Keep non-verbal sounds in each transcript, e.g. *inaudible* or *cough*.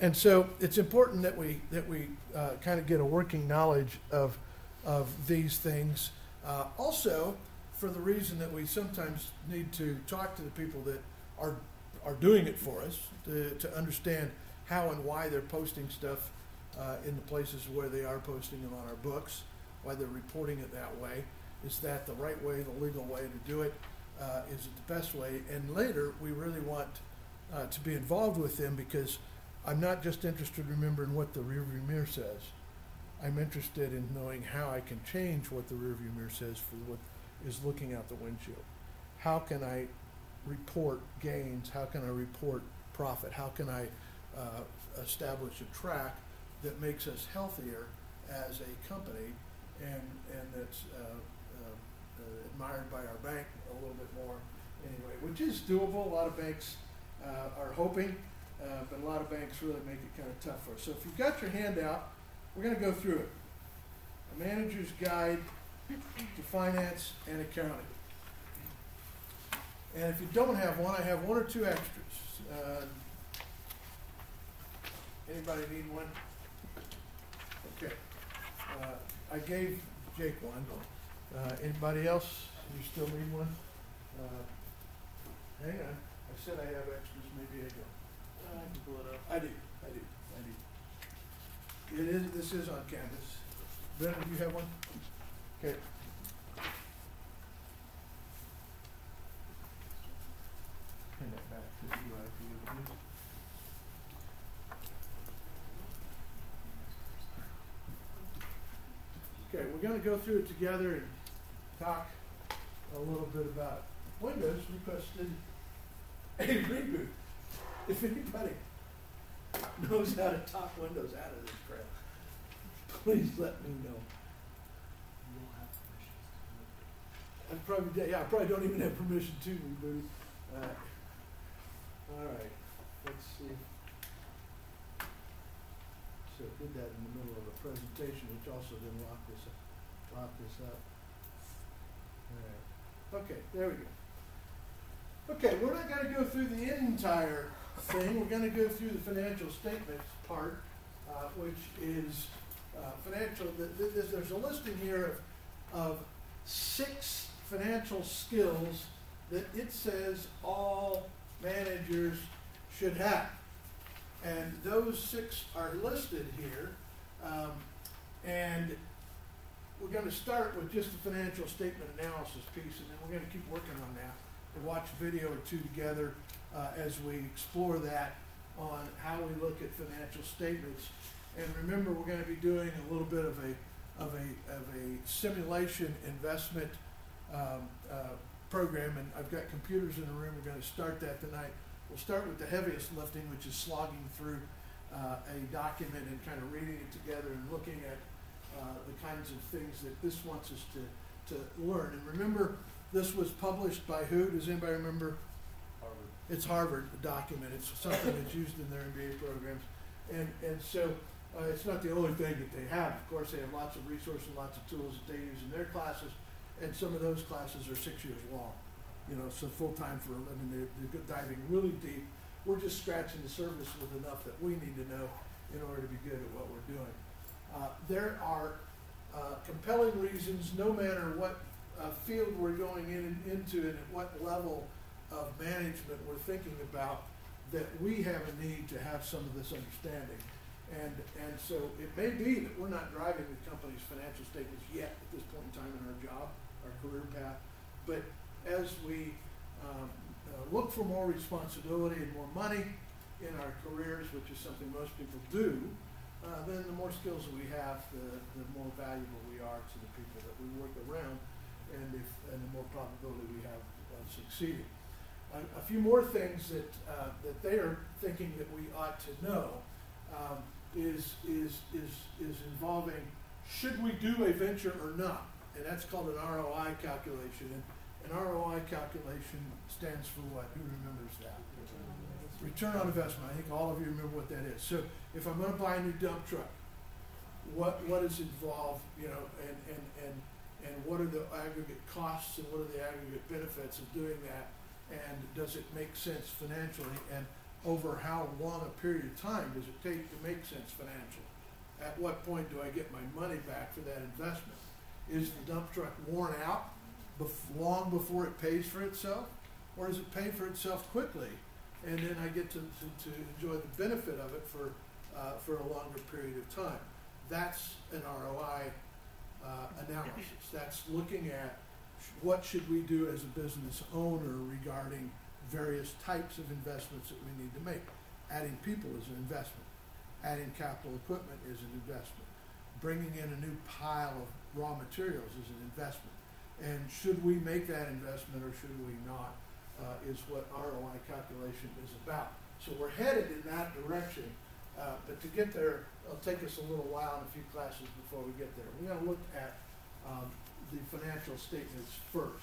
and so it's important that we that we uh, kind of get a working knowledge of of these things. Uh, also, for the reason that we sometimes need to talk to the people that are are doing it for us to, to understand how and why they're posting stuff uh, in the places where they are posting them on our books, why they're reporting it that way. Is that the right way, the legal way to do it? Uh, is it the best way? And later, we really want uh, to be involved with them because I'm not just interested in remembering what the rearview mirror says. I'm interested in knowing how I can change what the rearview mirror says for what is looking out the windshield. How can I report gains? How can I report profit? How can I uh, establish a track that makes us healthier as a company and, and that's uh, uh, uh admired by our bank a little bit more anyway, which is doable. A lot of banks uh, are hoping, uh, but a lot of banks really make it kind of tough for us. So if you've got your hand out, we're going to go through it. A manager's guide to finance and accounting. And if you don't have one, I have one or two extras. Uh, anybody need one? Okay. Uh, I gave Jake one. Uh, anybody else? You still need one? Uh, hang on. I said I have extras. Maybe I don't. I do. I do. I do. It is. This is on canvas. Brendan, do you have one? Okay. To. Okay, we're gonna go through it together and talk a little bit about Windows requested a *laughs* reboot. *laughs* If anybody knows how to talk Windows out of this crap, please let me know. I probably, yeah, I probably don't even have permission to reboot. Uh, all right, let's see. So I did that in the middle of a presentation, which also then locked this, up, locked this up. All right, okay, there we go. Okay, we're not gonna go through the entire thing, we're gonna go through the financial statements part, uh, which is, uh, financial, th- th- there's, a listing here of, of six financial skills that it says all managers should have. And those six are listed here. Um, and we're gonna start with just the financial statement analysis piece, and then we're gonna keep working on that. We'll watch a video or two together, uh, as we explore that on how we look at financial statements. And remember, we're gonna be doing a little bit of a, of a, of a simulation investment, um, uh, program, and I've got computers in the room, we're gonna start that tonight. We'll start with the heaviest lifting, which is slogging through uh, a document and kind of reading it together and looking at uh, the kinds of things that this wants us to, to learn. And remember, this was published by who? Does anybody remember? Harvard. It's Harvard document. It's something that's used in their MBA programs. And, and so uh, it's not the only thing that they have. Of course, they have lots of resources, and lots of tools that they use in their classes, and some of those classes are six years long. You know, so full time for, I mean, they're, they're diving really deep. We're just scratching the surface with enough that we need to know in order to be good at what we're doing. Uh, there are uh, compelling reasons, no matter what uh, field we're going in into and at what level of management we're thinking about, that we have a need to have some of this understanding. And, and so it may be that we're not driving the company's financial statements yet at this point in time in our job, our career path. But as we um, uh, look for more responsibility and more money in our careers, which is something most people do, uh, then the more skills that we have, the, the more valuable we are to the people that we work around, and if and the more probability we have of succeeding. A, a few more things that uh, that they are thinking that we ought to know um, is is is is involving should we do a venture or not, and that's called an ROI calculation. And an ROI calculation stands for what? Who remembers that? Return on investment. I think all of you remember what that is. So if I'm going to buy a new dump truck, what what is involved? You know, and and and and what are the aggregate costs and what are the aggregate benefits of doing that? And does it make sense financially? And over how long a period of time does it take to make sense financially? At what point do I get my money back for that investment? Is the dump truck worn out bef- long before it pays for itself? Or does it pay for itself quickly? And then I get to, to, to enjoy the benefit of it for, uh, for a longer period of time. That's an ROI uh, analysis. That's looking at what should we do as a business owner regarding various types of investments that we need to make. Adding people is an investment. Adding capital equipment is an investment. Bringing in a new pile of raw materials is an investment. And should we make that investment or should we not, uh, is what ROI calculation is about. So we're headed in that direction, uh, but to get there, it'll take us a little while and a few classes before we get there. We're gonna look at, um, the financial statements first.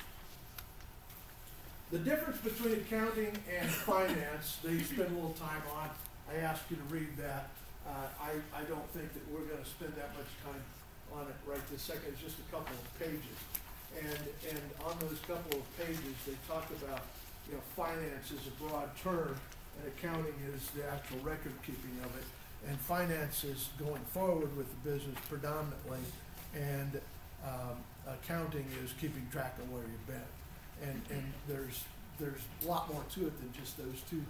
The difference between accounting and finance, they spend a little time on. I ask you to read that. Uh, I, I don't think that we're gonna spend that much time on it right this second. It's just a couple of pages. And, and on those couple of pages, they talk about, you know, finance is a broad term and accounting is the actual record keeping of it. And finance is going forward with the business predominantly and, um, accounting is keeping track of where you've been. And, and there's, there's a lot more to it than just those two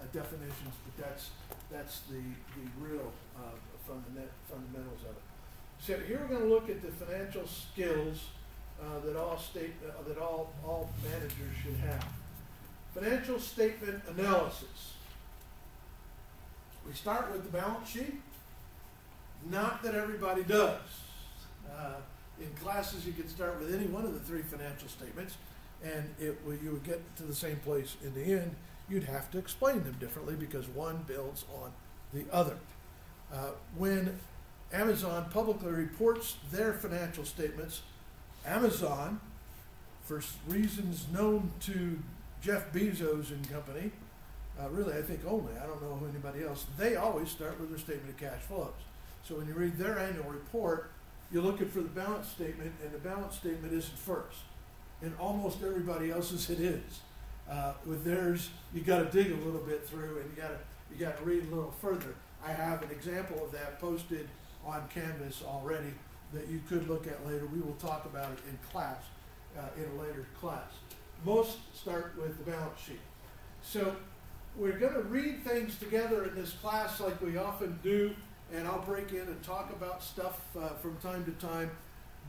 uh, definitions, but that's, that's the, the real, uh, fundament, fundamentals of it. So here we're gonna look at the financial skills, uh, that all state, uh, that all, all managers should have. Financial statement analysis. We start with the balance sheet. Not that everybody does. Uh, in classes, you can start with any one of the three financial statements, and it, you would get to the same place in the end. You'd have to explain them differently because one builds on the other. Uh, when Amazon publicly reports their financial statements, Amazon, for reasons known to Jeff Bezos and company, uh, really, I think only, I don't know anybody else, they always start with their statement of cash flows. So when you read their annual report, you're looking for the balance statement, and the balance statement isn't first. In almost everybody else's, it is. Uh, with theirs, you gotta dig a little bit through, and you gotta, you gotta read a little further. I have an example of that posted on Canvas already that you could look at later. We will talk about it in class, uh, in a later class. Most start with the balance sheet. So we're gonna read things together in this class like we often do, and I'll break in and talk about stuff, uh, from time to time.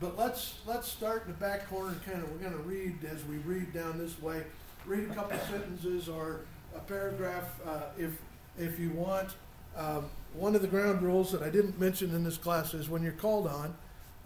But let's, let's start in the back corner kind of, we're gonna read as we read down this way. Read a couple sentences or a paragraph, uh, if, if you want. Um, one of the ground rules that I didn't mention in this class is when you're called on,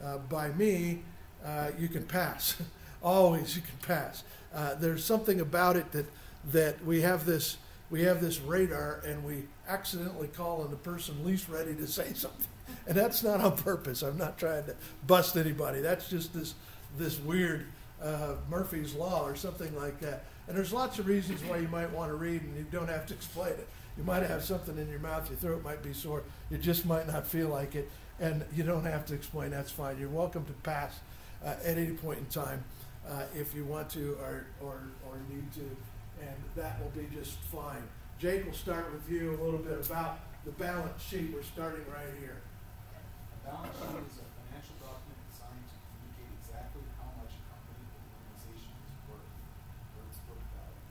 uh, by me, uh, you can pass. *laughs* Always you can pass. Uh, there's something about it that, that we have this, we have this radar and we accidentally call on the person least ready to say something. *laughs* And that's not on purpose. I'm not trying to bust anybody. That's just this, this weird uh, Murphy's Law or something like that. And there's lots of reasons why you might want to read and you don't have to explain it. You might have something in your mouth, your throat might be sore, you just might not feel like it, and you don't have to explain, that's fine. You're welcome to pass uh, at any point in time uh, if you want to or, or, or need to, and that will be just fine. Jake will start with you a little bit about the balance sheet. We're starting right here. A balance sheet is a financial document designed to communicate exactly how much a company or organization is worth, or its book value.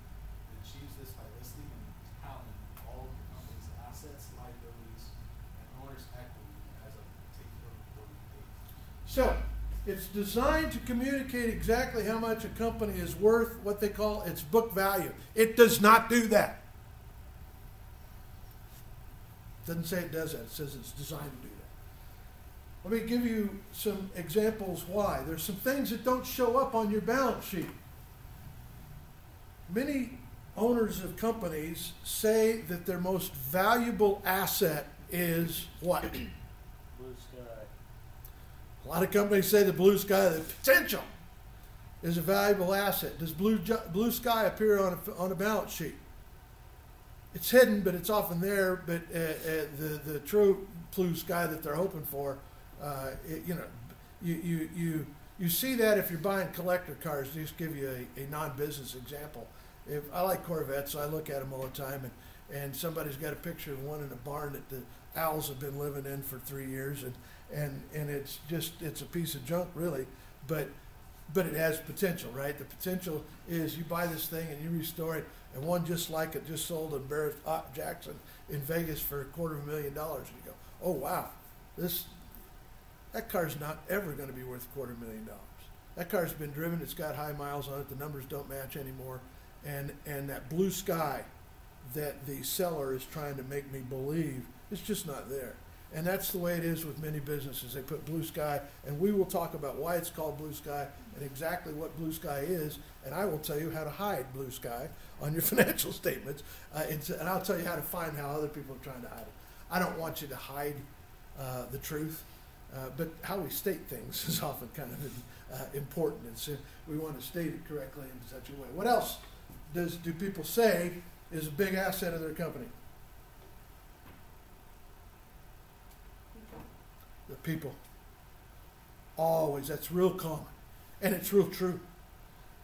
It achieves this by listing and tallying all of the company's assets, liabilities, and owner's equity as of a particular reporting date. So, it's designed to communicate exactly how much a company is worth, what they call its book value. It does not do that. Doesn't say it does that, it says it's designed to do that. Let me give you some examples why. There's some things that don't show up on your balance sheet. Many owners of companies say that their most valuable asset is what? A lot of companies say the blue sky, the potential, is a valuable asset. Does blue blue sky appear on a, on a balance sheet? It's hidden, but it's often there. But uh, uh, the the true blue sky that they're hoping for, uh, it, you know, you, you you you see that if you're buying collector cars. Just give you a, a non-business example. If I like Corvettes, so I look at them all the time, and and somebody's got a picture of one in a barn that the owls have been living in for three years, and and and it's just it's a piece of junk, really, but but it has potential, right? The potential is you buy this thing and you restore it, and one just like it just sold in Barrett uh, Jackson in Vegas for a quarter of a million dollars, and you go, oh wow, this that car's not ever going to be worth a quarter million dollars. That car's been driven, it's got high miles on it, the numbers don't match anymore, and and that blue sky that the seller is trying to make me believe is just not there. And that's the way it is with many businesses. They put blue sky, and we will talk about why it's called blue sky and exactly what blue sky is. And I will tell you how to hide blue sky *laughs* on your financial statements. Uh, and I'll tell you how to find how other people are trying to hide it. I don't want you to hide uh, the truth, uh, but how we state things *laughs* is often kind of uh, important. And so we want to state it correctly in such a way. What else does do people say is a big asset of their company? The people. Always, that's real common. And it's real true.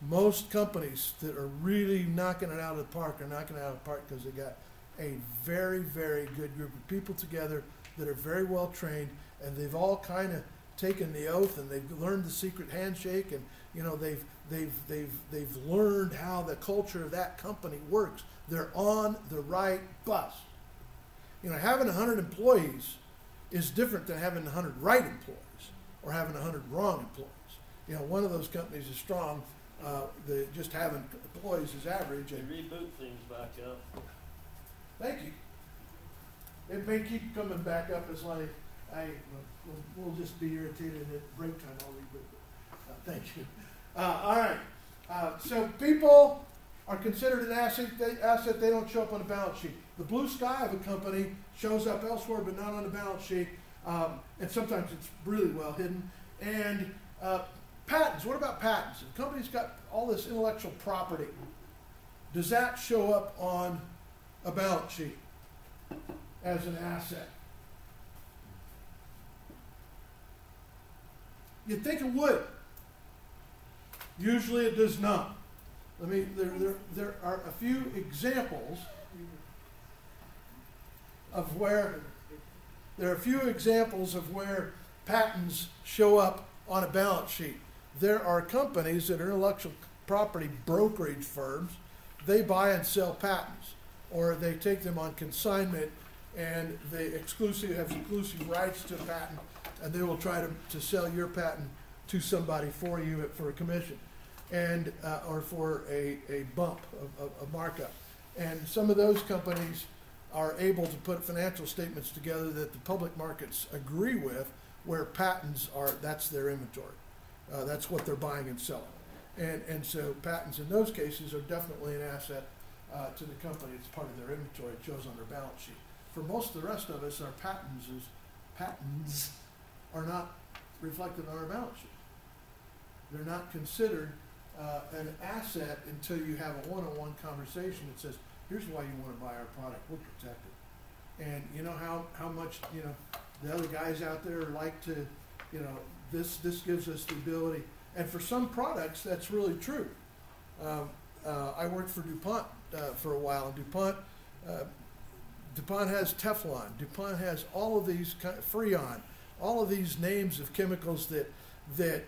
Most companies that are really knocking it out of the park are knocking it out of the park because they got a very, very good group of people together that are very well trained and they've all kind of taken the oath and they've learned the secret handshake and you know they've they've they've they've learned how the culture of that company works. They're on the right bus. You know, having 100 employees is different than having 100 right employees or having 100 wrong employees. You know, one of those companies is strong, uh, the, just having employees is average. They And reboot things back up. thank you. It may keep coming back up as like, I, we'll, we'll just be irritated at break time, I'll reboot it. Uh, thank you. Uh, all right. Uh, so people are considered an asset. They, asset. They don't show up on the balance sheet. The blue sky of a company shows up elsewhere, but not on the balance sheet. Um, and sometimes it's really well hidden. And uh, patents. What about patents? If a company's got all this intellectual property. Does that show up on a balance sheet as an asset? You'd think it would. Usually it does not. Let me, there, there, there are a few examples of where, there are a few examples of where patents show up on a balance sheet. There are companies that are intellectual property brokerage firms. They buy and sell patents, or they take them on consignment and they exclusive have exclusive rights to a patent, and they will try to, to sell your patent to somebody for you for a commission and uh, or for a, a bump of, of markup. And some of those companies are able to put financial statements together that the public markets agree with, where patents are that's their inventory. Uh, that's what they're buying and selling. And, and so patents in those cases are definitely an asset uh, to the company. It's part of their inventory. It shows on their balance sheet. For most of the rest of us, our patents is patents are not reflected on our balance sheet. They're not considered uh, an asset until you have a one-on-one conversation that says, here's why you want to buy our product, we'll protect it. And you know how, how much, you know, the other guys out there like to, you know, this, this gives us the ability, and for some products, that's really true. Um, uh, I worked for DuPont uh, for a while, DuPont, uh, DuPont has Teflon, DuPont has all of these, Freon, all of these names of chemicals that, that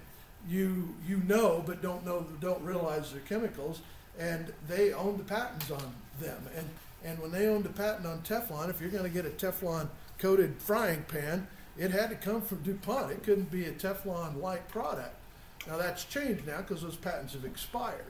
you you know but don't know don't realize they're chemicals and they owned the patents on them. And and when they owned the patent on Teflon if you're going to get a Teflon coated frying pan it had to come from DuPont. It couldn't be a Teflon like product. Now that's changed now because those patents have expired.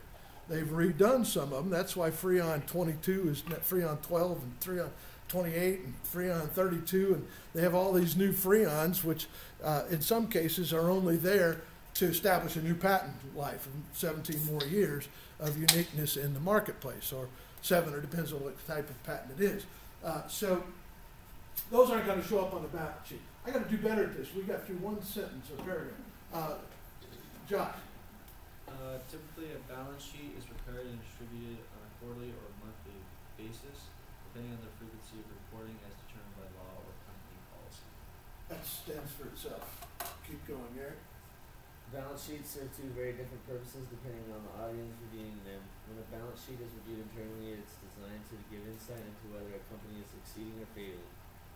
They've redone some of them that's why Freon 22 is Freon 12 and Freon 28 and Freon 32 and they have all these new Freons which uh, in some cases are only there to establish a new patent life of 17 more years of uniqueness in the marketplace, or seven, or depends on what type of patent it is. Uh, so those aren't going to show up on the balance sheet. I got to do better at this. We got through one sentence or paragraph. Uh, Josh, Uh, typically, a balance sheet is prepared and distributed on a quarterly or monthly basis, depending on the frequency of reporting as determined by law or company policy. that stands for itself. Keep going, Eric. Balance sheets serve two very different purposes depending on the audience reviewing them. When a balance sheet is reviewed internally, it's designed to give insight into whether a company is succeeding or failing.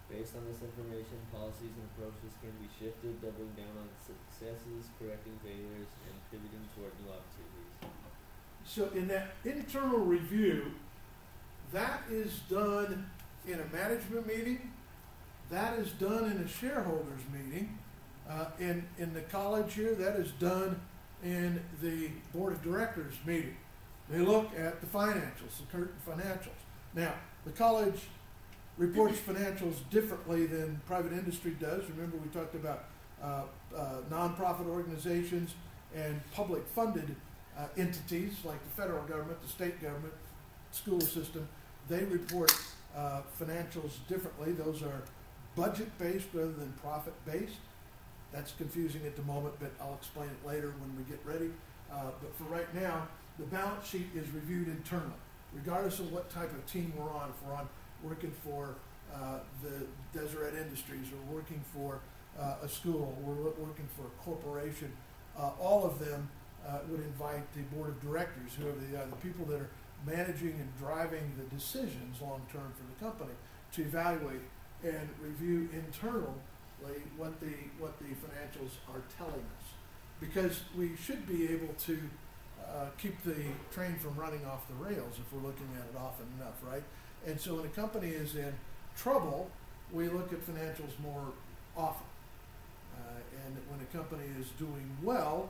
Based on this information, policies and approaches can be shifted, doubling down on successes, correcting failures, and pivoting toward new opportunities. So in that internal review, that is done in a management meeting, that is done in a shareholders meeting. Uh, in, in the college here, that is done in the board of directors meeting. They look at the financials, the current financials. Now, the college reports financials differently than private industry does. Remember, we talked about uh, uh, nonprofit organizations and public funded uh, entities like the federal government, the state government, school system. They report uh, financials differently. Those are budget based rather than profit based. That's confusing at the moment, but I'll explain it later when we get ready. Uh, but for right now, the balance sheet is reviewed internally, regardless of what type of team we're on. If we're on working for uh, the Deseret Industries or working for uh, a school, we're working for a corporation, uh, all of them uh, would invite the board of directors, whoever are, the people that are managing and driving the decisions long term for the company, to evaluate and review internally what the what the financials are telling us, because we should be able to uh, keep the train from running off the rails if we're looking at it often enough, right? And so when a company is in trouble, we look at financials more often. Uh, and when a company is doing well,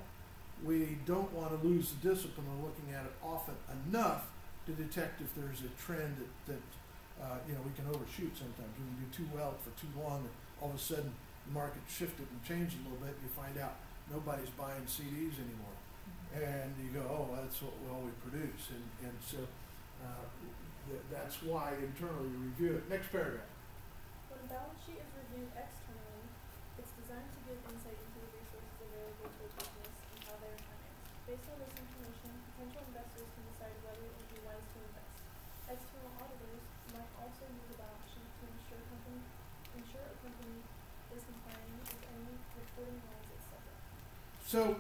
we don't want to lose the discipline of looking at it often enough to detect if there's a trend that, that uh, you know, we can overshoot sometimes. We can do too well for too long, all of a sudden the market shifted and changed a little bit. You find out nobody's buying CDs anymore, and you go, oh, that's what well we produce, and and so uh, th- that's why internally you review it. Next paragraph. When a balance sheet is reviewed externally, it's designed to give insight into the resources available to a business and how they are financed. Based on this information, potential investors can decide whether it would be wise to invest. External auditors might also use a balance sheet to ensure company, ensure a company is complying with any reporting laws, etc. So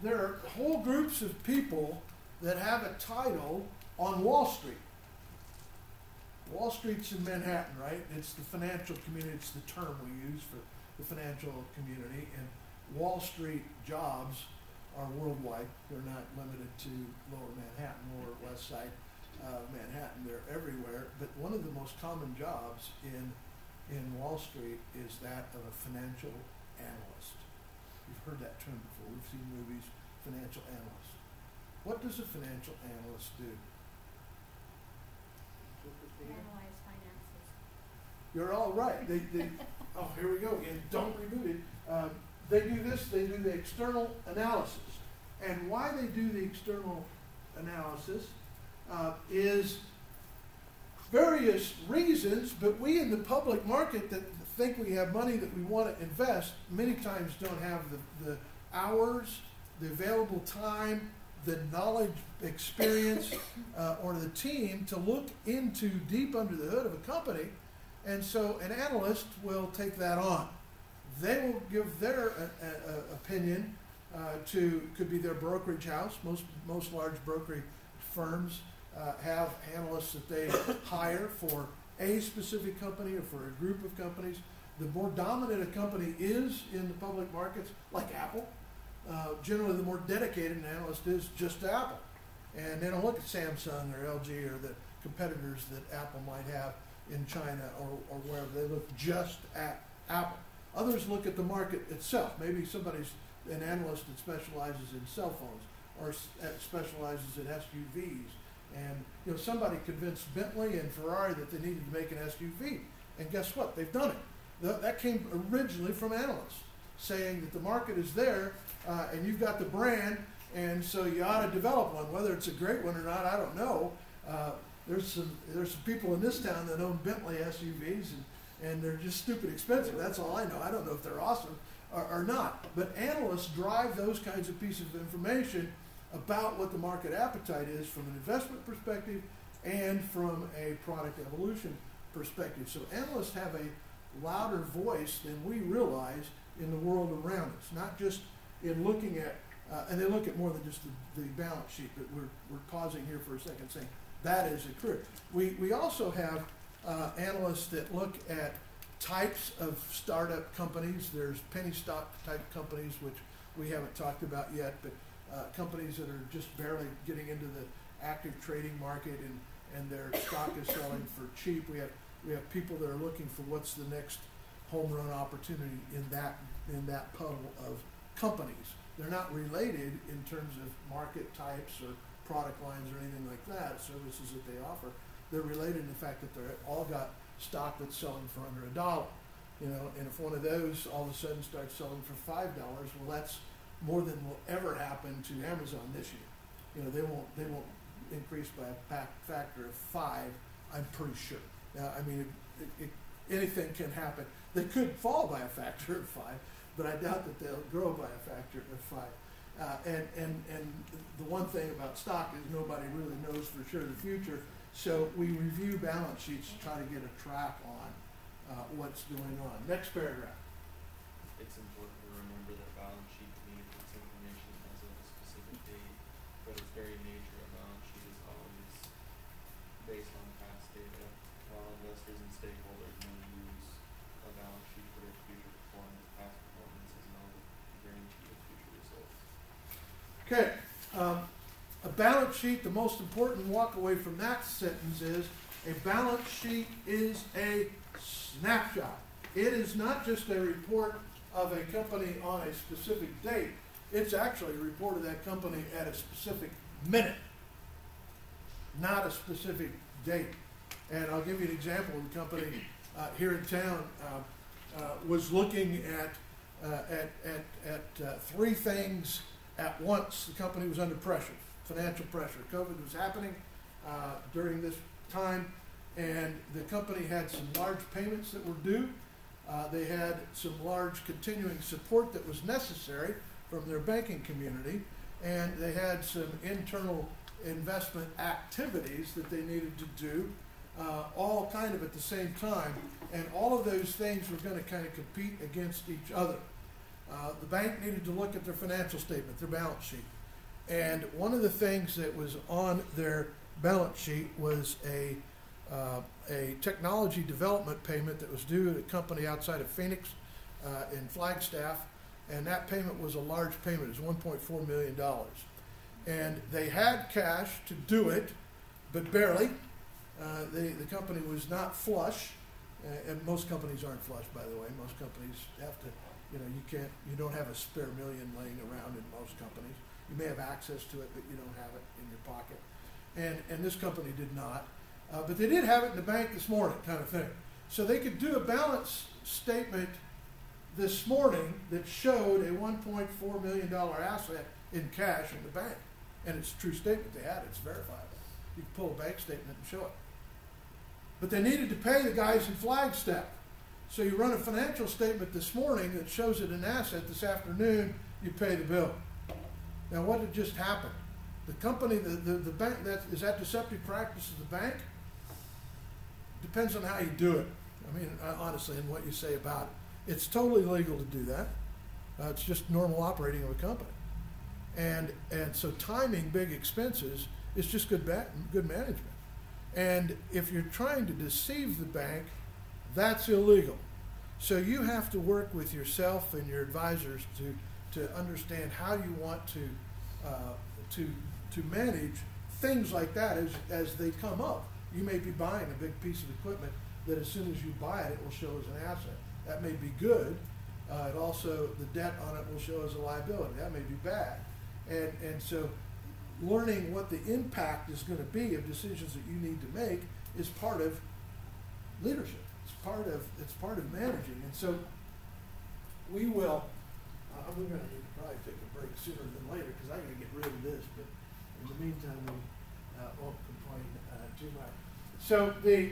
there are whole groups of people that have a title on Wall Street. Wall Street's in Manhattan, right? It's the financial community, it's the term we use for the financial community. And Wall Street jobs are worldwide. They're not limited to lower Manhattan or west side uh, Manhattan. They're everywhere. But one of the most common jobs in, in Wall Street is that of a financial analyst. You've heard that term before. We've seen movies, financial analyst. What does a financial analyst do? Analyze finances. You're all right. They, they, *laughs* oh, here we go again. Don't reboot it. Um, they do this. They do the external analysis, and why they do the external analysis uh, is various reasons. But we in the public market that think we have money that we want to invest many times don't have the, the hours, the available time, the knowledge, experience, *coughs* uh, or the team to look into deep under the hood of a company. And so an analyst will take that on. They will give their uh, uh, opinion uh, to, could be their brokerage house. Most, most large brokerage firms have analysts that they *coughs* hire for a specific company or for a group of companies. The more dominant a company is in the public markets, like Apple, uh, generally the more dedicated an analyst is just to Apple. And they don't look at Samsung or LG or the competitors that Apple might have in China or, or wherever. They look just at Apple. Others look at the market itself. Maybe somebody's an analyst that specializes in cell phones or uh, specializes in SUVs. And you know somebody convinced Bentley and Ferrari that they needed to make an SUV, and guess what? They've done it. Th- that came originally from analysts saying that the market is there, uh, and you've got the brand, and so you ought to develop one. Whether it's a great one or not, I don't know. Uh, there's some there's some people in this town that own Bentley SUVs, and and they're just stupid expensive. That's all I know. I don't know if they're awesome or, or not. But analysts drive those kinds of pieces of information about what the market appetite is from an investment perspective and from a product evolution perspective. So analysts have a louder voice than we realize in the world around us. Not just in looking at, uh, and they look at more than just the, the balance sheet, but we're, we're pausing here for a second saying that is accrued. We, we also have uh, analysts that look at types of startup companies. There's penny stock type companies, which we haven't talked about yet, but uh, companies that are just barely getting into the active trading market and, and their stock is selling for cheap. We have we have people that are looking for what's the next home run opportunity in that in that puddle of companies. They're not related in terms of market types or product lines or anything like that, services that they offer. They're related in the fact that they're all got stock that's selling for under a dollar. You know, and if one of those all of a sudden starts selling for five dollars, well that's more than will ever happen to Amazon this year. You know, they won't they won't increase by a factor of five. I'm pretty sure. Now, I mean, it, it, anything can happen. They could fall by a factor of five, but I doubt that they'll grow by a factor of five. Uh, and, and, and the one thing about stock is nobody really knows for sure the future. So we review balance sheets to try to get a track on uh, what's going on. Next paragraph. It's important to remember that balance sheet communicates information as of a specific date, but its very nature, a balance sheet is always based on past data. While investors and stakeholders may use a balance sheet to predict future performance, past performance is no guarantee of future results. Okay. Um, a balance sheet, the most important walkaway from that sentence is a balance sheet is a snapshot. It is not just a report of a company on a specific date, it's actually a report of that company at a specific minute, not a specific date. And I'll give you an example. The company uh, here in town uh, uh, was looking at, uh, at, at, at uh, three things at once. The company was under pressure, financial pressure. COVID was happening uh, during this time, and the company had some large payments that were due. Uh, they had some large continuing support that was necessary from their banking community, and they had some internal investment activities that they needed to do, uh, all kind of at the same time, and all of those things were going to kind of compete against each other. Uh, the bank needed to look at their financial statement, their balance sheet, and one of the things that was on their balance sheet was a uh, a technology development payment that was due to a company outside of Phoenix uh, in Flagstaff, and that payment was a large payment. It was $1.4 million. And they had cash to do it, but barely. Uh, they, the company was not flush, uh, and most companies aren't flush, by the way. Most companies have to, you know, you can't, you don't have a spare million laying around in most companies. You may have access to it, but you don't have it in your pocket. And, and this company did not. Uh, but they did have it in the bank this morning, kind of thing. So they could do a balance statement this morning that showed a $1.4 million asset in cash in the bank. And it's a true statement they had, it's verifiable. You can pull a bank statement and show it. But they needed to pay the guys in Flagstaff. So you run a financial statement this morning that shows it an asset this afternoon, you pay the bill. Now, what had just happened? The company, the, the, the bank, that, is that deceptive practice of the bank? Depends on how you do it. I mean, uh, honestly, and what you say about it. It's totally legal to do that. Uh, it's just normal operating of a company. And, and so timing big expenses is just good, ba- good management. And if you're trying to deceive the bank, that's illegal. So you have to work with yourself and your advisors to, to understand how you want to, uh, to, to manage things like that as, as they come up. You may be buying a big piece of equipment that as soon as you buy it, it will show as an asset. That may be good. Uh, it also, the debt on it will show as a liability. That may be bad. And, and so learning what the impact is going to be of decisions that you need to make is part of leadership. It's part of, it's part of managing. And so we will, uh, we're going to probably take a break sooner than later because I'm going to get rid of this. But in the meantime, we uh, won't complain uh, too much. So the,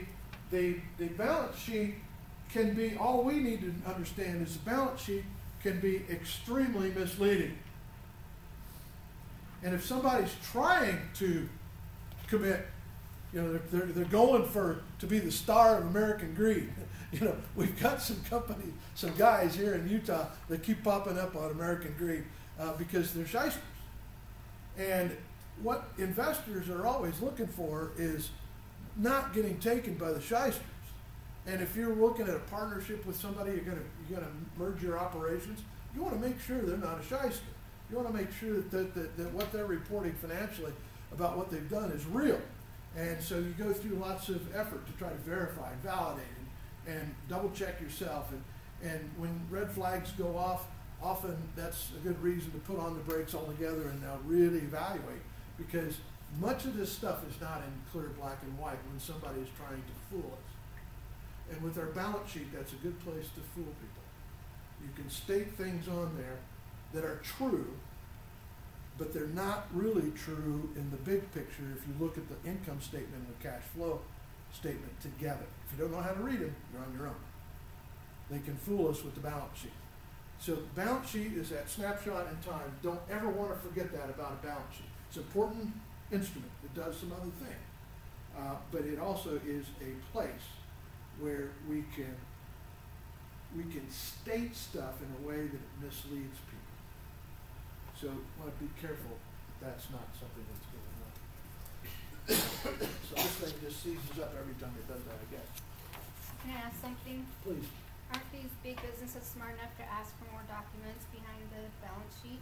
the, the balance sheet can be, all we need to understand is the balance sheet can be extremely misleading. And if somebody's trying to commit, you know, they're, they're, they're going for to be the star of American greed. You know, we've got some companies, some guys here in Utah that keep popping up on American greed. uh, because they're shysters. And what investors are always looking for is not getting taken by the shysters. And if you're looking at a partnership with somebody, you're gonna, you're gonna merge your operations, you wanna make sure they're not a shyster. You wanna make sure that, that, that, that what they're reporting financially about what they've done is real. And so you go through lots of effort to try to verify validate and, double check yourself. And, and when red flags go off, often that's a good reason to put on the brakes altogether and now really evaluate. Because much of this stuff is not in clear black and white when somebody is trying to fool us. And with our balance sheet, that's a good place to fool people. You can state things on there that are true, but they're not really true in the big picture if you look at the income statement and the cash flow statement together. If you don't know how to read them, you're on your own. They can fool us with the balance sheet. So the balance sheet is that snapshot in time. Don't ever want to forget that about a balance sheet. It's an important instrument. It does some other thing. Uh, but it also is a place where we can we can state stuff in a way that misleads people. So want to be careful that that's not something that's. So this thing just seizes up every time it does that again. Can I ask something? Please. Aren't these big businesses smart enough to ask for more documents behind the balance sheet?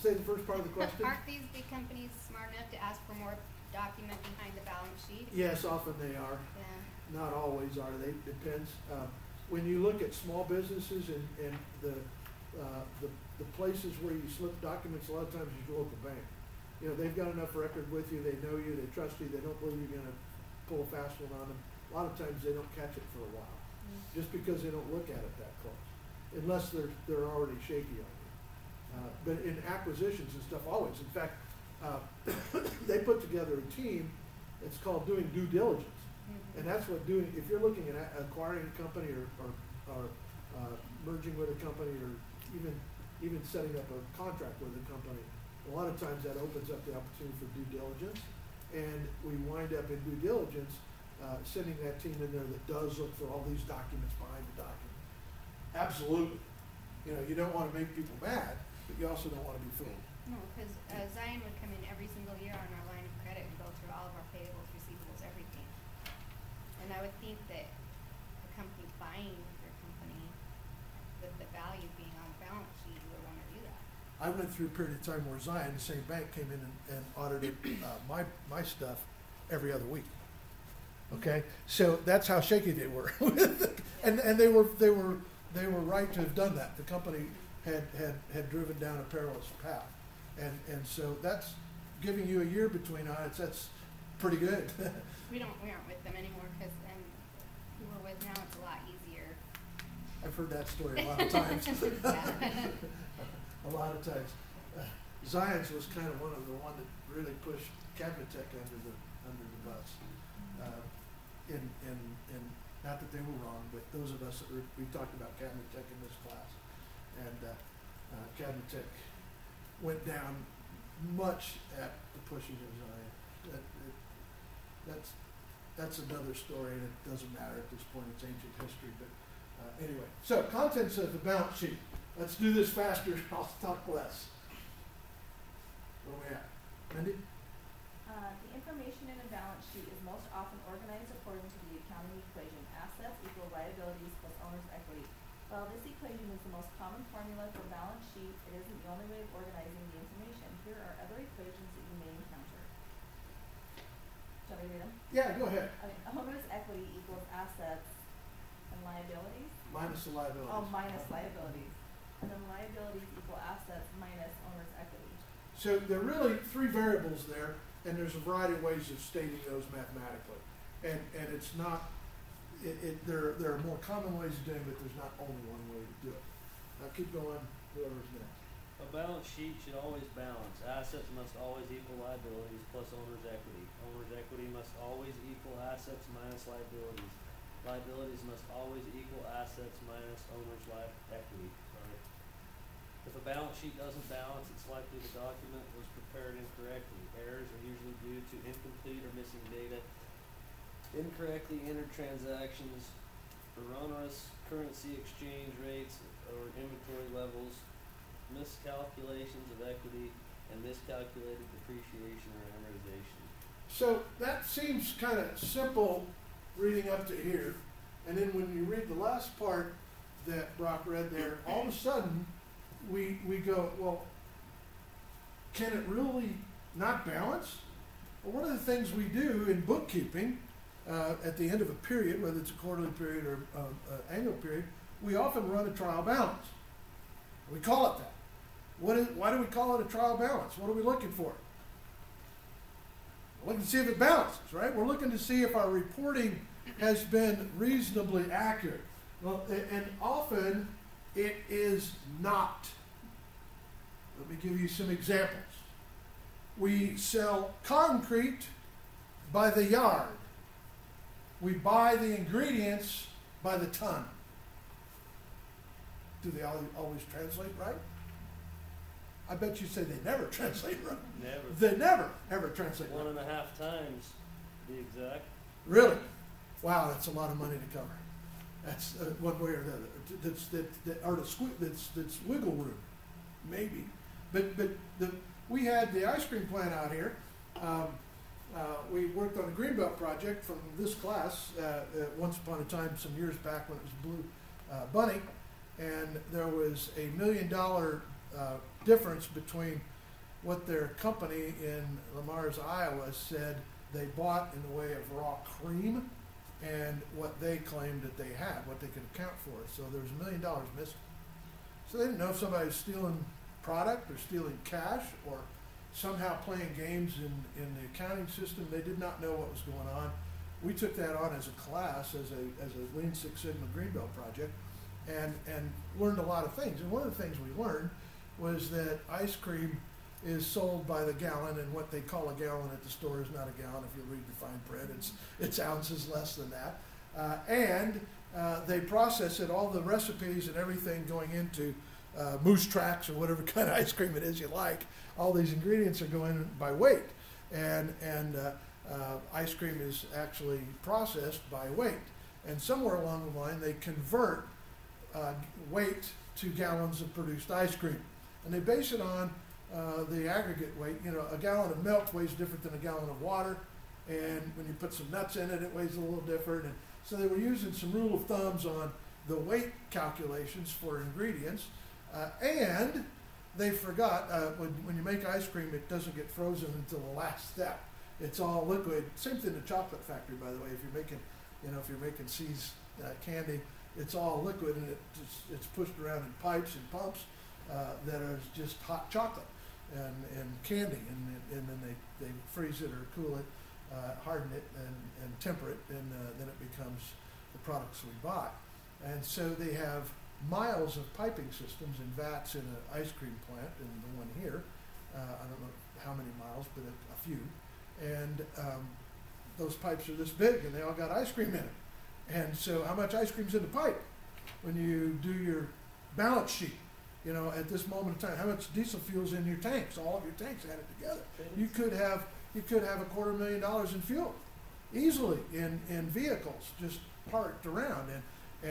Say the first part of the question. Aren't these big companies smart enough to ask for more document behind the balance sheet? Yes, often they are. Yeah. Not always are they, depends. Uh, when you look at small businesses and, and the, uh, the, the places where you slip documents, a lot of times is your local bank. You know, they've got enough record with you, they know you, they trust you, they don't believe you're gonna pull a fast one on them. A lot of times they don't catch it for a while, just because they don't look at it that close, unless they're, they're already shaky on you. Uh, but in acquisitions and stuff, always, in fact, uh, *coughs* they put together a team, it's called doing due diligence. And that's what doing, if you're looking at a- acquiring a company or, or, or, uh, merging with a company or even, even setting up a contract with a company, a lot of times that opens up the opportunity for due diligence. And we wind up in due diligence, uh, sending that team in there that does look for all these documents behind the document. Absolutely. You know, you don't wanna make people mad, but you also don't wanna be fooled. No, because uh, Zion would come in every single year on our line of credit and go through all of our payables, receivables, everything. And I would think that the company buying your company, with the value being on the balance sheet, you would wanna do that. I went through a period of time where Zion, the same bank, came in and, and audited uh, my my stuff every other week. Okay, so that's how shaky they were, *laughs* and and they were they were they were right to have done that. The company had had had driven down a perilous path, and and so that's giving you a year between audits. That's pretty good. *laughs* We don't, we aren't with them anymore, cause, and who we're with now, it's a lot easier. I've heard that story a lot of times. *laughs* A lot of times. Uh, Zions was kind of one of the one that really pushed Cabinet Tech under the under the bus. Uh, in in in not that they were wrong, but those of us that were, we talked about Cabinet Tech in this class, and uh, uh, Cabinet Tech went down much at the pushing of Zion. That, that, that's that's another story, and it doesn't matter at this point. It's ancient history, but uh, anyway. So contents of the balance sheet. Let's do this faster. *laughs* I'll talk less. Where we at? Mindy? Uh, the information in a balance sheet is most often organized according to the accounting equation, assets equal liabilities plus owner's equity. While this equation is the most common formula for balance sheet, it isn't the only way of organizing the information. Here are other equations that you may encounter. Shall we read them? Yeah, go ahead. Okay, owner's equity equals assets and liabilities. Minus the liabilities. Oh, minus liabilities. And then liabilities equal assets minus owner's equity. So there are really three variables there, and there's a variety of ways of stating those mathematically. And, and it's not, it, it, there, there are more common ways of doing it, but there's not only one way to do it. Now keep going, whoever's next. A balance sheet should always balance. Assets must always equal liabilities plus owner's equity. Owner's equity must always equal assets minus liabilities. Liabilities must always equal assets minus owner's li- equity, sorry. If a balance sheet doesn't balance, it's likely the document was prepared incorrectly. Errors are usually due to incomplete or missing data, incorrectly entered transactions, erroneous currency exchange rates or inventory levels, miscalculations of equity, and miscalculated depreciation or amortization. So that seems kind of simple reading up to here. And then when you read the last part that Brock read there, all of a sudden we, we go, well, can it really not balance? Well, one of the things we do in bookkeeping uh, at the end of a period, whether it's a quarterly period or uh, uh, annual period, we often run a trial balance. We call it that. What is, why do we call it a trial balance? What are we looking for? We're looking to see if it balances, right? We're looking to see if our reporting has been reasonably accurate. Well, and often it is not. Let me give you some examples. We sell concrete by the yard. We buy the ingredients by the ton. Do they always translate right? I bet you say they never *laughs* translate right. Never. They never ever translate One right. and a half times, the exact. Really? Wow, that's a lot of money to cover. That's uh, one way or the other. That's that, that or squi- that's that's wiggle room, maybe. But but the we had the ice cream plant out here. Um, uh, we worked on a greenbelt project from this class uh, uh, once upon a time, some years back when it was Blue uh, Bunny, and there was a million dollar uh, difference between what their company in Le Mars, Iowa said they bought in the way of raw cream and what they claimed that they had, what they could account for. So there was a million dollars missing. So they didn't know if somebody was stealing product or stealing cash or somehow playing games in, in the accounting system. They did not know what was going on. We took that on as a class, as a, as a Lean Six Sigma Greenbelt project, and, and learned a lot of things. And one of the things we learned was that ice cream is sold by the gallon, and what they call a gallon at the store is not a gallon. If you read the fine print, it's it's ounces less than that. Uh, and uh, they process it, all the recipes and everything going into uh, moose tracks or whatever *laughs* kind of ice cream it is you like. All these ingredients are going by weight, and and uh, uh, ice cream is actually processed by weight. And somewhere along the line, they convert uh, weight to gallons of produced ice cream, and they base it on uh, the aggregate weight. You know, a gallon of milk weighs different than a gallon of water, and when you put some nuts in it, it weighs a little different. And so they were using some rule of thumbs on the weight calculations for ingredients, uh, and they forgot uh, when, when you make ice cream, it doesn't get frozen until the last step. It's all liquid. Same thing in the chocolate factory, by the way. If you're making, you know, if you're making See's uh, candy, it's all liquid and it just, it's pushed around in pipes and pumps uh, that are just hot chocolate and, and candy, and, it- and then they, they freeze it or cool it, uh, harden it, and, and temper it, and uh, then it becomes the products we buy. And so they have miles of piping systems and vats in an ice cream plant, and the one here, uh, I don't know how many miles, but a, a few. And um, those pipes are this big, and they all got ice cream in it. And so, how much ice cream's in the pipe when you do your balance sheet? You know, at this moment in time, how much diesel fuel's in your tanks? All of your tanks added together. You could have you could have a quarter million dollars in fuel easily in, in vehicles just parked around. And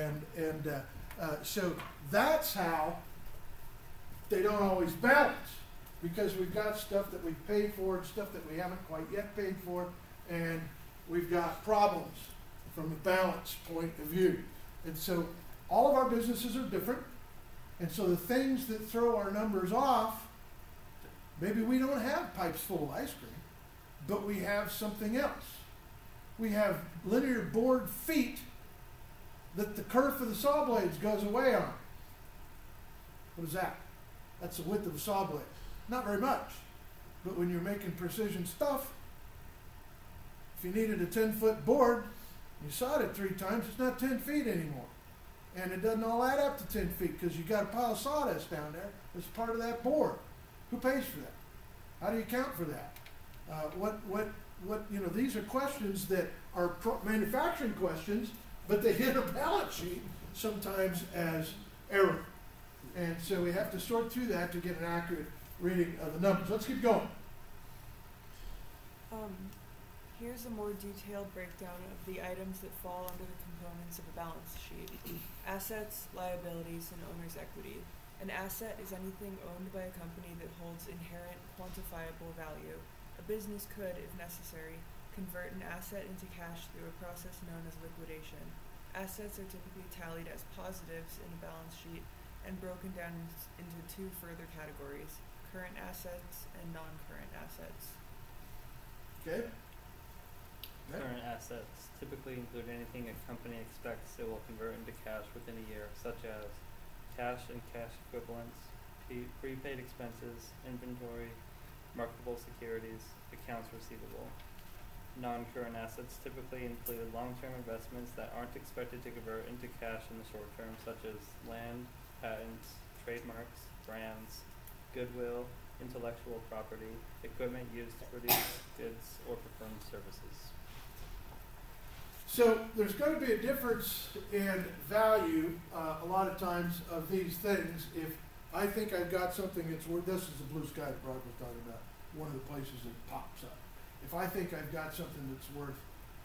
and and uh, uh, so that's how they don't always balance because we've got stuff that we've paid for and stuff that we haven't quite yet paid for. And we've got problems from a balance point of view. And so all of our businesses are different and so the things that throw our numbers off maybe we don't have pipes full of ice cream but we have something else. We have linear board feet that the kerf of the saw blades goes away on. What is that? That's the width of a saw blade. Not very much. But when you're making precision stuff, if you needed a 10 foot board, you sawed it three times, it's not 10 feet anymore. And it doesn't all add up to 10 feet because you've got a pile of sawdust down there that's part of that board. Who pays for that? How do you account for that? Uh, what, what, what, you know, these are questions that are manufacturing questions, but they *laughs* hit a balance sheet sometimes as error. And so we have to sort through that to get an accurate reading of the numbers. Let's keep going. Um, here's a more detailed breakdown of the items that fall under the components of a balance sheet. Assets, liabilities, and owner's equity. An asset is anything owned by a company that holds inherent quantifiable value. A business could, if necessary, convert an asset into cash through a process known as liquidation. Assets are typically tallied as positives in a balance sheet and broken down into two further categories current assets and non current assets. Okay? Current assets typically include anything a company expects it will convert into cash within a year, such as cash and cash equivalents, pre- prepaid expenses, inventory, marketable securities, accounts receivable. Non-current assets typically include long-term investments that aren't expected to convert into cash in the short term, such as land, patents, trademarks, brands, goodwill, intellectual property, equipment used to produce goods or perform services. So there's going to be a difference in value uh, a lot of times of these things. If I think I've got something that's worth, this is the blue sky that Brock was talking about, one of the places that pops up. If I think I've got something that's worth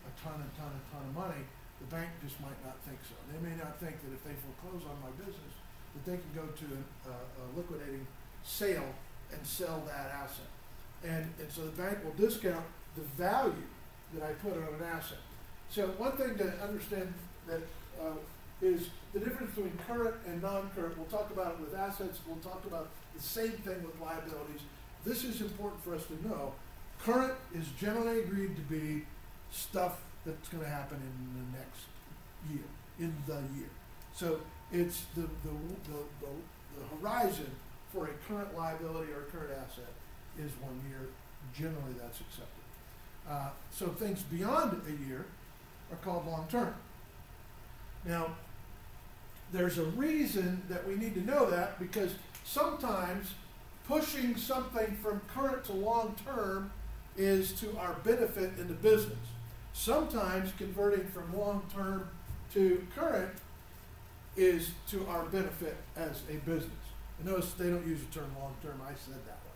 a ton and ton and ton of money, the bank just might not think so. They may not think that if they foreclose on my business, that they can go to a, a liquidating sale and sell that asset. And, and so the bank will discount the value that I put on an asset. So one thing to understand that uh, is the difference between current and non-current. We'll talk about it with assets. We'll talk about the same thing with liabilities. This is important for us to know. Current is generally agreed to be stuff that's going to happen in the next year, in the year. So it's the, the, the, the, the horizon for a current liability or a current asset is one year. Generally, that's accepted. Uh, so things beyond a year are called long-term. Now, there's a reason that we need to know that because sometimes pushing something from current to long-term is to our benefit in the business. Sometimes converting from long-term to current is to our benefit as a business. And notice they don't use the term long-term, I said that one.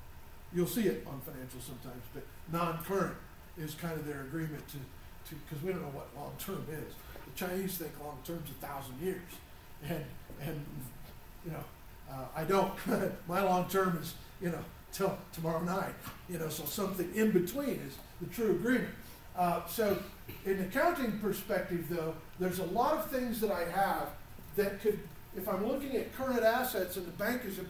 You'll see it on financial sometimes, but non-current is kind of their agreement to, because we don't know what long-term is. The Chinese think long-term's a thousand years. And, and, you know, uh, I don't. *laughs* My long-term is, you know, till tomorrow night. You know, so something in between is the true agreement. Uh, so, in accounting perspective, though, there's a lot of things that I have that could, if I'm looking at current assets and the bank is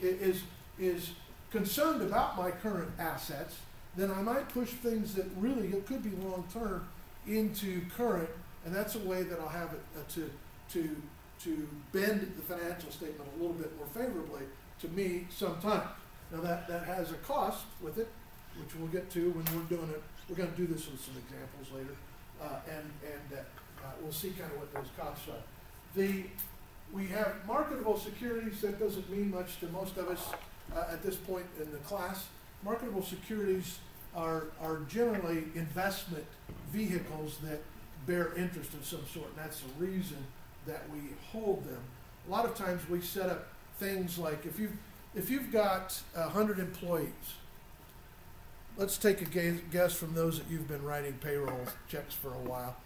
is is concerned about my current assets, then I might push things that really it could be long term into current, and that's a way that I'll have it uh, to to to bend the financial statement a little bit more favorably to me sometime. Now that that has a cost with it, which we'll get to when we're doing it. We're going to do this with some examples later, uh, and and uh, we'll see kind of what those costs are. The we have marketable securities. That doesn't mean much to most of us uh, at this point in the class. Marketable securities are are generally investment vehicles that bear interest of some sort, and that's the reason that we hold them. A lot of times we set up things like if you if you've got a hundred employees, let's take a guess from those that you've been writing payroll checks for a while.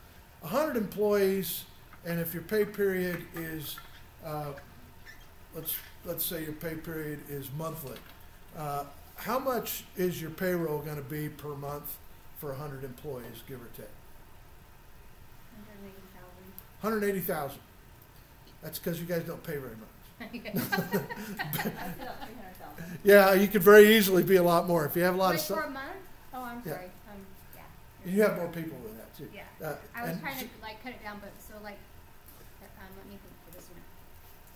A hundred employees, and if your pay period is, uh, let's let's say your pay period is monthly, uh, how much is your payroll going to be per month for hundred employees, give or take? Hundred eighty thousand. 180,000. That's because you guys don't pay very much. *laughs* I set up three hundred thousand. Yeah, you could very easily be a lot more if you have a lot Wait, of for a month? Oh, I'm Yeah. sorry, um, yeah. You have more people than that too. Yeah, Uh, I was trying to like cut it down, but so like, um, let me think for this one.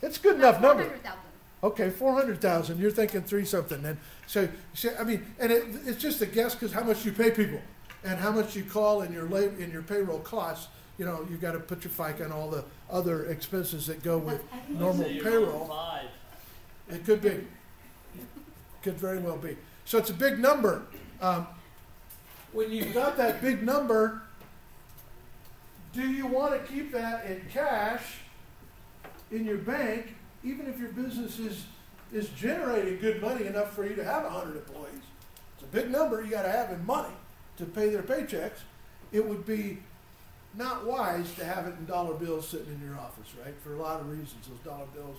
It's a good enough Four number. hundred thousand. Okay, four hundred thousand. You're thinking three something then. So, so I mean, and it, it's just a guess because how much you pay people and how much you call in your lab, in your payroll costs. You know, you've got to put your FICA and all the other expenses that go with normal Say you're on payroll. It could be. Could very well be. So it's a big number. Um, when you've got that big number, do you want to keep that in cash in your bank, even if your business is, is generating good money enough for you to have 100 employees? It's a big number you got to have in money to pay their paychecks. It would be not wise to have it in dollar bills sitting in your office, right? For a lot of reasons, those dollar bills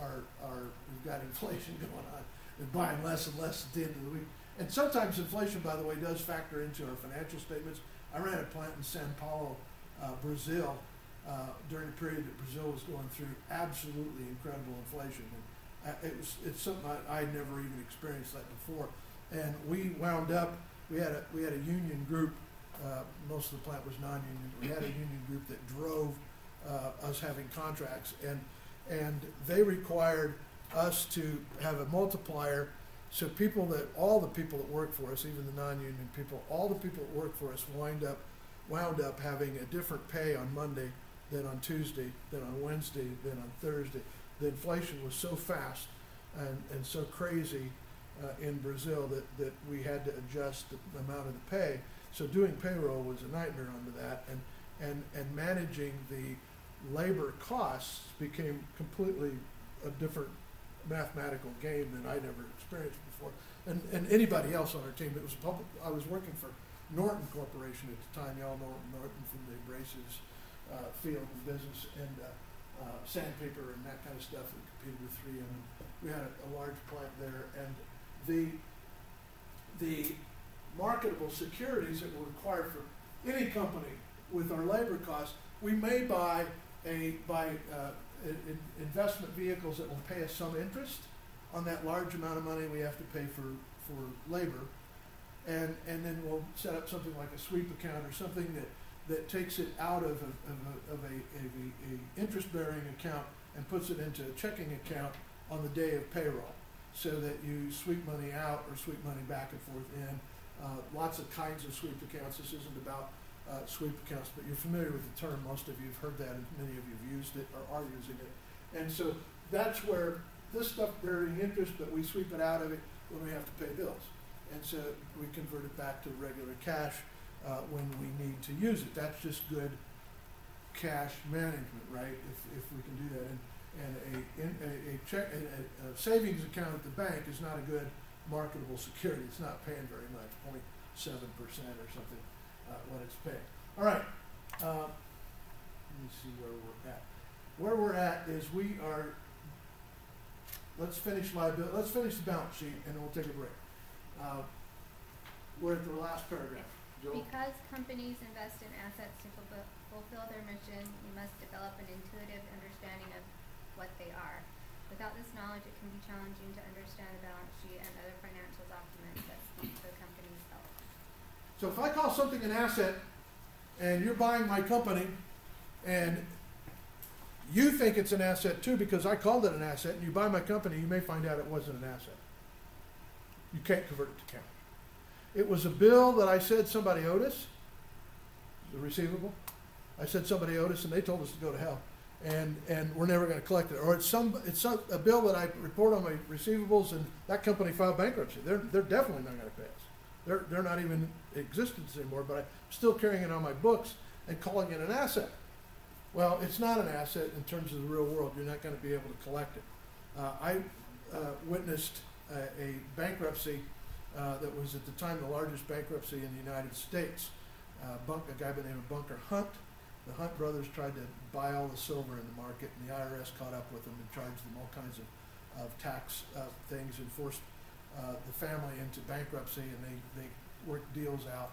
are, are, we've got *laughs* inflation going on and buying less and less at the end of the week. And sometimes inflation, by the way, does factor into our financial statements. I ran a plant in Sao Paulo, uh, Brazil, uh, during a period that Brazil was going through absolutely incredible inflation. And it was, it's something I, I'd never even experienced that before. And we wound up, we had a, we had a union group, uh, most of the plant was non-union. We had a *clears throat* union group that drove uh, us having contracts, and and they required us to have a multiplier. So people that all the people that work for us, even the non-union people, all the people that work for us wind up wound up having a different pay on Monday than on Tuesday, than on Wednesday, than on Thursday. The inflation was so fast and, and so crazy uh, in Brazil that, that we had to adjust the amount of the pay. So doing payroll was a nightmare under that, and, and, and managing the labor costs became completely a different mathematical game than I'd ever experienced before. And, and anybody else on our team, it was public, I was working for Norton Corporation at the time, y'all know Norton from the abrasives uh, field of business, and uh, uh, sandpaper and that kind of stuff. We competed with 3M. We had a, a large plant there, and the the marketable securities that were required for any company with our labor costs, we may buy a buy uh, in, investment vehicles that will pay us some interest on that large amount of money we have to pay for for labor, and and then we'll set up something like a sweep account or something that that takes it out of a, of a, of a, a, a interest bearing account and puts it into a checking account on the day of payroll so that you sweep money out or sweep money back and forth in. Uh, lots of kinds of sweep accounts. This isn't about uh, sweep accounts, but you're familiar with the term. Most of you have heard that, and many of you have used it or are using it. And so that's where this stuff bearing interest, but we sweep it out of it when we have to pay bills. And so we convert it back to regular cash uh, when we need to use it. That's just good cash management, right? If, if we can do that. And, and a, in, a, a, check, a, a savings account at the bank is not a good marketable security. It's not paying very much, 0.7% or something uh, what it's paying. All right. Uh, let me see where we're at. Where we're at is we are. Let's finish liability. Let's finish the balance sheet, and then we'll take a break. Uh, we're at the last paragraph. Because companies invest in assets to fulfill, their mission, you must develop an intuitive understanding of what they are. Without this knowledge, it can be challenging to understand the balance sheet and other financial documents that speak to a company's health. So if I call something an asset, and you're buying my company, and you think it's an asset too because I called it an asset, and you buy my company, you may find out it wasn't an asset. You can't convert it to cash. It was a bill that I said somebody owed us, the receivable. I said somebody owed us, and they told us to go to hell, and and we're never going to collect it. Or it's some it's some, a bill that I report on my receivables, and that company filed bankruptcy. They're they're definitely not going to pay us. They're they're not even existence anymore. But I'm still carrying it on my books and calling it an asset. Well, it's not an asset in terms of the real world. You're not going to be able to collect it. Uh, I uh, witnessed a, a bankruptcy uh, that was at the time the largest bankruptcy in the United States. Uh, Bunk, a guy by the name of Bunker Hunt. The Hunt brothers tried to buy all the silver in the market, and the IRS caught up with them and charged them all kinds of, of tax uh, things and forced uh, the family into bankruptcy, and they, they worked deals out.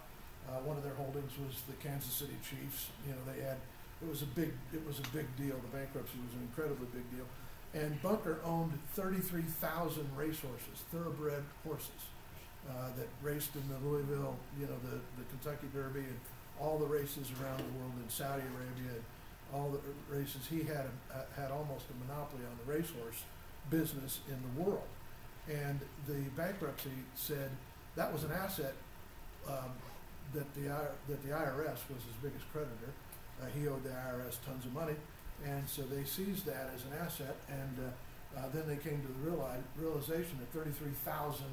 Uh, one of their holdings was the Kansas City Chiefs. You know, they had it was a big it was a big deal. The bankruptcy was an incredibly big deal, and Bunker owned 33,000 racehorses, thoroughbred horses uh, that raced in the Louisville, you know, the, the Kentucky Derby and all the races around the world in Saudi Arabia, and all the races. He had a, had almost a monopoly on the racehorse business in the world, and the bankruptcy said that was an asset um, that the that the IRS was his biggest creditor. Uh, he owed the IRS tons of money, and so they seized that as an asset, and uh, uh, then they came to the reali- realization that 33,000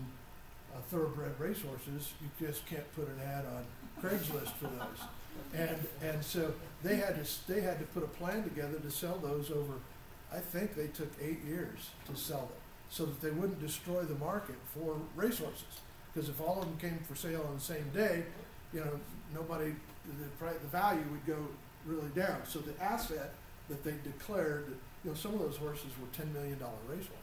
uh, thoroughbred racehorses, you just can't put an ad on Craigslist for those. And, and so they had to, they had to put a plan together to sell those over, I think they took eight years to sell them, so that they wouldn't destroy the market for racehorses. Because if all of them came for sale on the same day, you know, nobody, the, the value would go really down. So the asset that they declared you know, some of those horses were ten million dollar racehorses.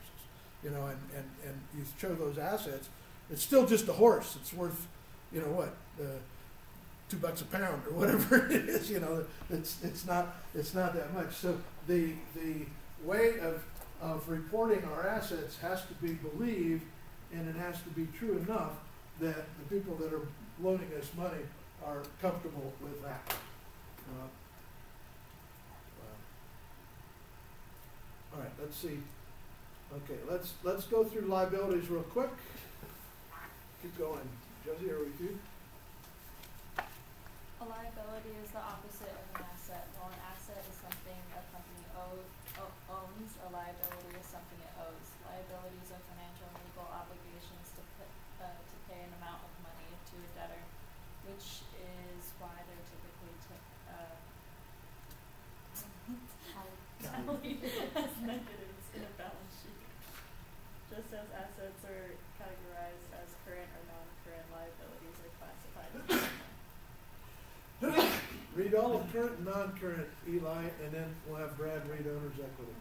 You know, and, and, and you show those assets, it's still just a horse, it's worth, you know what, uh, two bucks a pound or whatever *laughs* it is, you know, it's, it's not, it's not that much. So the, the way of, of reporting our assets has to be believed and it has to be true enough that the people that are loaning us money are comfortable with that. Uh, All right, let's see. Okay, let's, let's go through liabilities real quick. Keep going. Josie, are we good? A liability is the opposite of an asset. While an asset is something a company owes, o- owns, a liability is something it owes. Liabilities are financial and legal obligations to put, uh, to pay an amount of money to a debtor, which is why they're typically t- uh, tallied as negatives in a balance sheet. Just as assets are categorized as current or non-current liabilities are classified as different. Read all of current non-current, Eli, and then we'll have Brad read owner's equity.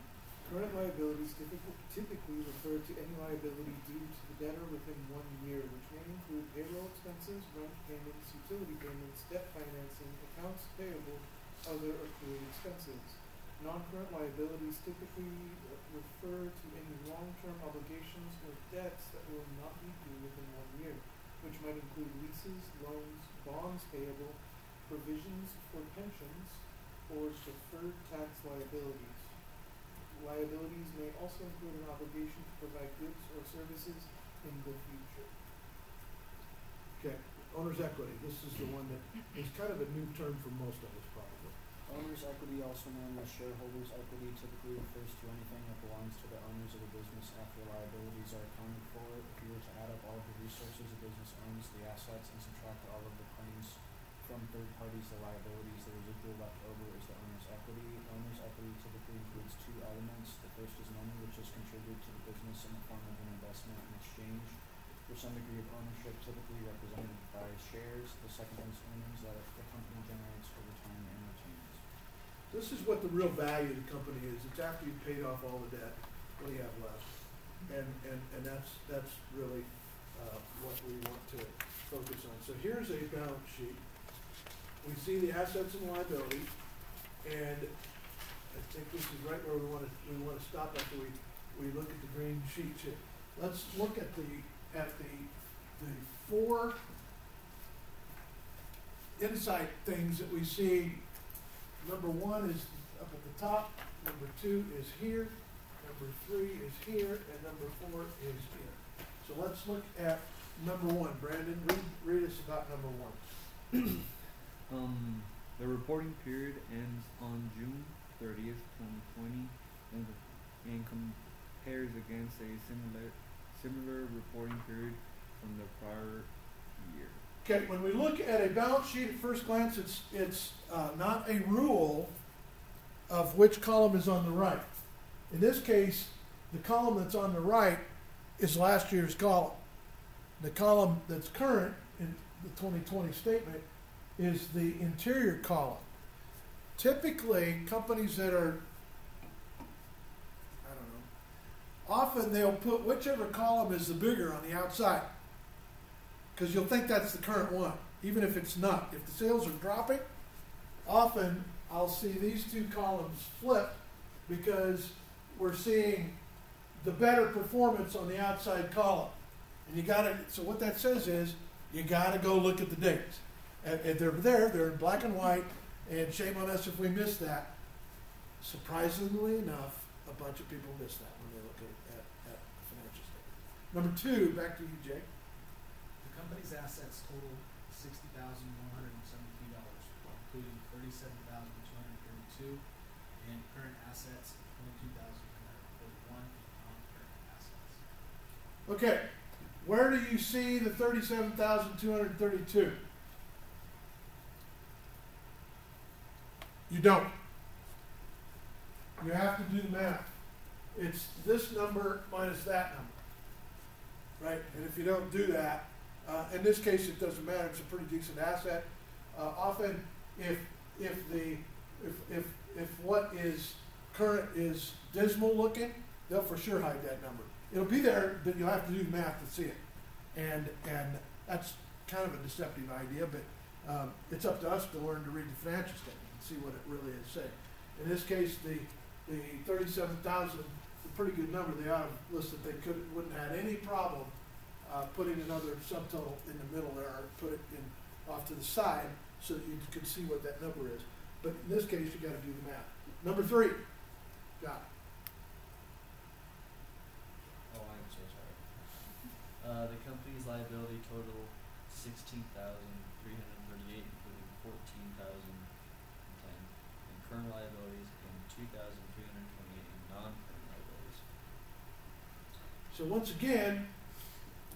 Current liabilities typically, typically refer to any liability due to the debtor within one year, which may include payroll expenses, rent payments, utility payments, debt financing, accounts payable, other accrued expenses. Non-current liabilities typically refer to any long-term obligations or debts that will not be due within one year, which might include leases, loans, bonds payable, provisions for pensions, or deferred tax liabilities. Liabilities may also include an obligation to provide goods or services in the future. Okay, owner's equity, this is the one that is kind of a new term for most of us probably. Owner's equity, also known as shareholders' equity, typically refers to anything that belongs to the owners of a business after liabilities are accounted for. If you were to add up all of the resources a business owns, the assets, and subtract all of the claims from third parties, the liabilities, the residual left over is the owner's equity. Owner's equity typically includes two elements. The first is money, which is contributed to the business in the form of an investment in exchange for some degree of ownership, typically represented by shares. The second is earnings that the company generates over time and retains. This is what the real value of the company is, it's after you've paid off all the debt, what do you have left? And, and, and that's, that's really, uh, what we want to focus on. So here's a balance sheet. We see the assets and liabilities, and I think this is right where we wanna, we wanna stop after we, we look at the green sheets here. Let's look at the, at the, the four insight things that we see Number one is up at the top, number two is here, number three is here, and number four is here. So let's look at number one. Brandon, read, read us about number one. *clears throat* Um, the reporting period ends on June thirtieth, twenty twenty, and, and compares against a similar, similar reporting period from the prior year. Okay, when we look at a balance sheet at first glance, it's, it's uh, not a rule of which column is on the right. In this case, the column that's on the right is last year's column. The column that's current in the 2020 statement is the interior column. Typically, companies that are, I don't know, often they'll put whichever column is the bigger on the outside because you'll think that's the current one, even if it's not. If the sales are dropping, often I'll see these two columns flip because we're seeing the better performance on the outside column. And you gotta, so what that says is, you gotta go look at the dates. And, and they're there, they're in black and white, and shame on us if we miss that. Surprisingly enough, a bunch of people miss that when they look at, at, at the financial statement. Number two, back to you, Jake. The company's assets total sixty thousand one hundred and seventy-three dollars, including thirty-seven thousand two hundred and thirty-two, and current assets twenty-two thousand nine hundred and forty-one, and non-current assets. Okay, where do you see the thirty-seven thousand two hundred thirty-two? You don't. You have to do the math. It's this number minus that number. Right, and if you don't do that, uh, in this case, it doesn't matter, it's a pretty decent asset. Uh, often, if, if the, if, if, if what is current is dismal looking, they'll for sure hide that number. It'll be there, but you'll have to do the math to see it. And, and that's kind of a deceptive idea, but, um, it's up to us to learn to read the financial statement see what it really is saying. In this case, the, the thirty-seven thousand, a pretty good number, they ought to list that they could, wouldn't have any problem, uh, putting another subtotal in the middle there, or put it in, off to the side, so that you could see what that number is. But in this case, you gotta do the math. Number three, got it. Oh, I'm so sorry. Uh, the company's liability total sixteen thousand three hundred thirty-eight, including fourteen thousand ten in liabilities and two thousand three hundred twenty-eight in non-current liabilities. So once again,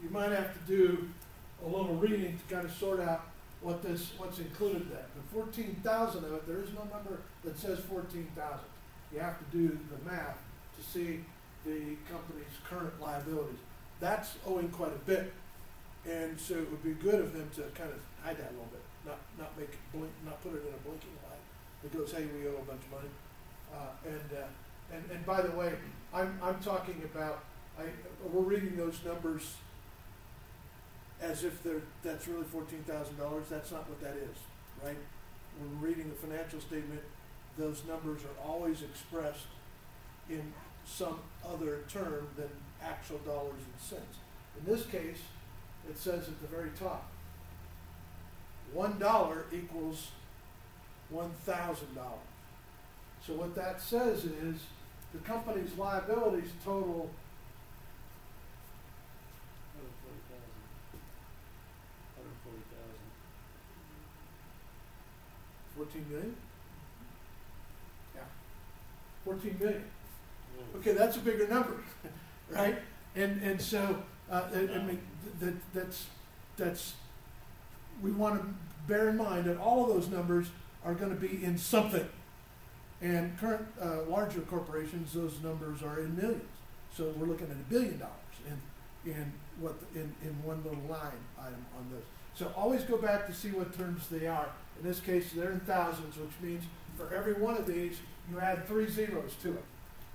you might have to do a little reading to kind of sort out what this, what's included there. The fourteen thousand of it, there is no number that says fourteen thousand. You have to do the math to see the company's current liabilities. That's owing quite a bit. And so it would be good of them to kind of hide that a little bit, not, not make blink, not put it in a blinking that goes, hey, we owe a bunch of money. Uh, and, uh, and, and by the way, I'm, I'm talking about, I, we're reading those numbers as if they're, that's really fourteen thousand dollars, that's not what that is, right? When we're reading the financial statement, those numbers are always expressed in some other term than actual dollars and cents. In this case, it says at the very top, one dollar equals one thousand dollars. So what that says is, the company's liabilities total fourteen million? Yeah, fourteen million. Okay, that's a bigger number, *laughs* right? And, and so, uh, I, I mean, that, that's, that's, we wanna bear in mind that all of those numbers are gonna be in something. And current, uh, larger corporations, those numbers are in millions. So we're looking at a billion dollars in, in what, the- in, in one little line item on this. So always go back to see what terms they are. In this case, they're in thousands, which means for every one of these, you add three zeros to it.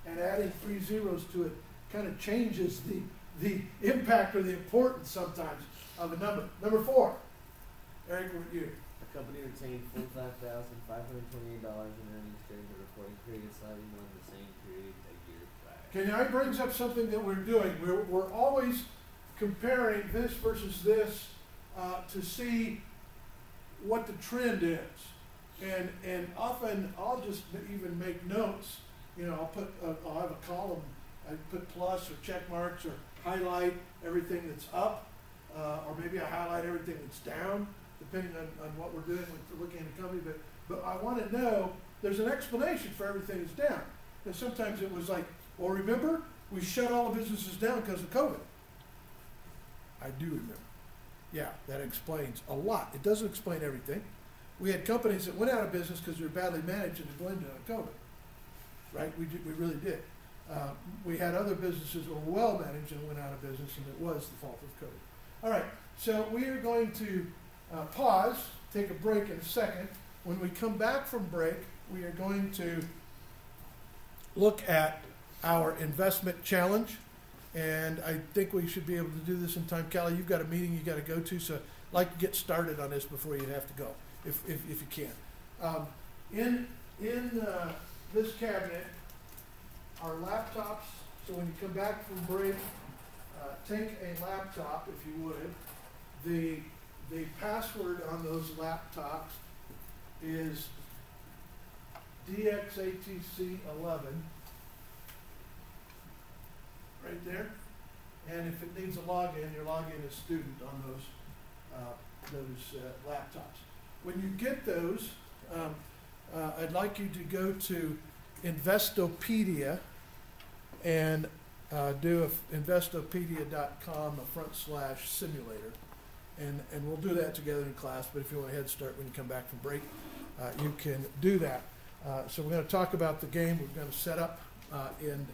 And adding three zeros to it kind of changes the, the impact or the importance sometimes of a number. Number four, Eric, you? Company retained forty-five thousand five hundred twenty-eight dollars in earnings during the reporting period, slightly more than the same period a year prior. Okay, now it brings up something that we're doing. We're, we're always comparing this versus this uh, to see what the trend is. And, and often I'll just even make notes, you know, I'll put, uh, I'll have a column, I put plus or check marks or highlight everything that's up, uh, or maybe I highlight everything that's down, depending on, on what we're doing with looking at the company. But, but I want to know there's an explanation for everything that's down. And sometimes it was like, well, remember, we shut all the businesses down because of COVID. I do remember. Yeah, that explains a lot. It doesn't explain everything. We had companies that went out of business because they were badly managed and blamed it on COVID. Right? We did, we really did. Uh, we had other businesses that were well managed and went out of business and it was the fault of COVID. All right, so we are going to uh, pause, take a break in a second. When we come back from break, we are going to look at our investment challenge. And I think we should be able to do this in time. Kelly, you've got a meeting you've got to go to, so I'd like to get started on this before you have to go, if, if, if you can. Um, in in uh, this cabinet are laptops. So when you come back from break, uh, take a laptop, if you would. The the password on those laptops is DXATC11 right there. And if it needs a login, your login is student on those uh, those uh, laptops. When you get those, um, uh, I'd like you to go to Investopedia and uh, do investopedia.com a front slash simulator. And, and we'll do that together in class, but if you want a head start when you come back from break, uh, you can do that. Uh, so we're going to talk about the game. We're going to set up uh, in,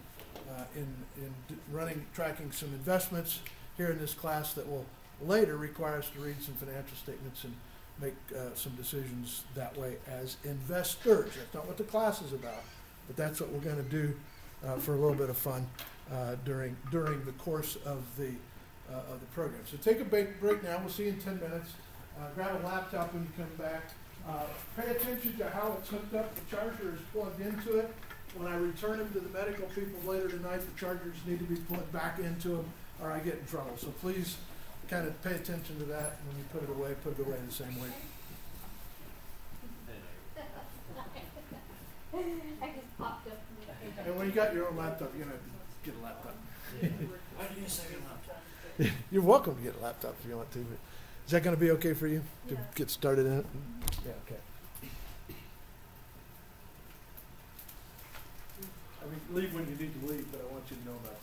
uh, in, in running, tracking some investments here in this class that will later require us to read some financial statements and make, uh, some decisions that way as investors. That's not what the class is about, but that's what we're gonna do, uh, for a little bit of fun, during, during the course of the, of the program. So take a break, break now, we'll see you in ten minutes. Uh, grab a laptop when you come back. Uh, pay attention to how it's hooked up, the charger is plugged into it. When I return them to the medical people later tonight, the chargers need to be plugged back into them or I get in trouble. So please kind of pay attention to that. When you put it away, put it away the same way. *laughs* I just popped up. And when you got your own laptop, you're gonna have to get a laptop. *laughs* *laughs* I need a second laptop. *laughs* You're welcome to get a laptop if you want to, but is that gonna be okay for you to Yeah. get started in it? Yeah, okay. I mean, leave when you need to leave, but I want you to know about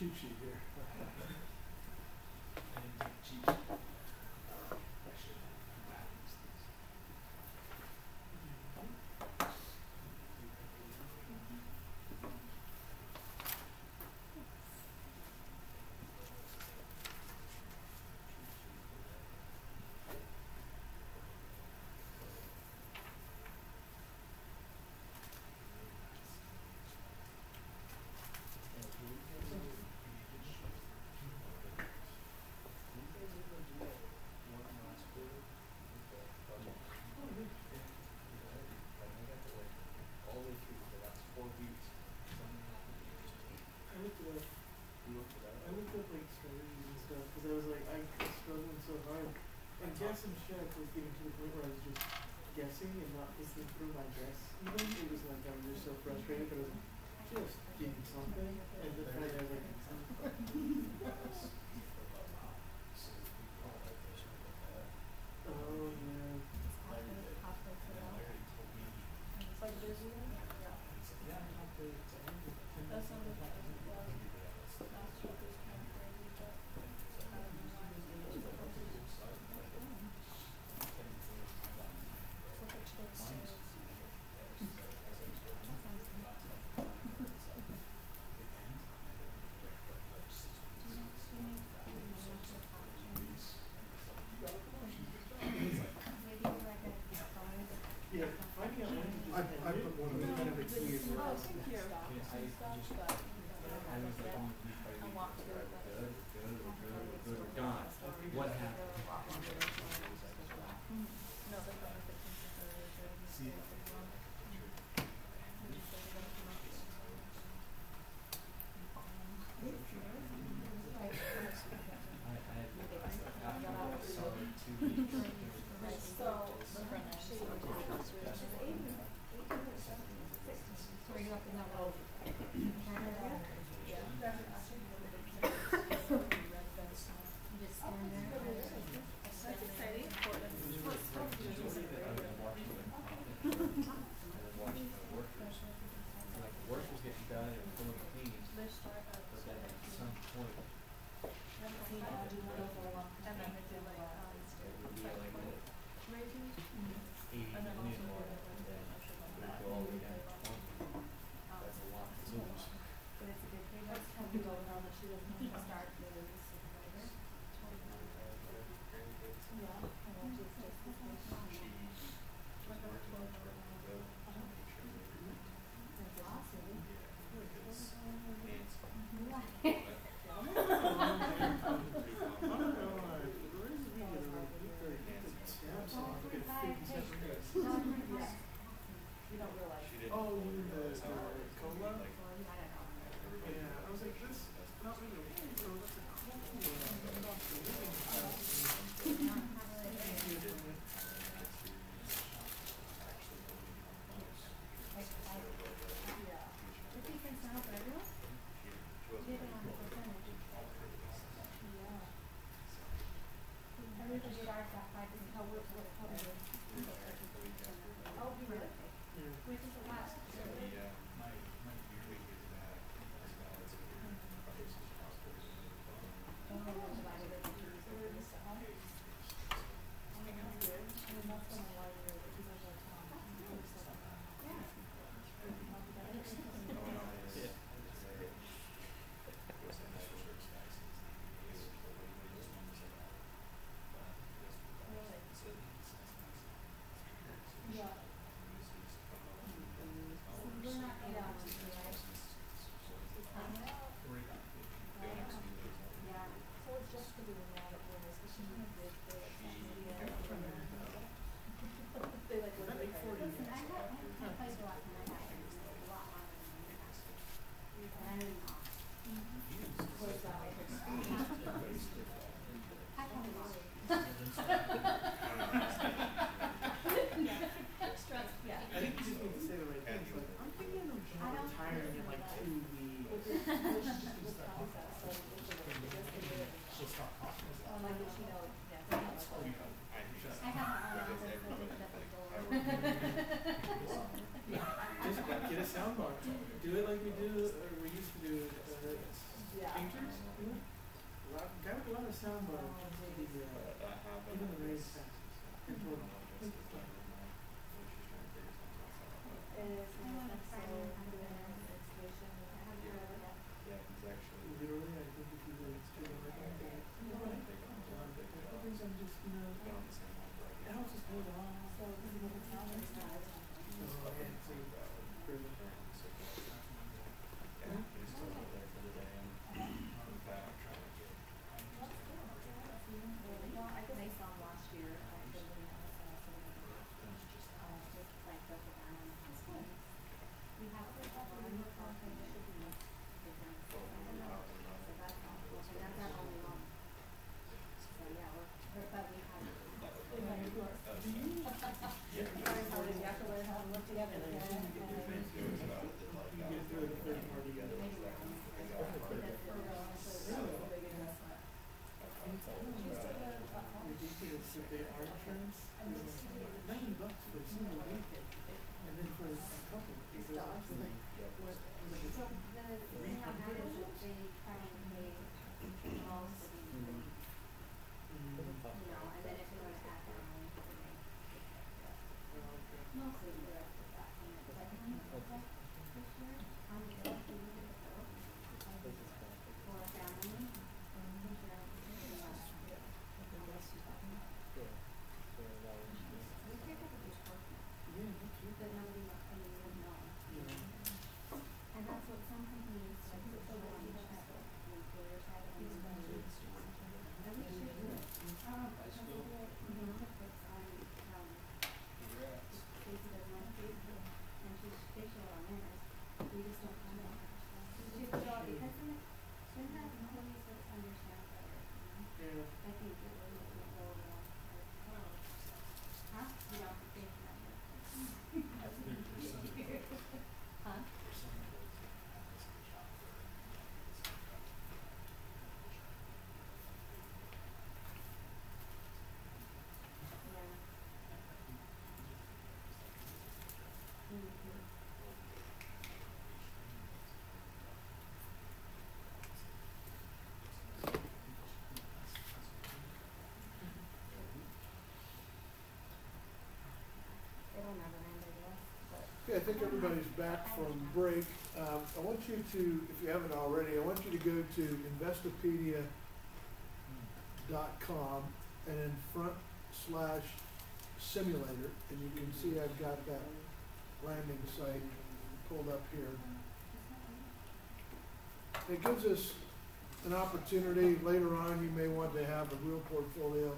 cheat sheet here. Is it like, what, like it's not three hundred dollars? Yeah, me too. Yeah. And that's what some companies, like, the one that the employers have, and the budgets. And we should do it. Um, because of the, you know, it's on, um, Casey does my Facebook, and she's facial on theirs, we just don't have it. We should show, because then, then that employees would understand better, you know? Yeah. I think it would, it would go well, like, oh, huh? You don't think that, huh? Yeah. Mhm. It'll never end, I guess, but. Okay, I think everybody's back from break. Um, I want you to, if you haven't already, I want you to go to investopedia.com and then front slash simulator, and you can see I've got that landing site pulled up here. It gives us an opportunity, later on, you may want to have a real portfolio,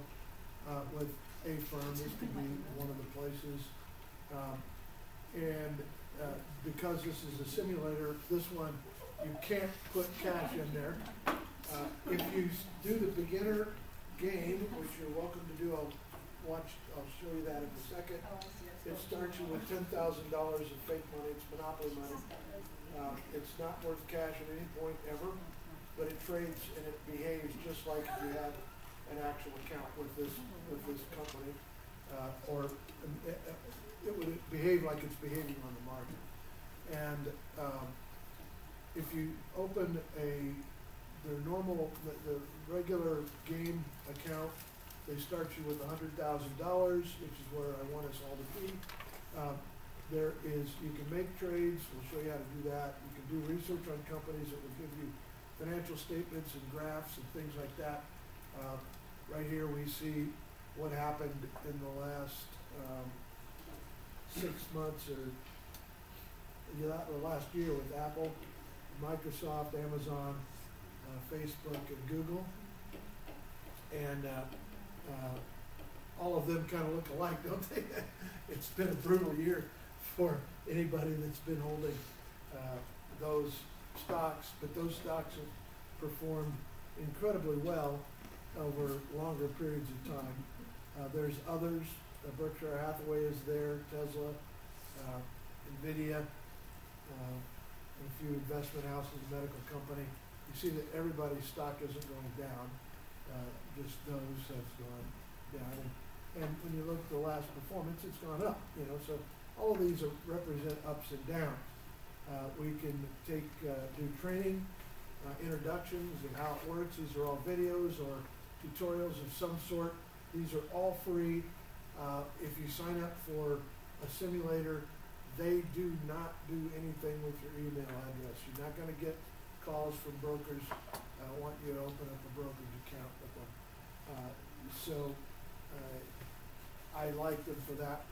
uh, with a firm, this could be one of the places. Um, and, uh, because this is a simulator, this one, you can't put cash in there. Uh, if you do the beginner game, which you're welcome to do, I'll watch, I'll show you that in a second. It starts you with ten thousand dollars of fake money, it's monopoly money. Uh, it's not worth cash at any point ever, but it trades and it behaves just like if you had an actual account with this, with this company. Uh, or, um, it, would behave like it's behaving on the market. And, um, if you open a, their normal, the, the regular game account, they start you with hundred thousand dollars, which is where I want us all to be. Um, there is, you can make trades, we'll show you how to do that. You can do research on companies that will give you financial statements and graphs and things like that. Uh, right here, we see what happened in the last, um, six months or, the last year with Apple, Microsoft, Amazon, uh, Facebook, and Google. And, uh, uh, all of them kind of look alike, *laughs* don't they? It's been a brutal year for anybody that's been holding, uh, those stocks, but those stocks have performed incredibly well over longer periods of time. Uh, there's others, uh, Berkshire Hathaway is there, Tesla, uh, Nvidia, uh, and a few investment houses, medical company. You see that everybody's stock isn't going down, uh, just those have gone down. And, and when you look at the last performance, it's gone up, you know, so all of these are, represent ups and downs. We can take, do training, introductions and how it works. These are all videos or tutorials of some sort. These are all free. Uh, if you sign up for a simulator, they do not do anything with your email address. You're not gonna get calls from brokers, uh, want you to open up a brokerage account with them. Uh, so, uh, I like them for that.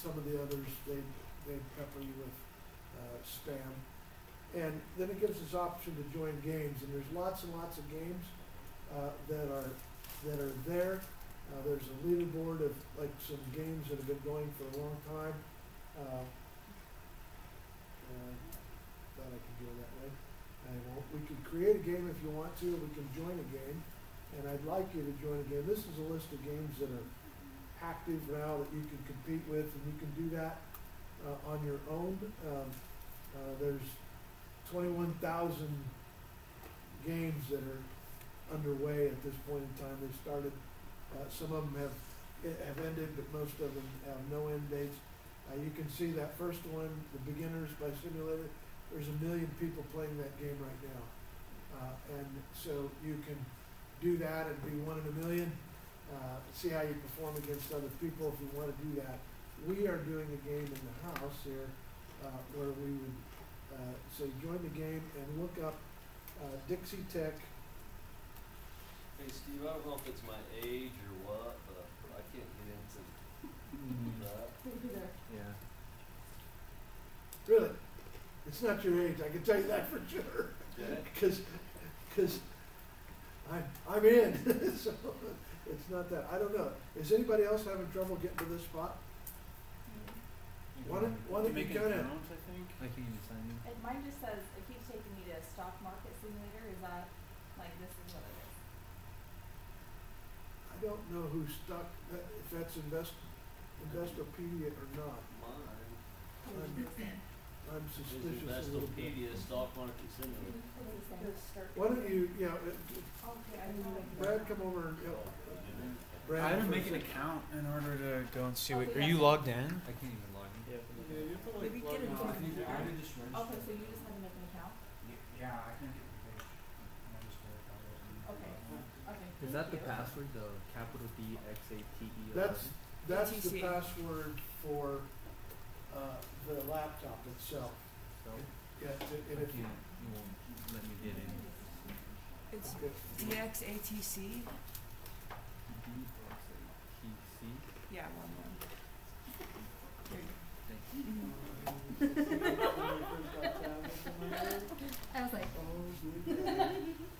Some of the others, they, they pepper you with, uh, spam. And then it gives us option to join games, and there's lots and lots of games, uh, that are, that are there. Uh, there's a leaderboard of like some games that have been going for a long time. Uh, uh, thought I could go that way. We could create a game if you want to, we can join a game. And I'd like you to join a game. This is a list of games that are active now that you can compete with, and you can do that, uh, on your own. Um, uh, there's twenty-one thousand games that are underway at this point in time. They started, uh, some of them have have ended, but most of them have no end dates. Uh, you can see that first one, the beginners by simulator, there's a million people playing that game right now. Uh, and so you can do that and be one in a million, uh, see how you perform against other people if you wanna do that. We are doing a game in the house here, uh, where we would, uh, say, join the game and look up, Dixie Tech Hey Steve, I don't know if it's my age or what, but I can't get into mm-hmm. that. Yeah. Really? It's not your age, I can tell you that for sure. Okay. *laughs* Cause, cause I'm, I'm in, *laughs* so it's not that, I don't know. Is anybody else having trouble getting to this spot? Mm. Why don't, why don't you kinda, I think. I can't even sign in. And mine just says, it keeps taking me to stock market simulator, is that, like, this is what it is? I don't know who's stuck, that, if that's invest, Investopedia or not. Mine I'm, I'm is suspicious a little bit. Investopedia Stock Market Simulator. Why don't you, yeah, uh, Okay, I didn't even. Brad, come over and, uh, Brad. I had to make an account in order to go and see what, are you logged in? I can't even log in. Yeah, from the- Yeah, you have to like Maybe get it from- Okay, so you just had to make an account? Yeah, I can get the page. Register if I wasn't. Okay, okay. Is that the password, the capital D X A T E That's, that's the ATC. password for, uh, the laptop itself. So, Yeah, and I and can't, if you, it won't let me get in. It's okay. DXATC. D X A T C. Yeah, one one. There you Thank you. I was like, oh.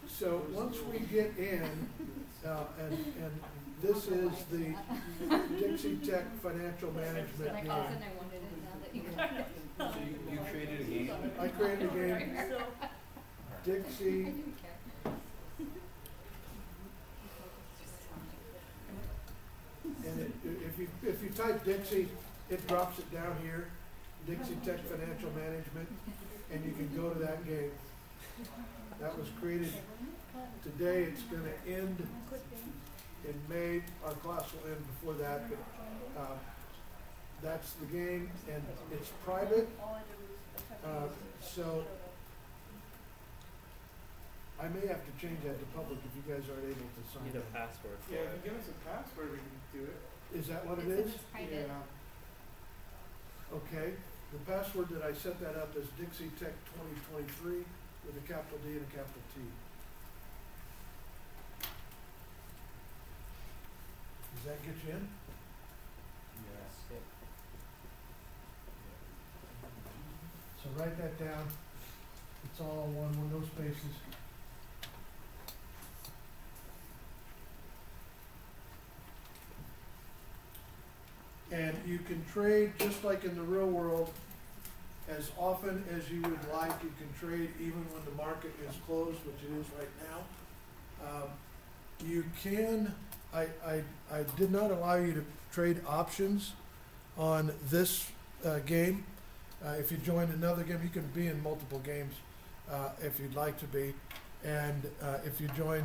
So once we get in, uh, and, and this is the Dixie Tech Financial Management game. all of a sudden I wanted it now that you. *laughs* So you, you created a game? I created a game, *laughs* Dixie, and it, if you, if you type Dixie, it drops it down here, Dixie Tech Financial Management, and you can go to that game. That was created today, it's gonna end in May, our class will end before that, but, uh, that's the game, and it's private, uh, so I may have to change that to public if you guys aren't able to sign Need a in. password for Yeah, if it. you give us a password, we can do it. Is that what it it is? It is private. Yeah. Okay, the password that I set that up is Dixie Tech twenty twenty-three with a capital D and a capital T. Does that get you in? Yes. So write that down. It's all one, no spaces. And you can trade just like in the real world, as often as you would like. You can trade even when the market is closed, which it is right now. Um, you can, I, I, I did not allow you to trade options on this, uh, game. Uh, if you join another game, you can be in multiple games, uh, if you'd like to be. And, uh, if you join,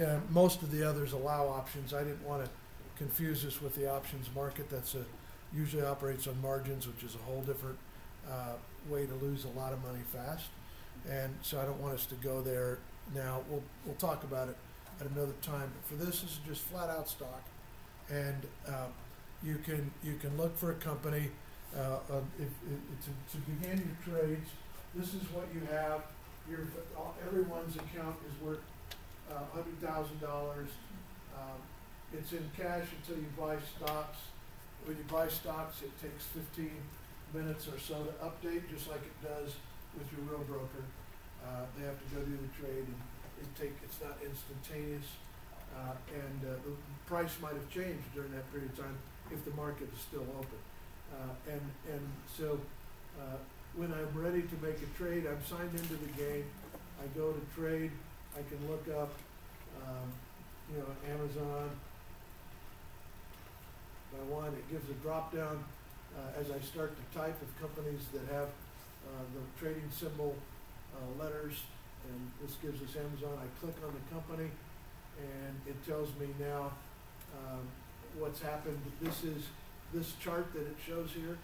uh, most of the others allow options. I didn't wanna confuse this with the options market. That's a, usually operates on margins, which is a whole different, uh, way to lose a lot of money fast. And so I don't want us to go there now. We'll, we'll talk about it at another time. But for this, this is just flat out stock. And, uh, you can, you can look for a company, uh, uh, if, if, to, to begin your trades, this is what you have. Your, everyone's account is worth, uh, hundred thousand dollars. Um, it's in cash until you buy stocks. When you buy stocks, it takes fifteen minutes or so to update, just like it does with your real broker. Uh, they have to go do the trade and it take, it's not instantaneous. Uh, and, uh, the price might have changed during that period of time if the market is still open. Uh, and, and so, uh, when I'm ready to make a trade, I'm signed into the game. I go to trade, I can look up, um, you know, Amazon. If I want, it gives a drop down, uh, as I start to type of companies that have, uh, the trading symbol, letters. And this gives us Amazon. I click on the company and it tells me now, um, what's happened. This is, this chart that it shows here,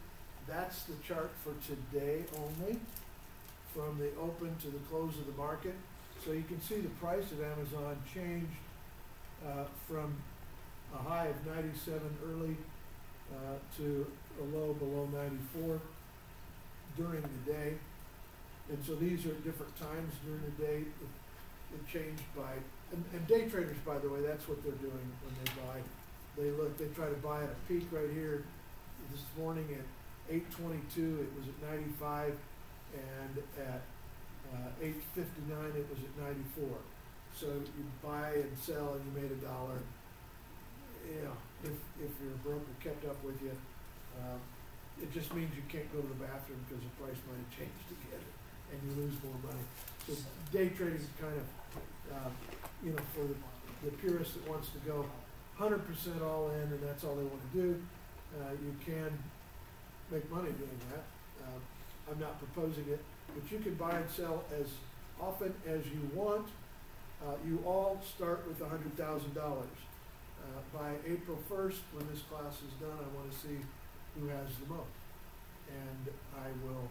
that's the chart for today only, from the open to the close of the market. So you can see the price of Amazon changed, uh, from a high of ninety-seven early, uh, to a low below ninety-four during the day. And so these are different times during the day. It, it changed by, and, and day traders, by the way, that's what they're doing when they buy. They look, they try to buy at a peak right here. This morning at eight twenty-two, it was at ninety-five, and at, uh, eight fifty-nine, it was at ninety-four. So you buy and sell and you made a dollar. Know, if, if your broker kept up with you, um, it just means you can't go to the bathroom because the price might have changed again and you lose more money. So day trading is kind of, um, you know, for the, the purist that wants to go hundred percent all in and that's all they wanna do, uh, you can make money doing that. Um, I'm not proposing it, but you can buy and sell as often as you want. Uh, you all start with a hundred thousand dollars. Uh, by April first, when this class is done, I wanna see who has the most. And I will,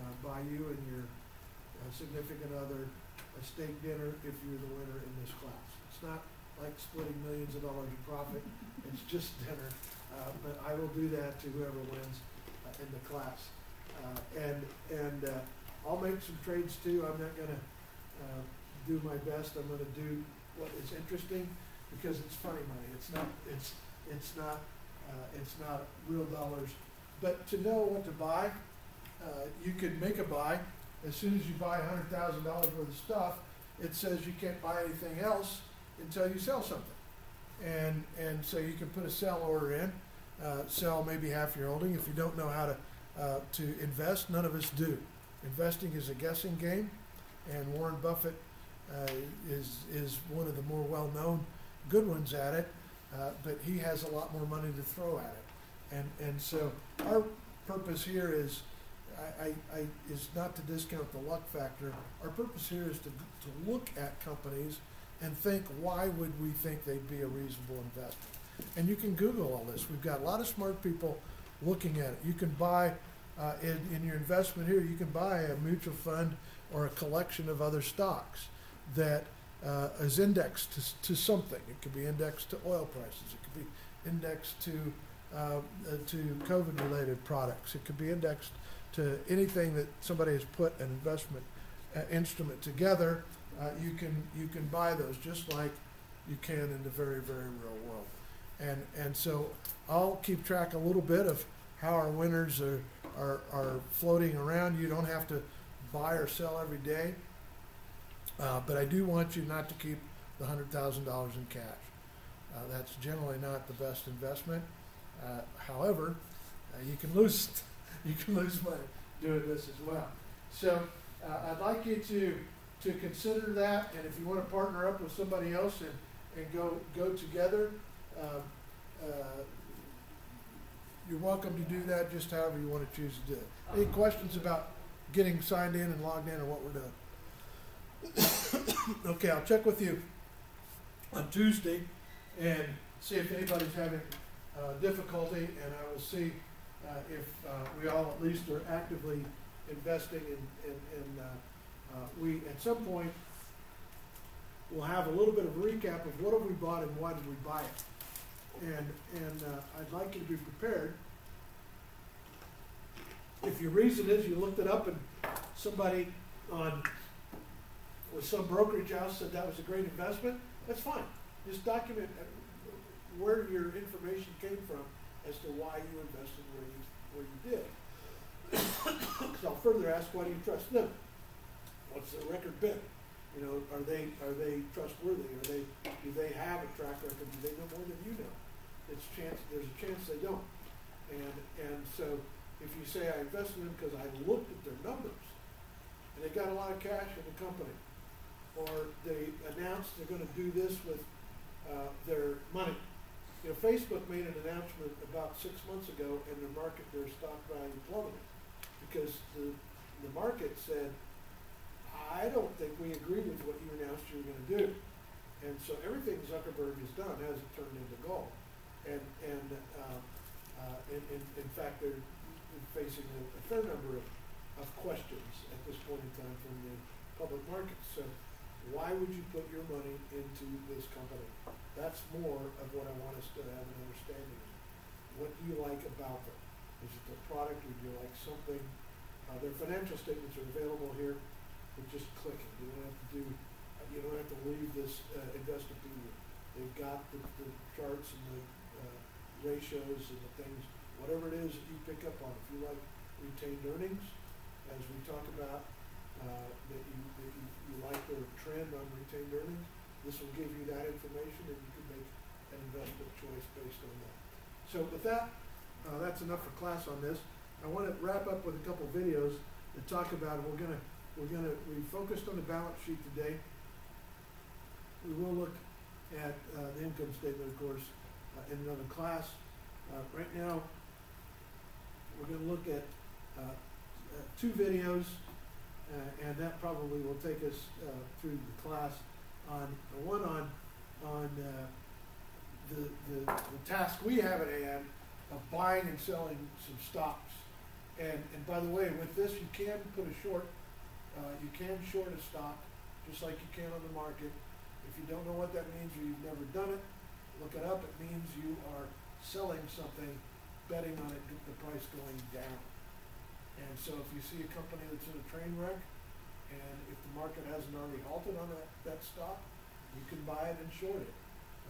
uh, buy you and your uh, significant other a steak dinner if you're the winner in this class. It's not like splitting millions of dollars in profit, *laughs* it's just dinner. Uh, but I will do that to whoever wins, uh, in the class. Uh, and, and, uh, I'll make some trades too. I'm not gonna, uh, do my best. I'm gonna do what is interesting because it's funny money. It's not, it's, it's not, uh, it's not real dollars. But to know what to buy, you can make a buy. As soon as you buy a hundred thousand dollars worth of stuff, it says you can't buy anything else until you sell something. And, and so you can put a sell order in, uh, sell maybe half your holding. If you don't know how to, uh, to invest, none of us do. Investing is a guessing game, and Warren Buffett, uh, is, is one of the more well-known good ones at it, uh, but he has a lot more money to throw at it. And, and so our purpose here is, I, I, is not to discount the luck factor. Our purpose here is to, to look at companies and think, why would we think they'd be a reasonable investment? And you can Google all this. We've got a lot of smart people looking at it. You can buy, uh, in, in your investment here, you can buy a mutual fund or a collection of other stocks that uh, is indexed to, to something. It could be indexed to oil prices. It could be indexed to uh, uh, to COVID-related products. It could be indexed to anything that somebody has put an investment uh, instrument together. Uh, you can you can buy those just like you can in the very very real world. And and so I'll keep track a little bit of how our winners are are, are floating around. You don't have to buy or sell every day. Uh, but I do want you not to keep the hundred thousand dollars in cash. Uh, that's generally not the best investment. Uh, however, uh, you can lose *laughs* you can lose money doing this as well. So uh, I'd like you to to consider that, and if you want to partner up with somebody else and, and go go together, um, uh, you're welcome to do that. Just however you want to choose to do it. Any questions about getting signed in and logged in, or what we're doing? *coughs* okay, I'll check with you on Tuesday and see if anybody's having uh, difficulty, and I will see if uh, we all at least are actively investing in, in, in uh, uh, we, at some point, we'll have a little bit of a recap of what have we bought and why did we buy it. And, and uh, I'd like you to be prepared. If your reason is you looked it up and somebody on with some brokerage house said that was a great investment, that's fine. Just document uh, where your information came from as to why you invested where you, where you did. so I'll further ask, why do you trust them? What's their record been? You know, are they, are they trustworthy? Are they, do they have a track record? Do they know more than you know? It's chance, there's a chance they don't. And, and so if you say I invested in them because I looked at their numbers and they got a lot of cash in the company, or they announced they're going to do this with uh, their money. You know, Facebook made an announcement about six months ago, and their market, their stock value plummeted because the the market said, "I don't think we agree with what you announced you were going to do," and so everything Zuckerberg has done hasn't turned into gold. And, and, uh, uh, in, in, in fact, they're facing a, a fair number of, of questions at this point in time from the public markets. So why would you put your money into this company? That's more of what I want us to have an understanding of. What do you like about them? Is it the product or do you like something? Uh, their financial statements are available here with just clicking. You don't have to do, you don't have to leave this uh, Investopedia. They've got the, the charts and the uh, ratios and the things, whatever it is that you pick up on. If you like retained earnings, as we talk about, uh, that you, that you, you like their trend on retained earnings, this will give you that information and you can make an investment choice based on that. So with that, uh, that's enough for class on this. I want to wrap up with a couple videos that talk about, we're gonna, we're gonna, we focused on the balance sheet today. We will look at, uh, the income statement, of course, uh, in another class. Uh, right now, we're gonna look at, uh, uh, two videos, and that probably will take us, through the class on, uh, one on, on, uh, the, the, the task we have at hand of buying and selling some stocks. And, and by the way, with this, you can put a short, uh, you can short a stock, just like you can on the market. If you don't know what that means or you've never done it, look it up. It means you are selling something, betting on it, the price going down. And so if you see a company that's in a train wreck, and if the market hasn't already halted on that, that stock, you can buy it and short it,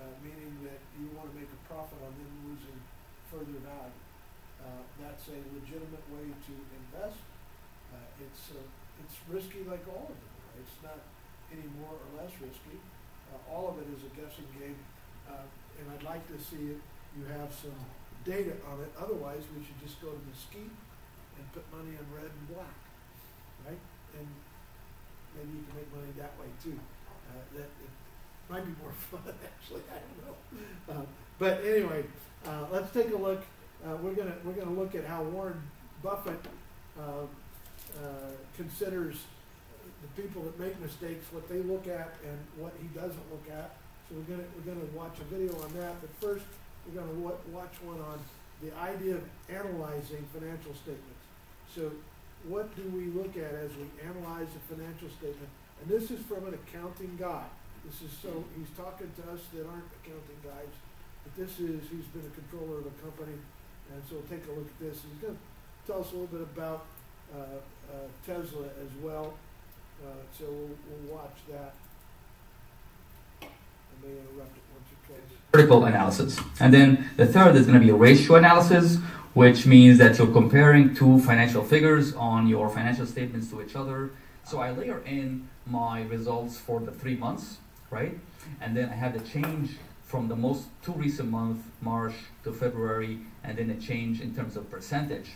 uh, meaning that you wanna make a profit on them losing further value. Uh, that's a legitimate way to invest. Uh, it's, uh, it's risky like all of them, are. It's not any more or less risky. Uh, all of it is a guessing game. Uh, and I'd like to see it, you have some data on it. Otherwise, we should just go to Mesquite and put money in red and black, right? And maybe you can make money that way too. Uh, that might be more *laughs* fun, actually. I don't know. Uh, but anyway, uh, let's take a look. Uh, we're gonna we're gonna look at how Warren Buffett uh, uh, considers the people that make mistakes, what they look at, and what he doesn't look at. So we're gonna we're gonna watch a video on that. But first, we're gonna wa- watch one on the idea of analyzing financial statements. So, what do we look at as we analyze a financial statement? And this is from an accounting guy. This is so he's talking to us that aren't accounting guys, but this is he's been a controller of a company, and so we'll take a look at this. He's going to tell us a little bit about uh, uh, Tesla as well. Uh, so we'll, we'll watch that. I may interrupt it. Vertical analysis. And then the third is going to be a ratio analysis, which means that you're comparing two financial figures on your financial statements to each other. So I layer in my results for the three months, right? And then I have the change from the most two recent months, March to February, and then a change in terms of percentage.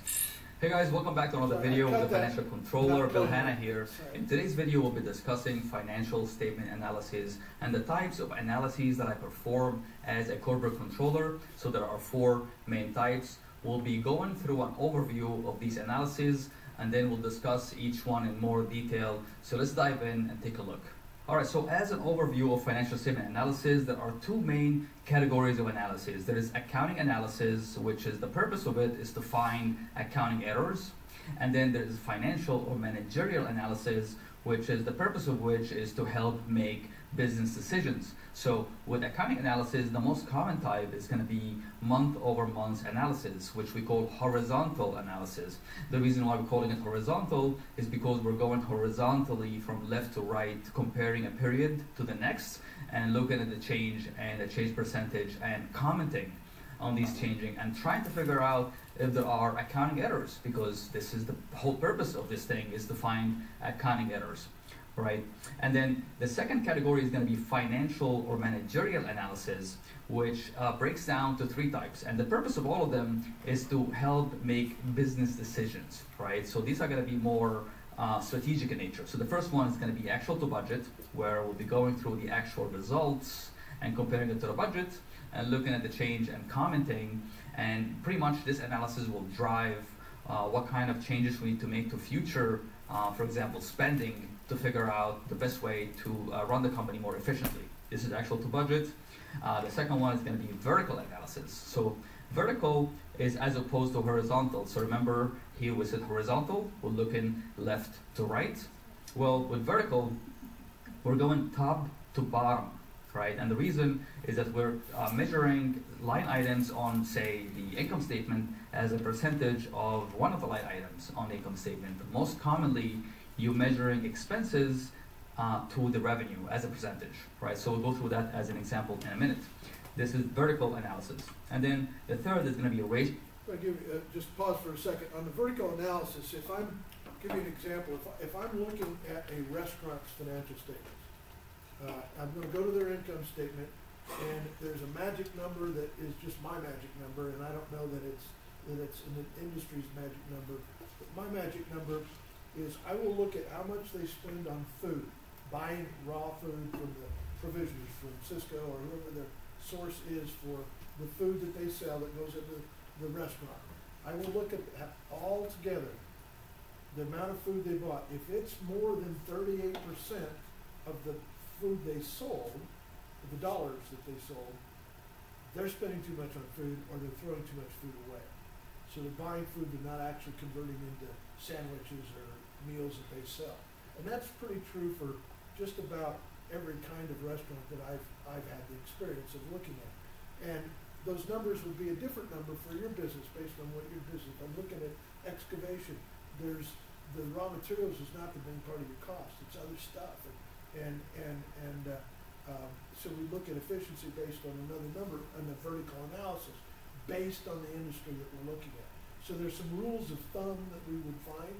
Hey guys, welcome back to another video with the financial controller, Bill. Hanna here. In today's video, we'll be discussing financial statement analysis and the types of analyses that I perform as a corporate controller. So there are four main types. We'll be going through an overview of these analyses and then we'll discuss each one in more detail. So let's dive in and take a look. All right, so as an overview of financial statement analysis, there are two main categories of analysis. There is accounting analysis, which is the purpose of it is to find accounting errors. And then there is financial or managerial analysis, which is the purpose of which is to help make business decisions. So with accounting analysis, the most common type is going to be month over month analysis, which we call horizontal analysis. The reason why we're calling it horizontal is because we're going horizontally from left to right, comparing a period to the next, and looking at the change and the change percentage and commenting on these changing and trying to figure out if there are accounting errors because this is the whole purpose of this thing is to find accounting errors right? And then the second category is going to be financial or managerial analysis which uh, breaks down to three types. And the purpose of all of them is to help make business decisions right? So these are going to be more uh, strategic in nature. So the first one is going to be actual to budget where we'll be going through the actual results and comparing it to the budget and looking at the change and commenting. And pretty much this analysis will drive uh, what kind of changes we need to make to future, uh, for example, spending to figure out the best way to uh, run the company more efficiently. This is actual to budget. Uh, the second one is going to be vertical analysis. So vertical is as opposed to horizontal. So remember here we said horizontal, we're looking left to right. Well, with vertical, we're going top to bottom, right? And the reason is that we're uh, measuring line items on, say, the income statement as a percentage of one of the line items on the income statement. Most commonly, you're measuring expenses uh, to the revenue as a percentage, right? So we'll go through that as an example in a minute. This is vertical analysis. And then the third is going to be a ratio. Give uh, just pause for a second. On the vertical analysis, if I'm, give you an example, if, if I'm looking at a restaurant's financial statements, uh, I'm gonna go to their income statement, and there's a magic number that is just my magic number, and I don't know that it's, that it's an industry's magic number. But my magic number is I will look at how much they spend on food, buying raw food from the provisioners, from Sysco or whoever their source is for the food that they sell that goes into the restaurant. I will look at all together, the amount of food they bought. If it's more than thirty-eight percent of the food they sold, the dollars that they sold, they're spending too much on food or they're throwing too much food away. So they're buying food, they're not actually converting into sandwiches or meals that they sell. And that's pretty true for just about every kind of restaurant that I've, I've had the experience of looking at. And those numbers would be a different number for your business based on what your business, I'm looking at excavation, there's, the raw materials is not the main part of your cost, it's other stuff. And, and, and, and, uh, um, so we look at efficiency based on another number and the vertical analysis, based on the industry that we're looking at. So there's some rules of thumb that we would find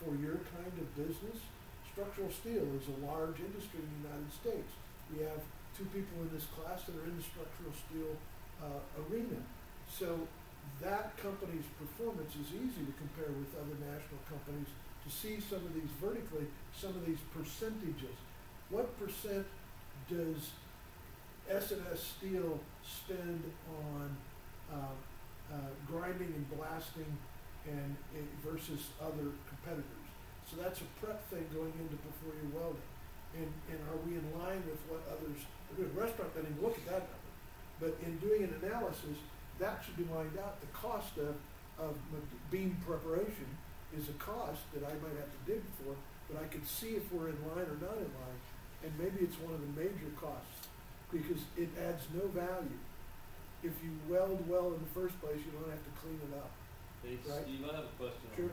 for your kind of business. Structural steel is a large industry in the United States. We have two people in this class that are in the structural steel uh, arena. So that company's performance is easy to compare with other national companies to see some of these vertically, some of these percentages. What percent does S and S Steel spend on uh, uh, grinding and blasting and versus other competitors? So that's a prep thing going into before you're welding. And, and are we in line with what others are doing? Restaurant even look at that number. But in doing an analysis, that should be lined out. The cost of, of beam preparation is a cost that I might have to dig for, but I can see if we're in line or not in line. And maybe it's one of the major costs because it adds no value. If you weld well in the first place, you don't have to clean it up. Right. Steve, I have a question Sure.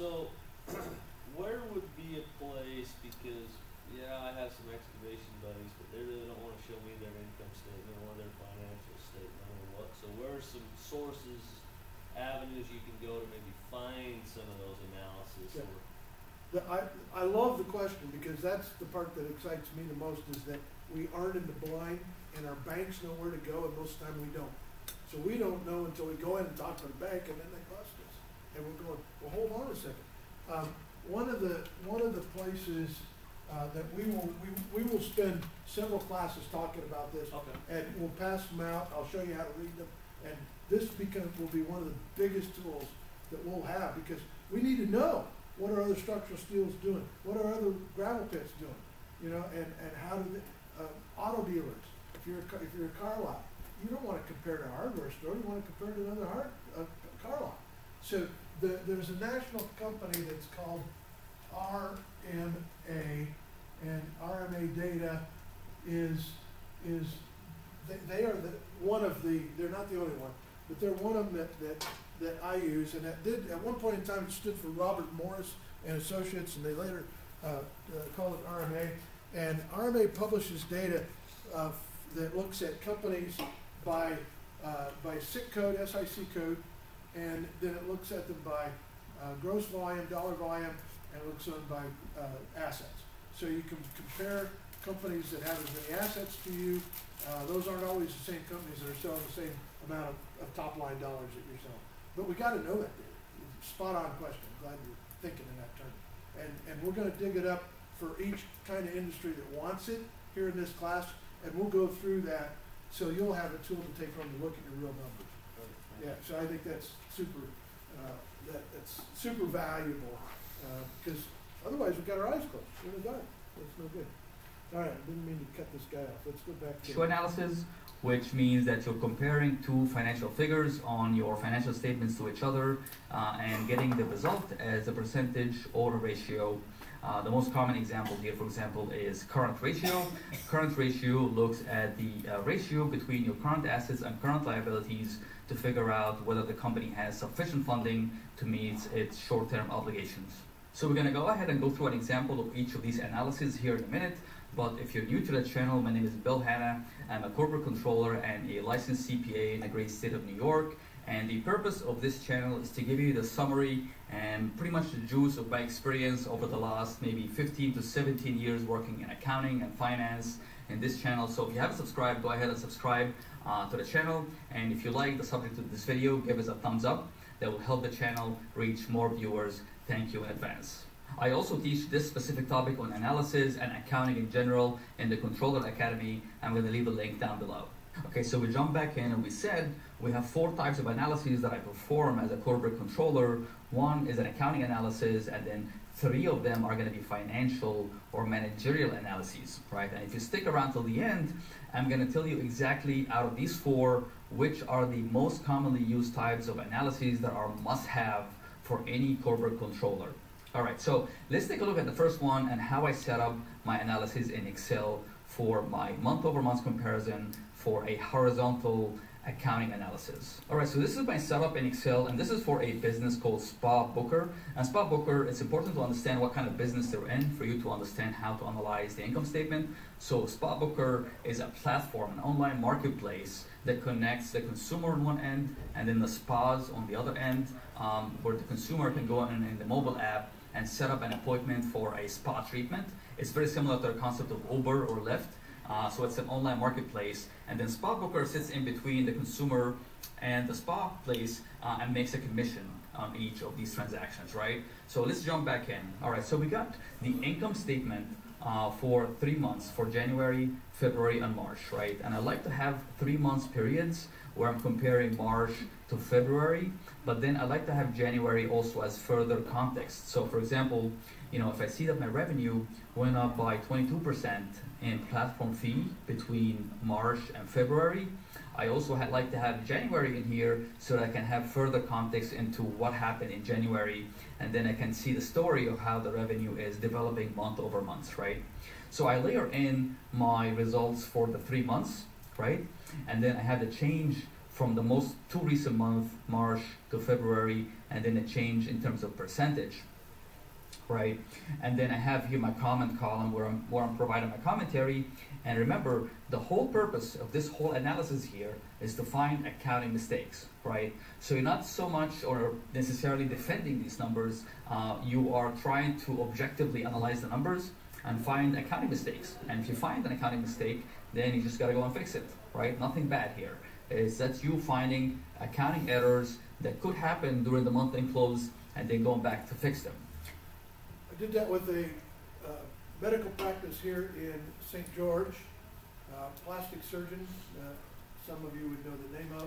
On that topic. So, *clears throat* where would be a place, because, yeah, I have some excavation buddies, but they really don't wanna show me their income statement or their financial statement or what, so where are some sources, avenues you can go to maybe find some of those analysis Yeah. or? The, I, I love the question because that's the part that excites me the most is that we aren't in the blind and our banks know where to go and most of the time we don't. So we don't know until we go in and talk to the bank and then they. And we're going, well, hold on a second. Um, one of the, one of the places, uh, that we will, we, we will spend several classes talking about this. Okay. And we'll pass them out, I'll show you how to read them, and this becomes, will be one of the biggest tools that we'll have, because we need to know what are other structural steels doing, what are other gravel pits doing, you know, and, and how do they, uh, auto dealers, if you're, a if you're a car lot, you don't wanna compare to a hardware store, you wanna compare to another hard, uh, car lot. So, the, there's a national company that's called RMA, and RMA data is, is, they, they are the, one of the, they're not the only one, but they're one of them that, that, that I use, and that did, at one point in time, it stood for Robert Morris and Associates, and they later, uh, uh, called it RMA. And RMA publishes data, uh, that looks at companies by, uh, by SIC code, SIC code, and then it looks at them by, uh, gross volume, dollar volume, and it looks on by, uh, assets. So you can compare companies that have as many assets to you, uh, those aren't always the same companies that are selling the same amount of, of top line dollars that you're selling. But we gotta know that data. Spot on question. Glad you're thinking in that term. And, and we're gonna dig it up for each kind of industry that wants it here in this class, and we'll go through that, so you'll have a tool to take home to look at your real numbers. Yeah, so I think that's super, uh, that, that's super valuable, uh, because otherwise we've got our eyes closed, we're dark, that's no good. All right, I didn't mean to cut this guy off. Let's go back to. analysis, which means that you're comparing two financial figures on your financial statements to each other uh, and getting the result as a percentage or a ratio. Uh, the most common example here, for example, is current ratio. Current ratio looks at the uh, ratio between your current assets and current liabilities to figure out whether the company has sufficient funding to meet its short-term obligations. So we're going to go ahead and go through an example of each of these analyses here in a minute. But if you're new to the channel, my name is Bill Hanna. I'm a corporate controller and a licensed CPA in the great state of New York. And the purpose of this channel is to give you the summary and pretty much the juice of my experience over the last maybe 15 to 17 years working in accounting and finance in this channel. So if you haven't subscribed, go ahead and subscribe uh, to the channel. And if you like the subject of this video, give us a thumbs up. That will help the channel reach more viewers. Thank you in advance. I also teach this specific topic on analysis and accounting in general in the Controller Academy. I'm going to leave a link down below. Okay, so we jump back in and we said we have four types of analyses that I perform as a corporate controller. One is an accounting analysis, and then three of them are going to be financial or managerial analyses, right? And if you stick around till the end, I'm going to tell you exactly out of these four which are the most commonly used types of analyses that are must-have for any corporate controller. All right, so let's take a look at the first one and how I set up my analysis in Excel for my month-over-month comparison for a horizontal accounting analysis. All right, so this is my setup in Excel, and this is for a business called Spa Booker. And Spa Booker, it's important to understand what kind of business they're in for you to understand how to analyze the income statement. So Spa Booker is a platform, an online marketplace that connects the consumer on one end and then the spas on the other end, um, where the consumer can go in, in the mobile app and set up an appointment for a spa treatment. It's very similar to the concept of Uber or Lyft. Uh, so it's an online marketplace, and then Spa Booker sits in between the consumer and the spa place uh, and makes a commission on each of these transactions, right? So let's jump back in. All right, so we got the income statement uh, for three months for January, February, and March, right? And I like to have three months periods where I'm comparing March to February, but then I like to have January also as further context. So, for example, you know, if I see that my revenue went up by 22% in platform fee between March and February, I also had like to have January in here so that I can have further context into what happened in January, and then I can see the story of how the revenue is developing month over month, right? So I layer in my results for the three months, right? And then I have the change from the most two recent month, March to February, and then a change in terms of percentage, right? And then I have here my comment column where I'm, where I'm providing my commentary. And remember, the whole purpose of this whole analysis here is to find accounting mistakes, right? So you're not so much or necessarily defending these numbers, uh, you are trying to objectively analyze the numbers and find accounting mistakes. And if you find an accounting mistake, then you just gotta go and fix it, right? Nothing bad here. Is that you finding accounting errors that could happen during the month end close and then going back to fix them. I did that with a uh, medical practice here in St. George, uh, plastic surgeon. Uh, some of you would know the name of,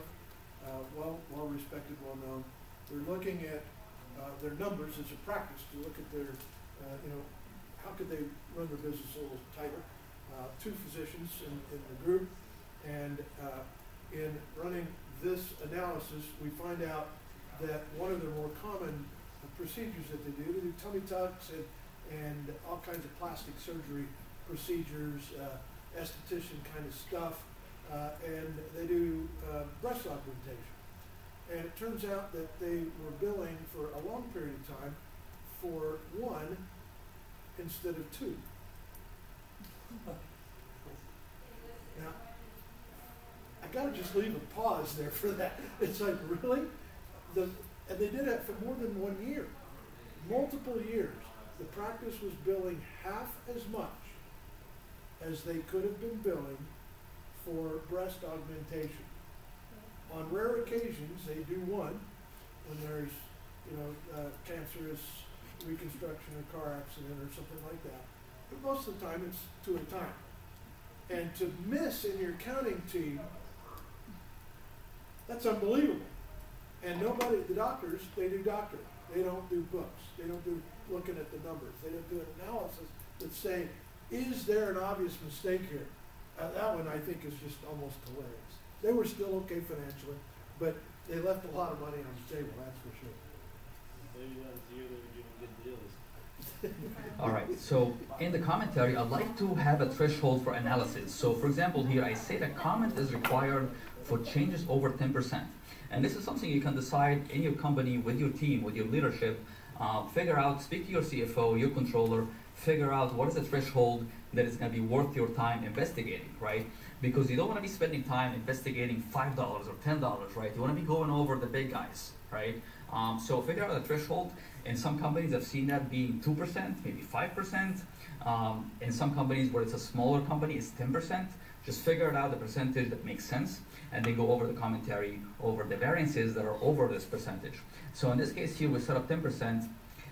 uh, well, well respected, well known. They're looking at uh, their numbers as a practice to look at their, you know, how could they run their business a little tighter. Two physicians in, in the group, and in running this analysis, we find out that one of the more common procedures that they do, they do tummy tucks and, and all kinds of plastic surgery procedures, uh, esthetician kind of stuff, uh, and they do uh, breast augmentation. And it turns out that they were billing for a long period of time for one instead of two. *laughs* Now, I gotta just leave a pause there for that. It's like, really? The, and they did that for more than one year, multiple years. The practice was billing half as much as they could have been billing for breast augmentation. On rare occasions, they do one when there's, you know, uh, cancerous reconstruction or car accident or something like that. But most of the time, it's two at a time. And to miss in your counting team, that's unbelievable. And nobody, the doctors, they do doctoring. They don't do books. They don't do looking at the numbers. They don't do an analysis that say, is there an obvious mistake here? Uh, that one I think is just almost hilarious. They were still okay financially, but they left a lot of money on the table, that's for sure. Maybe that's the year they were giving good deals. *laughs* All right, so in the commentary, I'd like to have a threshold for analysis. So for example, here I say that comment is required for changes over 10%. And this is something you can decide in your company with your team, with your leadership. Uh, figure out, speak to your CFO, your controller, figure out what is the threshold that is going to be worth your time investigating, right? Because you don't want to be spending time investigating $5 or $10, right? You want to be going over the big guys, right? Um, so figure out the threshold. In some companies, I've seen that being 2%, maybe 5%. Um, in some companies where it's a smaller company, it's 10%. Just figure it out the percentage that makes sense and they go over the commentary over the variances that are over this percentage. So in this case here, we set up 10%.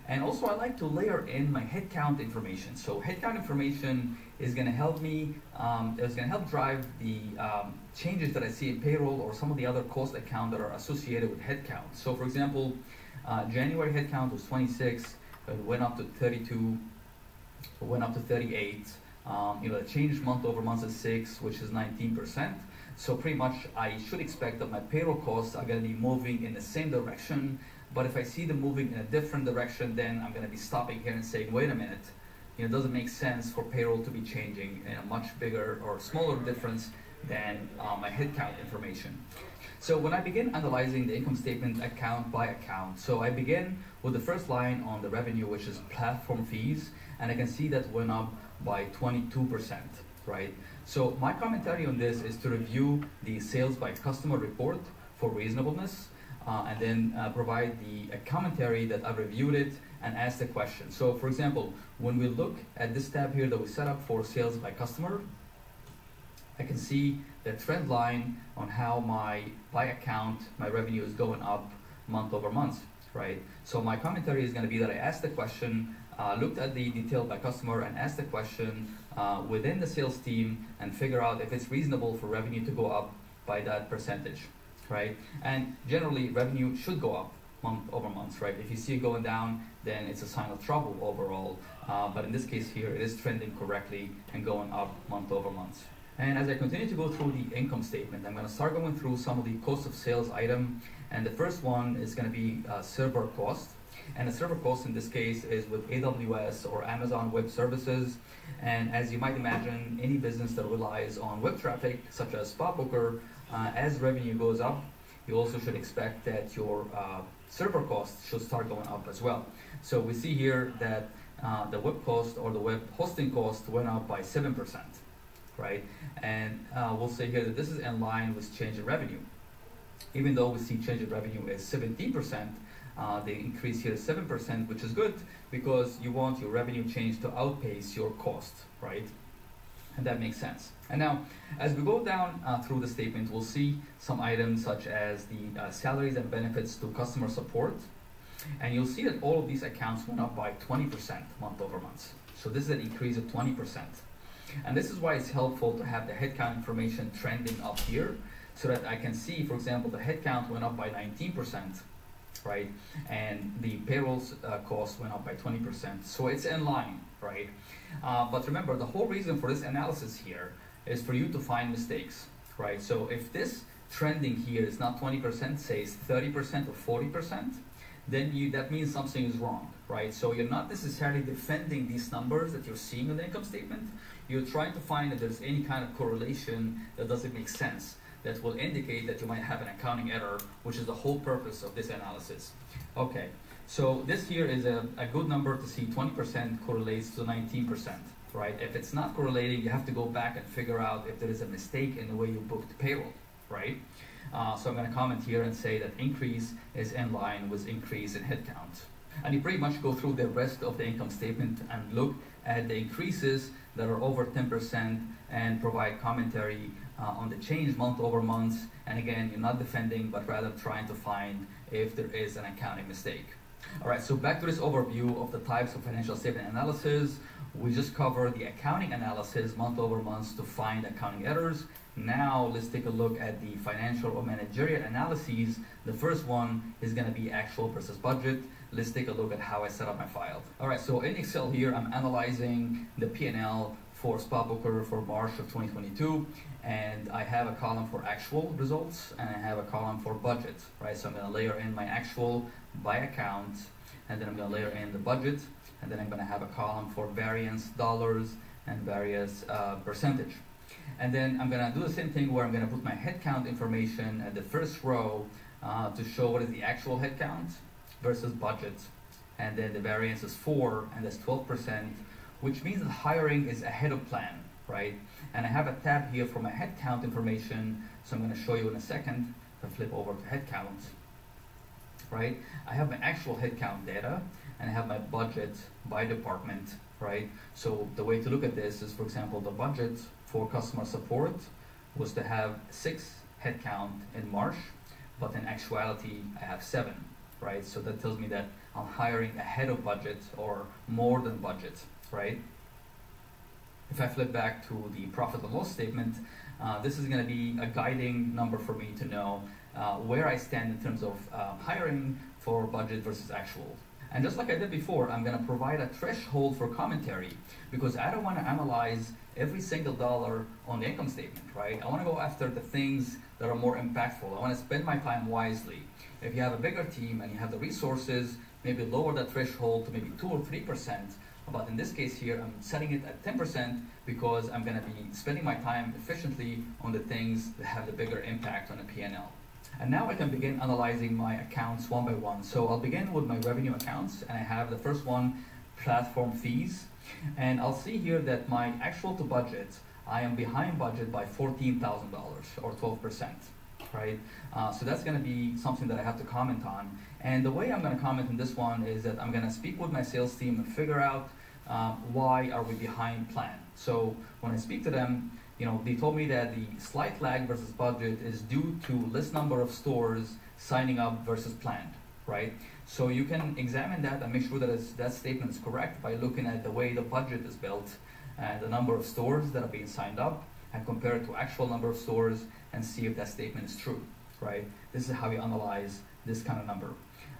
And also I like to layer in my headcount information. So headcount information is gonna help me, um, it's gonna help drive the um, changes that I see in payroll or some of the other cost account that are associated with headcount. So for example, uh, January headcount was 26, it went up to 32, went up to 38. Um, you know, the change month over month is six, which is 19%. So pretty much I should expect that my payroll costs are going to be moving in the same direction. But if I see them moving in a different direction, then I'm going to be stopping here and saying, wait a minute, you know, it doesn't make sense for payroll to be changing in a much bigger or smaller difference than uh, my headcount information. So when I begin analyzing the income statement account by account, so I begin with the first line on the revenue, which is platform fees, and I can see that went up by 22%, right? So my commentary on this is to review the sales by customer report for reasonableness, uh, and then uh, provide the commentary that I've reviewed it and ask the question. So for example, when we look at this tab here that we set up for sales by customer, I can see the trend line on how my by account, my revenue is going up month over month, right? So my commentary is gonna be that I asked the question, uh, looked at the detail by customer and asked the question uh, within the sales team and figure out if it's reasonable for revenue to go up by that percentage, right? And generally, revenue should go up month over month, right? If you see it going down, then it's a sign of trouble overall. Uh, but in this case here, it is trending correctly and going up month over month. And as I continue to go through the income statement, I'm going to start going through some of the cost of sales item. And the first one is going to be uh, server cost. And the server cost in this case is with AWS or Amazon Web Services. And as you might imagine, any business that relies on web traffic, such as Spa Booker, uh, as revenue goes up, you also should expect that your uh, server costs should start going up as well. So we see here that uh, the web cost or the web hosting cost went up by 7%, right? And uh, we'll say here that this is in line with change in revenue. Even though we see change in revenue is 17%, uh, the increase here is 7%, which is good because you want your revenue change to outpace your cost, right? And that makes sense. And now, as we go down uh, through the statement, we'll see some items such as the uh, salaries and benefits to customer support. And you'll see that all of these accounts went up by 20% month over month. So this is an increase of 20%. And this is why it's helpful to have the headcount information trending up here so that I can see, for example, the headcount went up by 19%, right? And the payrolls uh, cost went up by 20%. So it's in line, right? Uh, but remember, the whole reason for this analysis here is for you to find mistakes, right? So if this trending here is not 20%, say it's 30% or 40%, then you, that means something is wrong, right? So you're not necessarily defending these numbers that you're seeing in the income statement. You're trying to find that there's any kind of correlation that doesn't make sense that will indicate that you might have an accounting error, which is the whole purpose of this analysis. Okay, so this here is a, a good number to see 20% correlates to 19%, right? If it's not correlating, you have to go back and figure out if there is a mistake in the way you booked payroll, right? Uh, so I'm going to comment here and say that increase is in line with increase in headcount. And you pretty much go through the rest of the income statement and look at the increases that are over 10% and provide commentary Uh, on the change month over month. And again, you're not defending, but rather trying to find if there is an accounting mistake. All right, so back to this overview of the types of financial statement analysis. We just covered the accounting analysis month over month to find accounting errors. Now let's take a look at the financial or managerial analyses. The first one is going to be actual versus budget. Let's take a look at how I set up my file. All right, so in Excel here, I'm analyzing the P&L for Spa Booker for March of 2022, and I have a column for actual results and I have a column for budget, right? So I'm gonna layer in my actual by account, and then I'm gonna layer in the budget, and then I'm gonna have a column for variance dollars and various uh, percentage. And then I'm gonna do the same thing where I'm gonna put my headcount information at the first row uh, to show what is the actual headcount versus budget. And then the variance is four, and that's 12%, which means that hiring is ahead of plan, right? And I have a tab here for my headcount information, so I'm gonna show you in a second. I flip over to headcount, right? I have my actual headcount data, and I have my budget by department, right? So the way to look at this is, for example, the budget for customer support was to have six headcount in March, but in actuality, I have seven, right? So that tells me that I'm hiring ahead of budget or more than budget, right? If I flip back to the profit and loss statement, uh, this is going to be a guiding number for me to know uh, where I stand in terms of uh, hiring for budget versus actual. And just like I did before, I'm going to provide a threshold for commentary because I don't want to analyze every single dollar on the income statement, right? I want to go after the things that are more impactful. I want to spend my time wisely. If you have a bigger team and you have the resources, maybe lower that threshold to maybe 2 or 3%. But in this case here, I'm setting it at 10% because I'm going to be spending my time efficiently on the things that have the bigger impact on the P&L. And now I can begin analyzing my accounts one by one. So I'll begin with my revenue accounts, and I have the first one, platform fees. And I'll see here that my actual to budget, I am behind budget by $14,000 or 12%, right? Uh, so that's gonna be something that I have to comment on. And the way I'm gonna comment on this one is that I'm gonna speak with my sales team and figure out um, why are we behind plan. So when I speak to them, you know, they told me that the slight lag versus budget is due to less number of stores signing up versus planned, right? So you can examine that and make sure that that statement is correct by looking at the way the budget is built and the number of stores that are being signed up and compare it to actual number of stores and see if that statement is true, right? This is how you analyze this kind of number.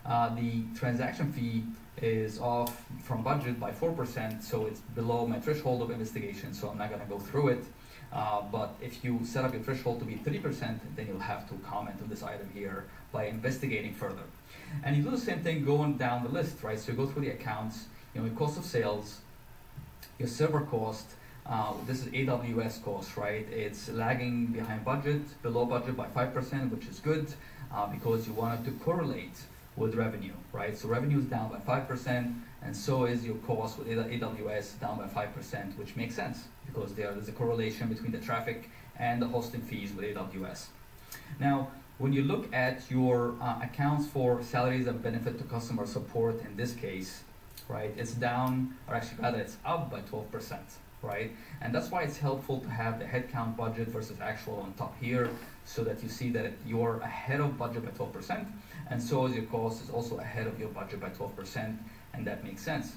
Uh, the transaction fee is off from budget by 4%, so it's below my threshold of investigation, so I'm not gonna go through it. Uh, but if you set up your threshold to be 3%, then you'll have to comment on this item here by investigating further. And you do the same thing going down the list, right? So you go through the accounts, you know, your cost of sales, your server cost, uh, this is AWS cost, right? It's lagging behind budget, below budget by 5%, which is good uh, because you want it to correlate with revenue, right? So revenue is down by 5%, and so is your cost with AWS down by 5%, which makes sense because there is a correlation between the traffic and the hosting fees with AWS. Now, when you look at your uh, accounts for salaries and benefit to customer support in this case, right, it's down, or actually rather it's up by 12%, right? And that's why it's helpful to have the headcount budget versus actual on top here so that you see that you're ahead of budget by 12%, and so your cost is also ahead of your budget by 12%, and that makes sense.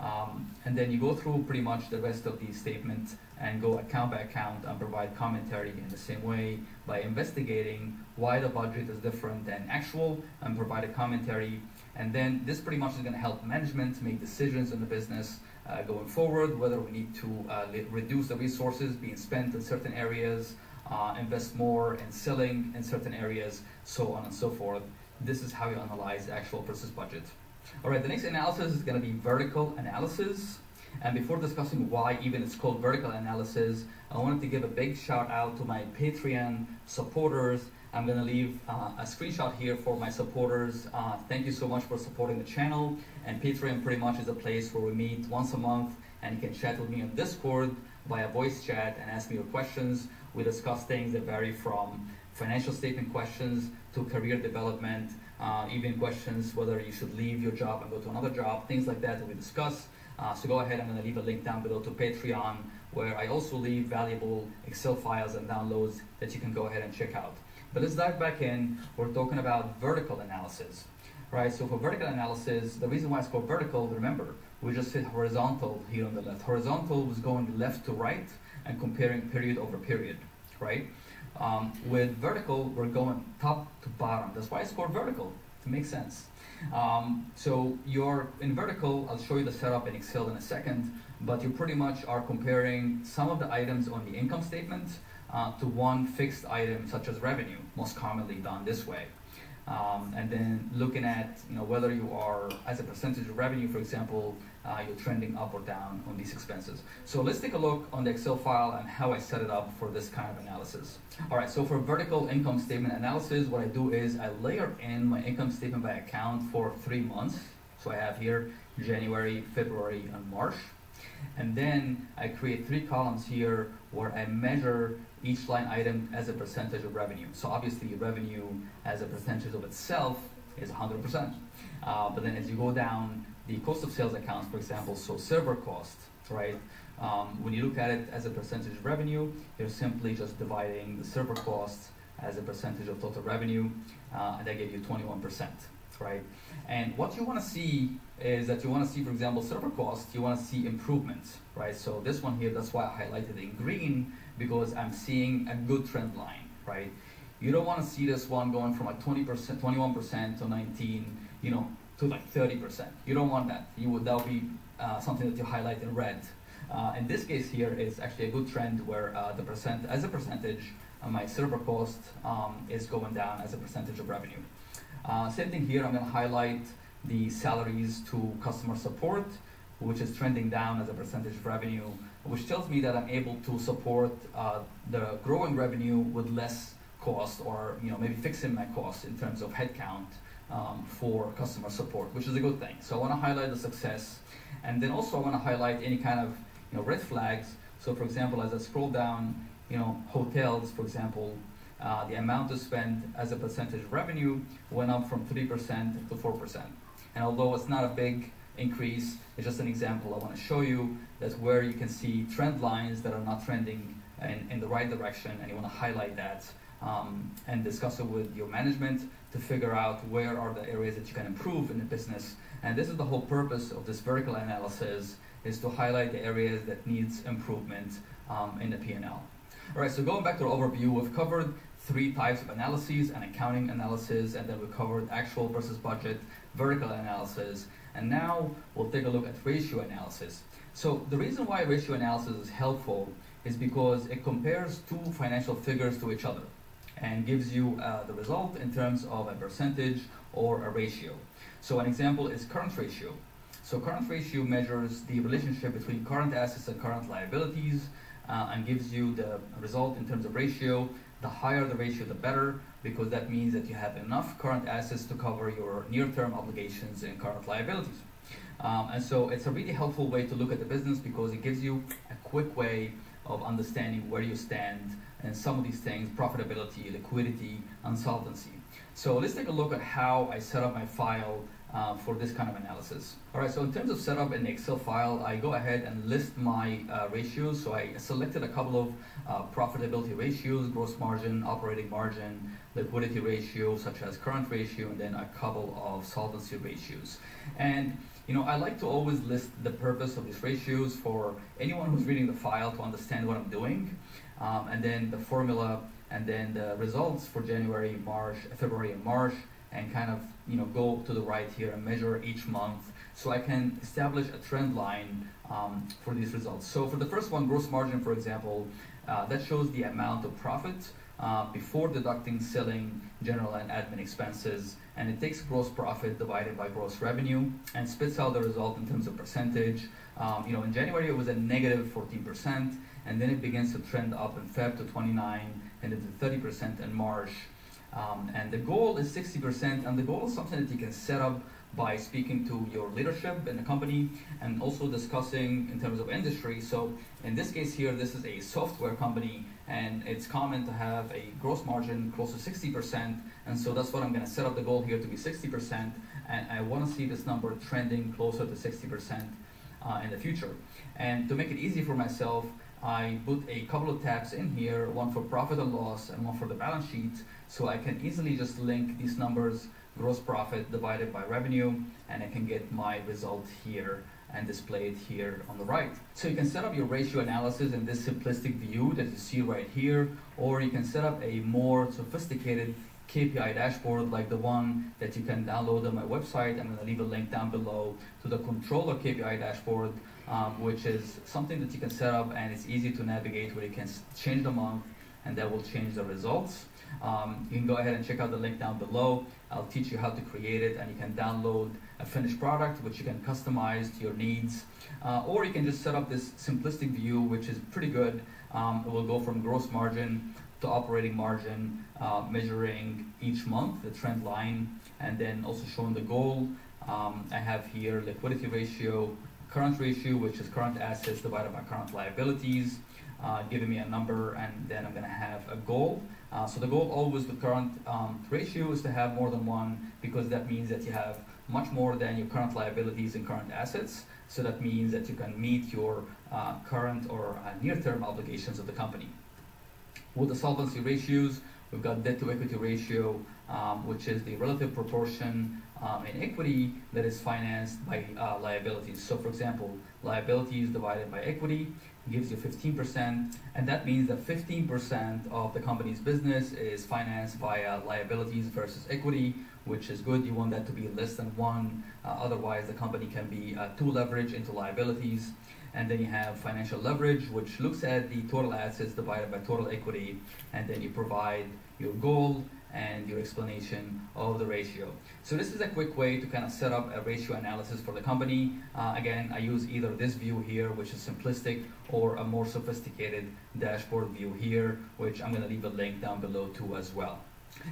Um, and then you go through pretty much the rest of the statement and go account by account and provide commentary in the same way by investigating why the budget is different than actual and provide a commentary. And then this pretty much is going to help management make decisions in the business uh, going forward, whether we need to uh, reduce the resources being spent in certain areas, uh, invest more in selling in certain areas, so on and so forth. This is how you analyze actual versus budget. All right, the next analysis is going to be vertical analysis. And before discussing why even it's called vertical analysis, I wanted to give a big shout out to my Patreon supporters. I'm going to leave uh, a screenshot here for my supporters. Uh, thank you so much for supporting the channel. And Patreon pretty much is a place where we meet once a month and you can chat with me on Discord via voice chat and ask me your questions. We discuss things that vary from financial statement questions to career development, uh, even questions whether you should leave your job and go to another job, things like that that we discuss. Uh, so go ahead, I'm going to leave a link down below to Patreon where I also leave valuable Excel files and downloads that you can go ahead and check out. But let's dive back in. We're talking about vertical analysis, right? So for vertical analysis, the reason why it's called vertical, remember, we just said horizontal here on the left. Horizontal was going left to right and comparing period over period, right? Um, with vertical, we're going top to bottom. That's why it's called vertical, It makes sense. Um, so you're in vertical, I'll show you the setup in Excel in a second, but you pretty much are comparing some of the items on the income statement uh, to one fixed item such as revenue, most commonly done this way. Um, and then looking at you know whether you are as a percentage of revenue, for example, uh, you're trending up or down on these expenses. So let's take a look on the Excel file and how I set it up for this kind of analysis. All right, so for vertical income statement analysis, what I do is I layer in my income statement by account for three months. So I have here January, February, and March. And then I create three columns here where I measure each line item as a percentage of revenue. So obviously revenue as a percentage of itself is 100%. Uh, but then as you go down, the cost of sales accounts, for example, so server cost, right? Um, when you look at it as a percentage of revenue, you're simply just dividing the server cost as a percentage of total revenue, uh, and that gave you 21%, right? And what you want to see is that you want to see, for example, server cost, you want to see improvements, right? So this one here, that's why I highlighted in green, because I'm seeing a good trend line, right? You don't want to see this one going from like 20%, 21% to 19, you know, to like 30%. You don't want that. You would, that would be uh, something that you highlight in red. Uh, in this case here, it's actually a good trend where uh, the percent, as a percentage, uh, my server cost um, is going down as a percentage of revenue. Uh, same thing here, I'm going to highlight the salaries to customer support, which is trending down as a percentage of revenue, which tells me that I'm able to support uh, the growing revenue with less cost or you know maybe fixing my costs in terms of headcount um, for customer support, which is a good thing. So I want to highlight the success, and then also I want to highlight any kind of you know red flags. So for example, as I scroll down, you know hotels, for example, uh, the amount to spend as a percentage of revenue went up from 3% to 4%. And although it's not a big increase, it's just an example. I want to show you that where you can see trend lines that are not trending in, in the right direction, and you want to highlight that um, and discuss it with your management to figure out where are the areas that you can improve in the business. And this is the whole purpose of this vertical analysis is to highlight the areas that needs improvement um, in the P&L. All right, so going back to the overview, we've covered three types of analyses, an accounting analysis, and then we covered actual versus budget, vertical analysis, and now we'll take a look at ratio analysis. So the reason why ratio analysis is helpful is because it compares two financial figures to each other and gives you uh, the result in terms of a percentage or a ratio. So an example is current ratio. So current ratio measures the relationship between current assets and current liabilities uh, and gives you the result in terms of ratio. The higher the ratio, the better, because that means that you have enough current assets to cover your near-term obligations and current liabilities. Um, and so it's a really helpful way to look at the business because it gives you a quick way of understanding where you stand and some of these things, profitability, liquidity, and solvency. So let's take a look at how I set up my file uh, for this kind of analysis. All right, so in terms of setup in the Excel file, I go ahead and list my uh, ratios. So I selected a couple of uh, profitability ratios, gross margin, operating margin, liquidity ratio, such as current ratio, and then a couple of solvency ratios. And you know, I like to always list the purpose of these ratios for anyone who's reading the file to understand what I'm doing um, and then the formula, and then the results for January, March, February, and March, and kind of you know go to the right here and measure each month, so I can establish a trend line um, for these results. So for the first one, gross margin, for example, uh, that shows the amount of profit uh, before deducting selling, general, and admin expenses, and it takes gross profit divided by gross revenue and spits out the result in terms of percentage. Um, you know, in January it was a negative 14 percent and then it begins to trend up in Feb to 29, and then to 30% in March. Um, and the goal is 60%, and the goal is something that you can set up by speaking to your leadership in the company and also discussing in terms of industry. So in this case here, this is a software company and it's common to have a gross margin close to 60%. And so that's what I'm gonna set up the goal here to be 60%. And I wanna see this number trending closer to 60% uh, in the future. And to make it easy for myself, I put a couple of tabs in here, one for profit and loss and one for the balance sheet, so I can easily just link these numbers, gross profit divided by revenue, and I can get my result here and display it here on the right. So you can set up your ratio analysis in this simplistic view that you see right here, or you can set up a more sophisticated KPI dashboard like the one that you can download on my website. I'm to leave a link down below to the controller KPI dashboard, um, which is something that you can set up and it's easy to navigate where you can change the month and that will change the results. Um, you can go ahead and check out the link down below. I'll teach you how to create it and you can download a finished product which you can customize to your needs. Uh, or you can just set up this simplistic view which is pretty good. Um, it will go from gross margin to operating margin, uh, measuring each month the trend line, and then also showing the goal. Um, I have here liquidity ratio, current ratio, which is current assets divided by current liabilities, uh, giving me a number, and then I'm going to have a goal. Uh, so the goal always with current um, ratio is to have more than one because that means that you have much more than your current liabilities and current assets. So that means that you can meet your uh, current or uh, near-term obligations of the company. With the solvency ratios, we've got debt to equity ratio, um, which is the relative proportion um, equity that is financed by uh, liabilities. So, for example, liabilities divided by equity gives you 15%, and that means that 15% of the company's business is financed via liabilities versus equity, which is good. You want that to be less than one, uh, otherwise, the company can be uh, too leveraged into liabilities. And then you have financial leverage, which looks at the total assets divided by total equity, and then you provide your goal and your explanation of the ratio. So this is a quick way to kind of set up a ratio analysis for the company. Uh, again, I use either this view here, which is simplistic, or a more sophisticated dashboard view here, which I'm going to leave a link down below too as well.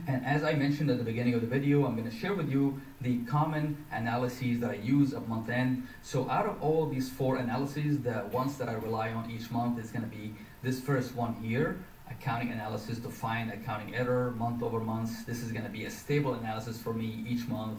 And as I mentioned at the beginning of the video, I'm going to share with you the common analyses that I use at month end. So out of all these four analyses, the ones that I rely on each month is going to be this first one here, accounting analysis to find accounting error month over month. This is going to be a stable analysis for me each month.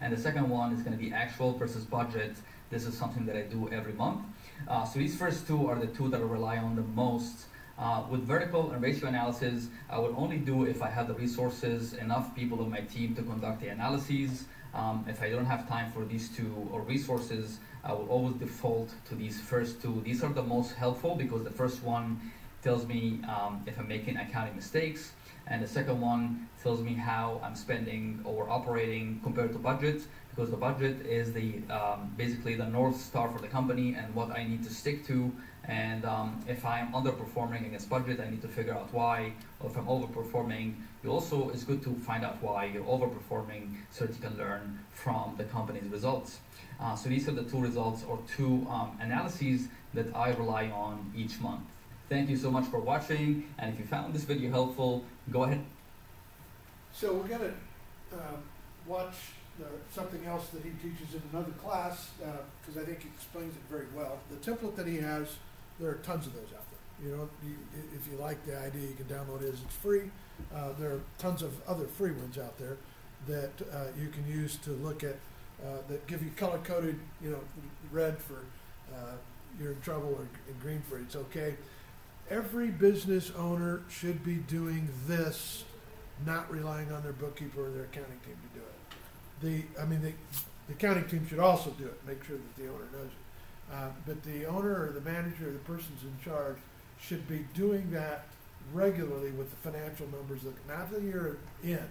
And the second one is going to be actual versus budget. This is something that I do every month. Uh, so these first two are the two that I rely on the most. Uh, with vertical and ratio analysis, I would only do if I have the resources, enough people on my team to conduct the analyses. Um, if I don't have time for these two or resources, I will always default to these first two. These are the most helpful because the first one tells me um, if I'm making accounting mistakes, and the second one tells me how I'm spending or operating compared to budget because the budget is the um, basically the north star for the company and what I need to stick to. And um, if I'm underperforming against budget, I need to figure out why. Or if I'm overperforming, you also it's good to find out why you're overperforming so that you can learn from the company's results. Uh, so these are the two results or two um, analyses that I rely on each month. Thank you so much for watching, and if you found this video helpful, go ahead. So we're gonna, um, watch the, something else that he teaches in another class, uh, cause I think he explains it very well. The template that he has, there are tons of those out there. You know, you, if you like the idea, you can download it, it's free. Uh, there are tons of other free ones out there that, uh, you can use to look at, uh, that give you color coded, you know, red for, uh, you're in trouble or green for it's okay. Every business owner should be doing this not relying on their bookkeeper or their accounting team to do it. The, I mean, the, the accounting team should also do it, make sure that the owner knows it. Uh, but the owner or the manager or the person's in charge should be doing that regularly with the financial numbers, that- not the year end,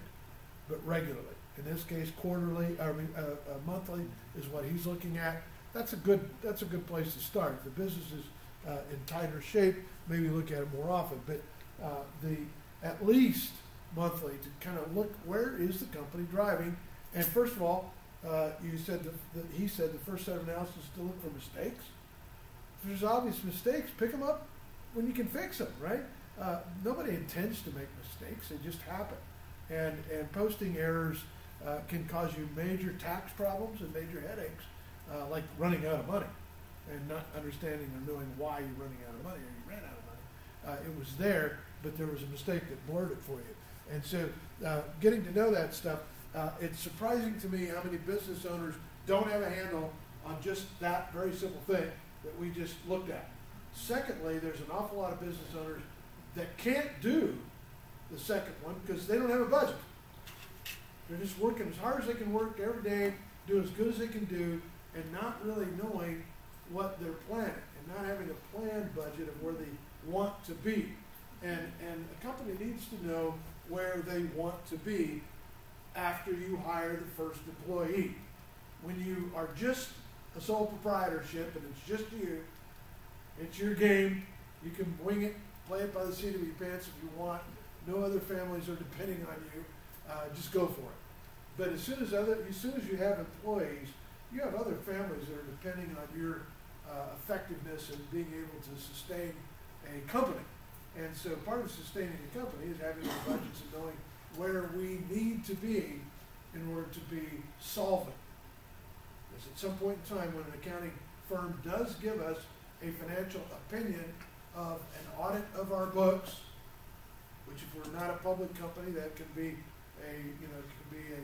but regularly. In this case, quarterly, mean, uh, uh, monthly is what he's looking at. That's a good, that's a good place to start. The business is, uh, in tighter shape, maybe look at it more often, but, uh, the, at least monthly to kind of look where is the company driving. And first of all, uh, you said that, he said the first set of analysis is to look for mistakes. If there's obvious mistakes, pick them up when you can fix them, right? Uh, nobody intends to make mistakes; they just happen. And and posting errors uh, can cause you major tax problems and major headaches, uh, like running out of money and not understanding or knowing why you're running out of money or you ran out of money. Uh, it was there, but there was a mistake that blurred it for you. And so, uh, getting to know that stuff, uh, it's surprising to me how many business owners don't have a handle on just that very simple thing that we just looked at. Secondly, there's an awful lot of business owners that can't do the second one because they don't have a budget. They're just working as hard as they can work every day, do as good as they can do, and not really knowing what they're planning and not having a planned budget of where they want to be. And, and a company needs to know where they want to be after you hire the first employee. When you are just a sole proprietorship and it's just you, it's your game. You can wing it, play it by the seat of your pants if you want. No other families are depending on you. Uh, just go for it. But as soon as other, as soon as you have employees, you have other families that are depending on your uh, effectiveness and being able to sustain a company. And so part of sustaining a company is having the budgets and knowing where we need to be in order to be solvent. Because at some point in time, when an accounting firm does give us a financial opinion of an audit of our books, which if we're not a public company, that can be a, you know, can be a,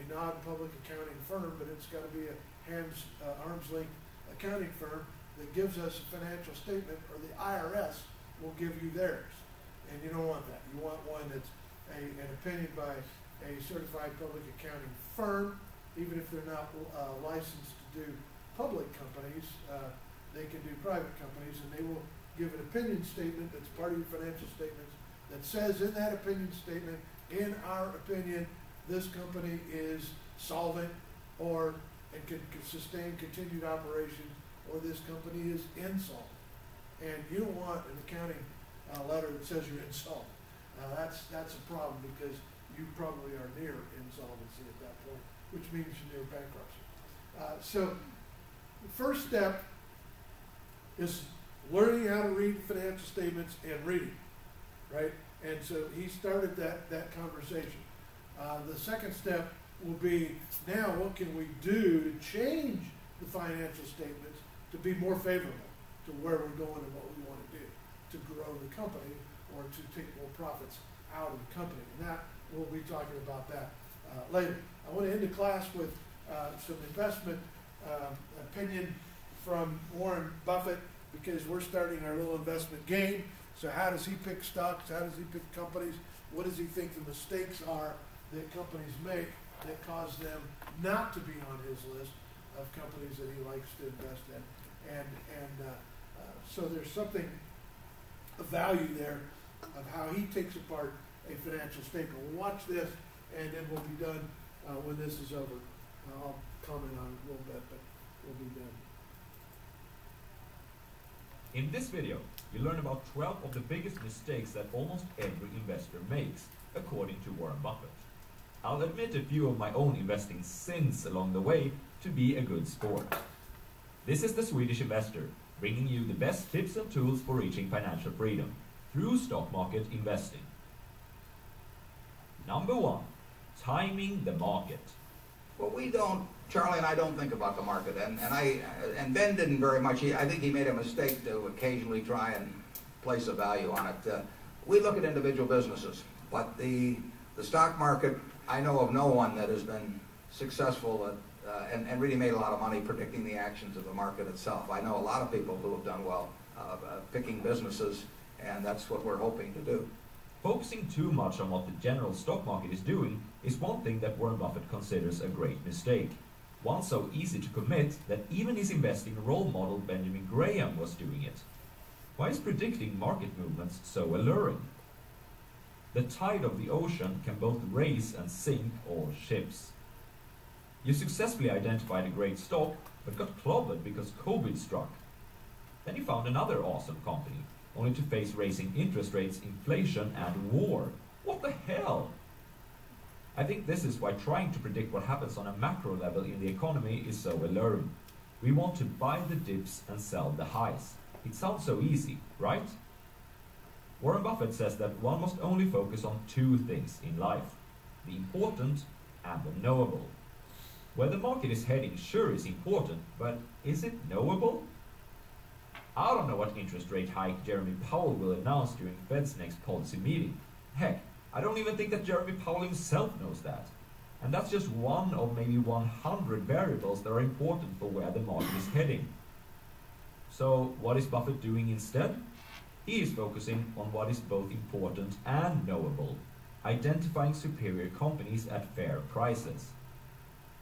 a non-public accounting firm, but it's gotta be a hands, uh, arm's length accounting firm that gives us a financial statement, or the IRS will give you theirs. And you don't want that. You want one that's a, an opinion by a certified public accounting firm, even if they're not, uh, licensed to do public companies, uh, they can do private companies, and they will give an opinion statement that's part of your financial statements that says in that opinion statement, in our opinion, this company is solvent or and can, can sustain continued operations, or this company is insolvent. And you don't want an accounting uh, letter that says you're insolvent. Now that's that's a problem because you probably are near insolvency at that point, which means you're near bankruptcy. Uh, so the first step is learning how to read financial statements and reading, right? And so he started that, that conversation. Uh, the second step will be now what can we do to change the financial statements to be more favorable to where we're going and what we want to do to grow the company or to take more profits out of the company. And that we'll be talking about that uh, later. I want to end the class with uh, some investment uh, opinion from Warren Buffett because we're starting our little investment game. So how does he pick stocks? How does he pick companies? What does he think the mistakes are that companies make that cause them not to be on his list of companies that he likes to invest in? And and uh, uh, so there's something of value there of how he takes apart a financial statement. We'll watch this, and then we'll be done uh, when this is over. I'll comment on it a little bit, but we'll be done. In this video, you learn about 12 of the biggest mistakes that almost every investor makes, according to Warren Buffett. I'll admit a few of my own investing sins along the way to be a good sport. This is the Swedish Investor, bringing you the best tips and tools for reaching financial freedom through stock market investing. Number one, timing the market. Well, we don't, Charlie and I don't think about the market, and, and I, and Ben didn't very much. He, I think he made a mistake to occasionally try and place a value on it. Uh, we look at individual businesses, but the, the stock market, I know of no one that has been successful at, uh, and, and really made a lot of money predicting the actions of the market itself. I know a lot of people who have done well uh, uh, picking businesses, and that's what we're hoping to do. Focusing too much on what the general stock market is doing is one thing that Warren Buffett considers a great mistake. One so easy to commit that even his investing role model Benjamin Graham was doing it. Why is predicting market movements so alluring? The tide of the ocean can both raise and sink all ships. You successfully identified a great stock, but got clobbered because COVID struck. Then you found another awesome company, only to face raising interest rates, inflation, and war. What the hell? I think this is why trying to predict what happens on a macro level in the economy is so alluring. We want to buy the dips and sell the highs. It sounds so easy, right? Warren Buffett says that one must only focus on two things in life the important and the knowable. Where the market is heading sure is important, but is it knowable? I don't know what interest rate hike Jeremy Powell will announce during Fed's next policy meeting. Heck, I don't even think that Jeremy Powell himself knows that. And that's just one of maybe 100 variables that are important for where the market is heading. So, what is Buffett doing instead? He is focusing on what is both important and knowable, identifying superior companies at fair prices.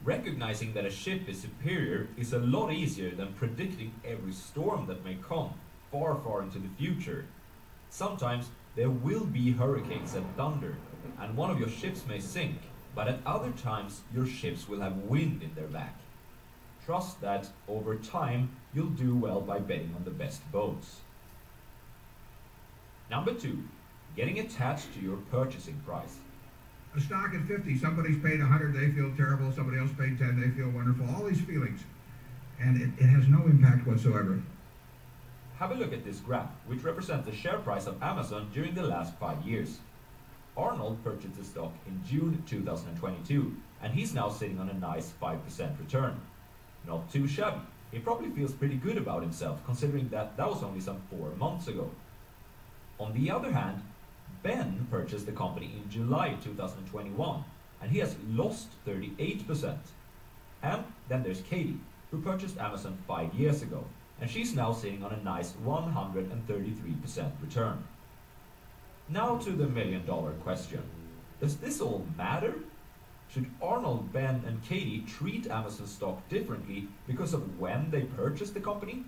Recognizing that a ship is superior is a lot easier than predicting every storm that may come far, far into the future. Sometimes there will be hurricanes and thunder, and one of your ships may sink, but at other times your ships will have wind in their back. Trust that over time you'll do well by betting on the best boats. Number two, getting attached to your purchasing price. A stock at 50, somebody's paid 100, they feel terrible, somebody else paid 10, they feel wonderful, all these feelings. And it, it has no impact whatsoever. Have a look at this graph, which represents the share price of Amazon during the last five years. Arnold purchased the stock in June 2022, and he's now sitting on a nice 5% return. Not too shabby. He probably feels pretty good about himself, considering that that was only some four months ago. On the other hand, Ben purchased the company in July 2021, and he has lost 38%. And then there's Katie, who purchased Amazon five years ago, and she's now sitting on a nice 133% return. Now to the million dollar question. Does this all matter? Should Arnold, Ben, and Katie treat Amazon stock differently because of when they purchased the company?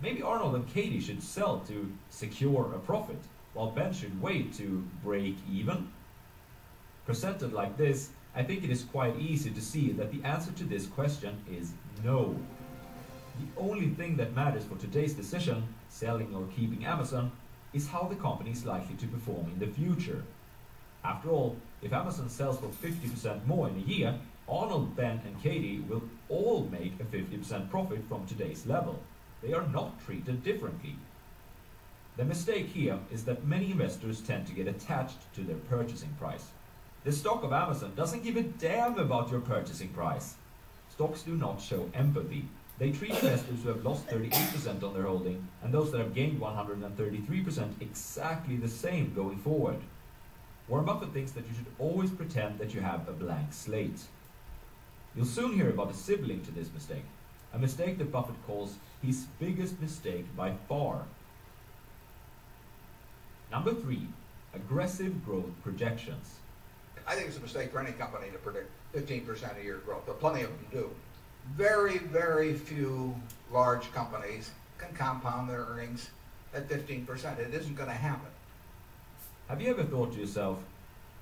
Maybe Arnold and Katie should sell to secure a profit, while Ben should wait to break even? Presented like this, I think it is quite easy to see that the answer to this question is no. The only thing that matters for today's decision, selling or keeping Amazon, is how the company is likely to perform in the future. After all, if Amazon sells for 50% more in a year, Arnold, Ben, and Katie will all make a 50% profit from today's level. They are not treated differently. The mistake here is that many investors tend to get attached to their purchasing price. The stock of Amazon doesn't give a damn about your purchasing price. Stocks do not show empathy. They treat investors who have lost 38% on their holding and those that have gained 133% exactly the same going forward. Warren Buffett thinks that you should always pretend that you have a blank slate. You'll soon hear about a sibling to this mistake, a mistake that Buffett calls his biggest mistake by far. Number three, aggressive growth projections. I think it's a mistake for any company to predict 15% a year growth, but plenty of them do. Very, very few large companies can compound their earnings at 15%. It isn't going to happen. Have you ever thought to yourself,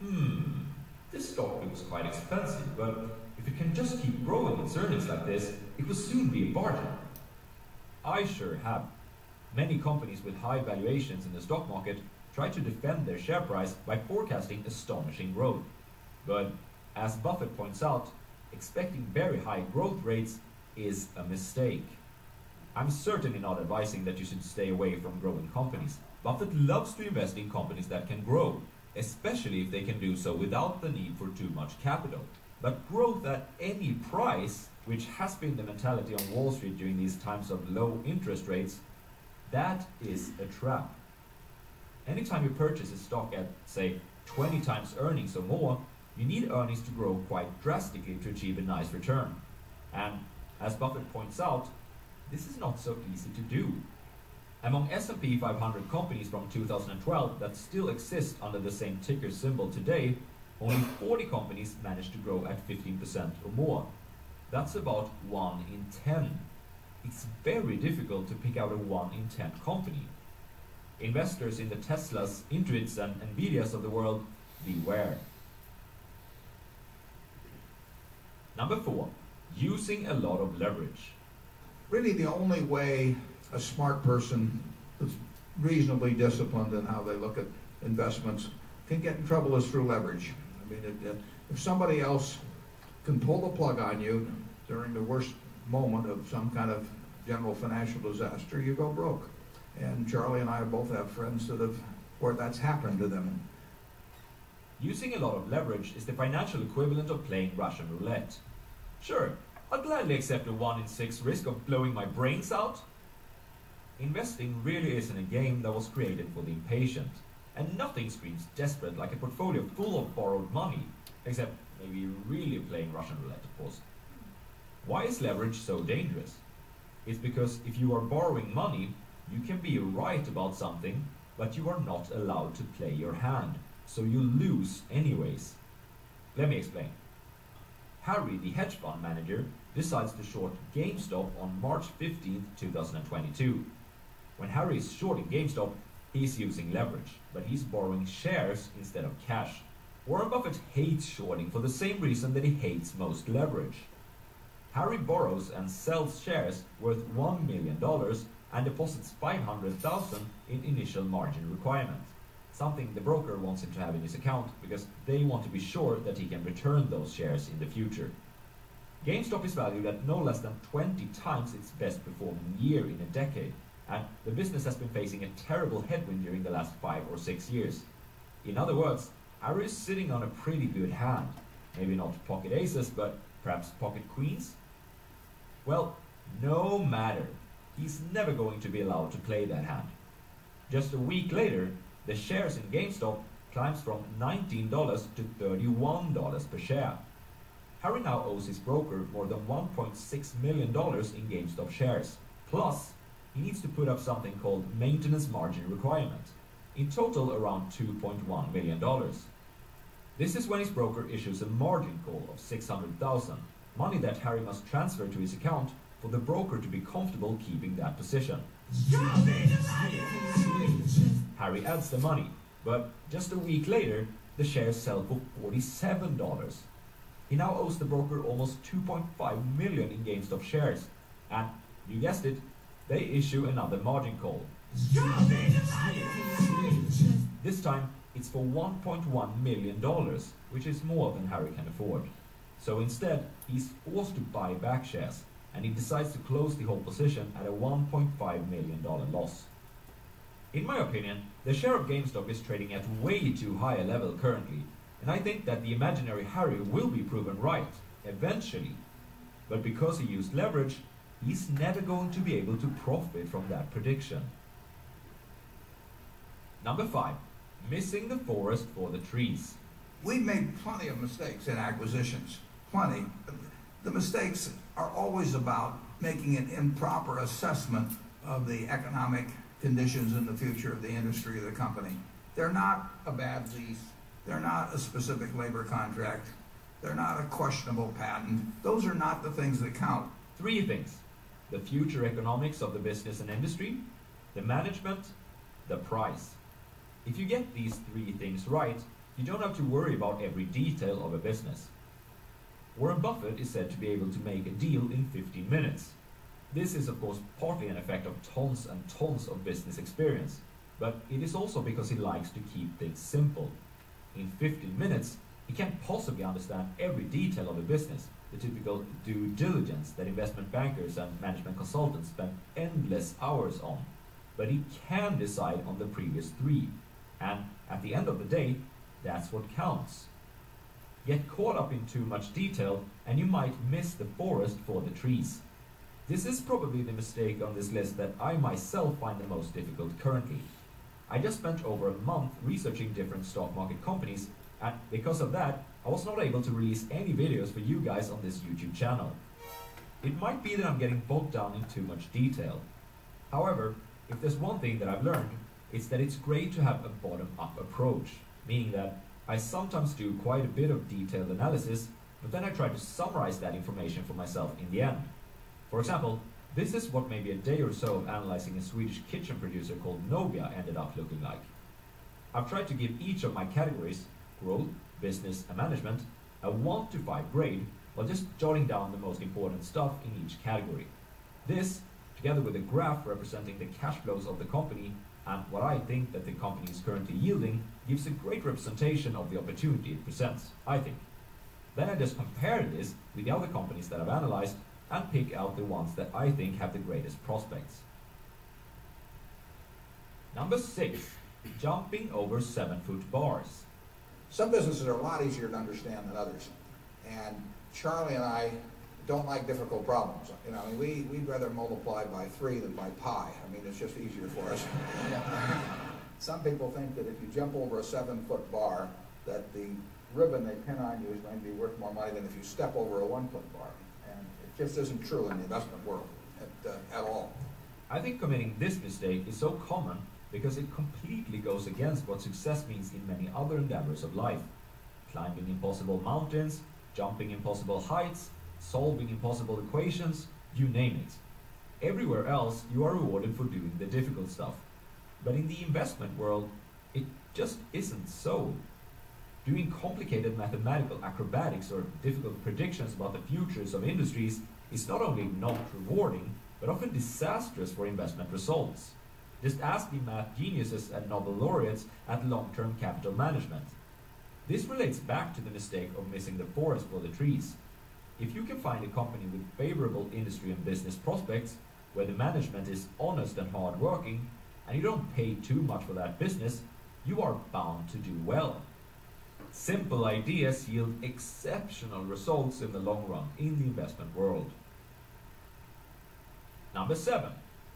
hmm, this stock looks quite expensive, but if it can just keep growing its earnings like this, it will soon be a bargain. I sure have. Many companies with high valuations in the stock market try to defend their share price by forecasting astonishing growth. But as Buffett points out, expecting very high growth rates is a mistake. I'm certainly not advising that you should stay away from growing companies. Buffett loves to invest in companies that can grow, especially if they can do so without the need for too much capital. But growth at any price, which has been the mentality on Wall Street during these times of low interest rates, that is a trap. Anytime you purchase a stock at, say, 20 times earnings or more, you need earnings to grow quite drastically to achieve a nice return. And as Buffett points out, this is not so easy to do. Among S&P 500 companies from 2012 that still exist under the same ticker symbol today, only 40 companies managed to grow at 15% or more. That's about 1 in 10. It's very difficult to pick out a 1 in 10 company. Investors in the Teslas, Intuits, and Nvidias of the world, beware. Number four, using a lot of leverage. Really, the only way a smart person that's reasonably disciplined in how they look at investments can get in trouble is through leverage. I mean, it, it, if somebody else can pull the plug on you during the worst moment of some kind of general financial disaster, you go broke. And Charlie and I both have friends that have where that's happened to them. Using a lot of leverage is the financial equivalent of playing Russian roulette. Sure, I'll gladly accept a 1 in 6 risk of blowing my brains out. Investing really isn't a game that was created for the impatient, and nothing screams desperate like a portfolio full of borrowed money, except maybe really playing Russian roulette, of course. Why is leverage so dangerous? It's because if you are borrowing money, you can be right about something, but you are not allowed to play your hand, so you lose anyways. Let me explain. Harry, the hedge fund manager, decides to short GameStop on March 15, 2022. When Harry is shorting GameStop, he's using leverage, but he's borrowing shares instead of cash. Warren Buffett hates shorting for the same reason that he hates most leverage. Harry borrows and sells shares worth $1 million and deposits 500,000 in initial margin requirement, something the broker wants him to have in his account because they want to be sure that he can return those shares in the future. GameStop is valued at no less than 20 times its best performing year in a decade, and the business has been facing a terrible headwind during the last five or six years. In other words, Harry is sitting on a pretty good hand. Maybe not pocket aces, but perhaps pocket queens? Well, no matter. He's never going to be allowed to play that hand. Just a week later, the shares in GameStop climbs from $19 to $31 per share. Harry now owes his broker more than $1.6 million in GameStop shares. Plus, he needs to put up something called maintenance margin requirement. In total, around $2.1 million. This is when his broker issues a margin call of 600,000, money that Harry must transfer to his account for the broker to be comfortable keeping that position. Harry adds the money, but just a week later, the shares sell for $47. He now owes the broker almost 2.5 million in GameStop shares, and you guessed it, they issue another margin call. This time, it's for $1.1 million, which is more than Harry can afford. So instead, he's forced to buy back shares, and he decides to close the whole position at a $1.5 million loss. In my opinion, the share of GameStop is trading at way too high a level currently, and I think that the imaginary Harry will be proven right, eventually. But because he used leverage, he's never going to be able to profit from that prediction. Number 5. Missing the forest for the trees. We've made plenty of mistakes in acquisitions. Plenty. The mistakes are always about making an improper assessment of the economic conditions in the future of the industry or the company. They're not a bad lease. They're not a specific labor contract. They're not a questionable patent. Those are not the things that count. Three things. The future economics of the business and industry, the management, the price. If you get these three things right, you don't have to worry about every detail of a business. Warren Buffett is said to be able to make a deal in 15 minutes. This is of course partly an effect of tons and tons of business experience, but it is also because he likes to keep things simple. In 15 minutes, he can't possibly understand every detail of a business, the typical due diligence that investment bankers and management consultants spend endless hours on. But he can decide on the previous three, and at the end of the day, that's what counts. Get caught up in too much detail, and you might miss the forest for the trees. This is probably the mistake on this list that I myself find the most difficult currently. I just spent over a month researching different stock market companies, and because of that, I was not able to release any videos for you guys on this YouTube channel. It might be that I'm getting bogged down in too much detail. However, if there's one thing that I've learned, it's that it's great to have a bottom-up approach, meaning that I sometimes do quite a bit of detailed analysis, but then I try to summarize that information for myself in the end. For example, this is what maybe a day or so of analyzing a Swedish kitchen producer called Nobia ended up looking like. I've tried to give each of my categories, growth, business, and management, a 1 to 5 grade while just jotting down the most important stuff in each category. This, together with a graph representing the cash flows of the company and what I think that the company is currently yielding, gives a great representation of the opportunity it presents, I think. Then I just compare this with the other companies that I've analyzed and pick out the ones that I think have the greatest prospects. Number six, jumping over seven foot bars. Some businesses are a lot easier to understand than others. And Charlie and I don't like difficult problems. You know, I mean, we, we'd rather multiply by three than by pi. I mean, it's just easier for us. Some people think that if you jump over a seven foot bar, that the ribbon they pin on you is going to be worth more money than if you step over a one foot bar. And it just isn't true in the investment world at, uh, at all. I think committing this mistake is so common because it completely goes against what success means in many other endeavors of life. Climbing impossible mountains, jumping impossible heights, solving impossible equations, you name it. Everywhere else, you are rewarded for doing the difficult stuff. But in the investment world, it just isn't so. Doing complicated mathematical acrobatics or difficult predictions about the futures of industries is not only not rewarding, but often disastrous for investment results. Just ask the math geniuses and Nobel laureates at long-term capital management. This relates back to the mistake of missing the forest for the trees. If you can find a company with favorable industry and business prospects, where the management is honest and hardworking, and you don't pay too much for that business, you are bound to do well. Simple ideas yield exceptional results in the long run in the investment world. Number seven,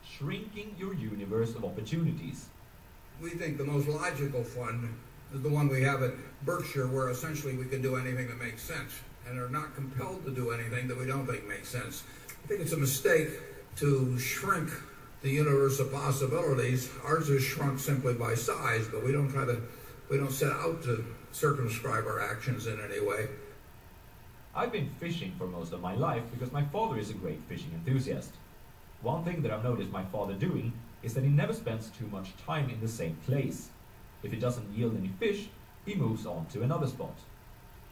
shrinking your universe of opportunities. We think the most logical fund is the one we have at Berkshire, where essentially we can do anything that makes sense and are not compelled to do anything that we don't think makes sense. I think it's a mistake to shrink the universe of possibilities. Ours is shrunk simply by size, but we don't try to, we don't set out to circumscribe our actions in any way. I've been fishing for most of my life because my father is a great fishing enthusiast. One thing that I've noticed my father doing is that he never spends too much time in the same place. If it doesn't yield any fish, he moves on to another spot.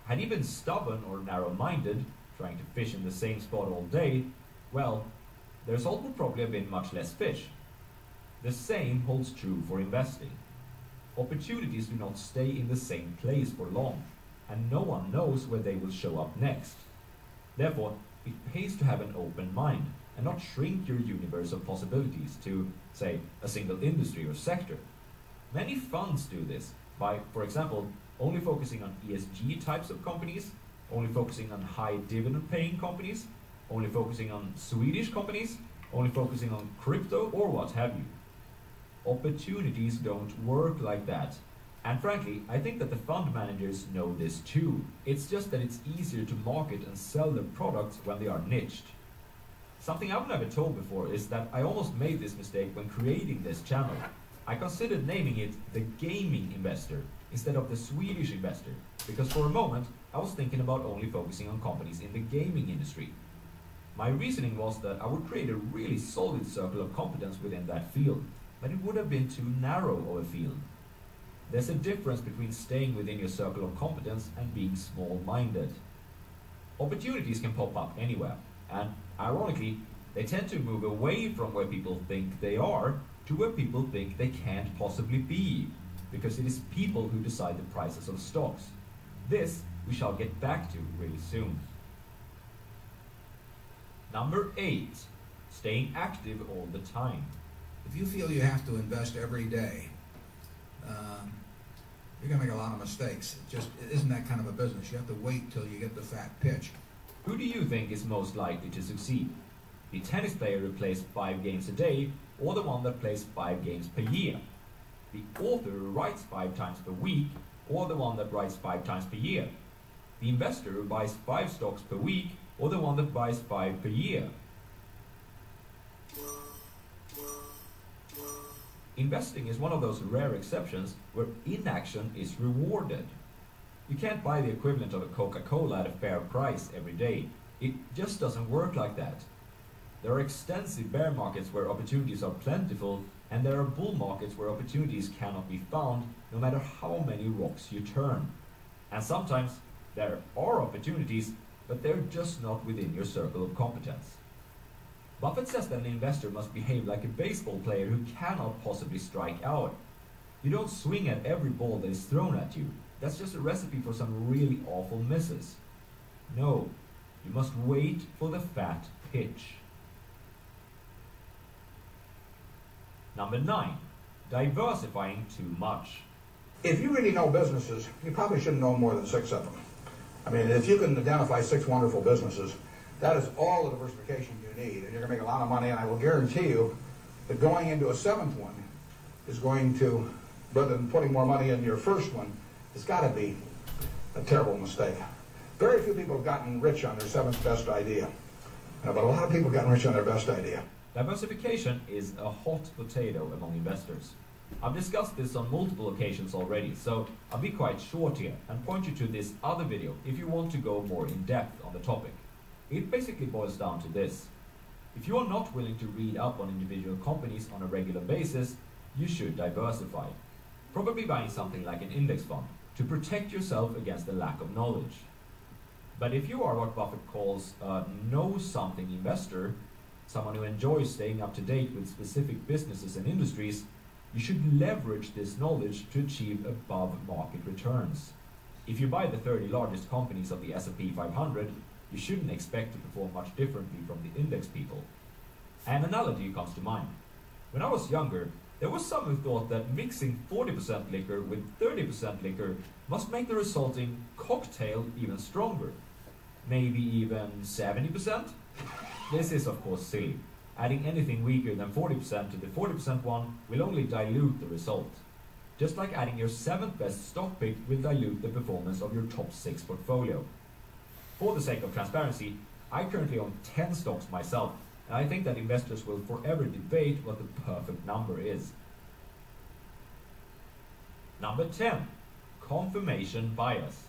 Had he been stubborn or narrow-minded, trying to fish in the same spot all day, well, the result would probably have been much less fish. The same holds true for investing. Opportunities do not stay in the same place for long, and no one knows where they will show up next. Therefore, it pays to have an open mind and not shrink your universe of possibilities to, say, a single industry or sector. Many funds do this by, for example, only focusing on ESG types of companies, only focusing on high dividend paying companies, only focusing on Swedish companies, only focusing on crypto, or what have you. Opportunities don't work like that. And frankly, I think that the fund managers know this too. It's just that it's easier to market and sell their products when they are niched. Something I've never told before is that I almost made this mistake when creating this channel. I considered naming it the gaming investor instead of the Swedish investor because for a moment I was thinking about only focusing on companies in the gaming industry. My reasoning was that I would create a really solid circle of competence within that field, but it would have been too narrow of a field. There's a difference between staying within your circle of competence and being small-minded. Opportunities can pop up anywhere, and ironically, they tend to move away from where people think they are to where people think they can't possibly be, because it is people who decide the prices of stocks. This we shall get back to really soon. Number eight, staying active all the time. If you feel you have to invest every day, um, you're going to make a lot of mistakes. It just it isn't that kind of a business. You have to wait till you get the fat pitch. Who do you think is most likely to succeed? The tennis player who plays five games a day or the one that plays five games per year? The author who writes five times per week or the one that writes five times per year? The investor who buys five stocks per week or the one that buys five per year? Investing is one of those rare exceptions where inaction is rewarded. You can't buy the equivalent of a Coca-Cola at a fair price every day. It just doesn't work like that. There are extensive bear markets where opportunities are plentiful, and there are bull markets where opportunities cannot be found no matter how many rocks you turn. And sometimes there are opportunities, but they're just not within your circle of competence. Buffett says that an investor must behave like a baseball player who cannot possibly strike out. You don't swing at every ball that is thrown at you. That's just a recipe for some really awful misses. No, you must wait for the fat pitch. Number nine, diversifying too much. If you really know businesses, you probably shouldn't know more than six of them. I mean, if you can identify six wonderful businesses, that is all the diversification you need, and you're going to make a lot of money. And I will guarantee you that going into a seventh one is going to, rather than putting more money in your first one, it's got to be a terrible mistake. Very few people have gotten rich on their seventh best idea, but a lot of people have gotten rich on their best idea. Diversification is a hot potato among investors. I've discussed this on multiple occasions already, so I'll be quite short here and point you to this other video if you want to go more in depth on the topic. It basically boils down to this. If you are not willing to read up on individual companies on a regular basis, you should diversify. Probably buying something like an index fund, to protect yourself against the lack of knowledge. But if you are what Buffett calls a know something investor, someone who enjoys staying up to date with specific businesses and industries, you should leverage this knowledge to achieve above market returns. If you buy the 30 largest companies of the S&P 500, you shouldn't expect to perform much differently from the index people. An analogy comes to mind. When I was younger, there was some who thought that mixing 40% liquor with 30% liquor must make the resulting cocktail even stronger. Maybe even 70%? This is of course silly. Adding anything weaker than 40% to the 40% one will only dilute the result. Just like adding your seventh best stock pick will dilute the performance of your top six portfolio. For the sake of transparency, I currently own 10 stocks myself, and I think that investors will forever debate what the perfect number is. Number 10, confirmation bias.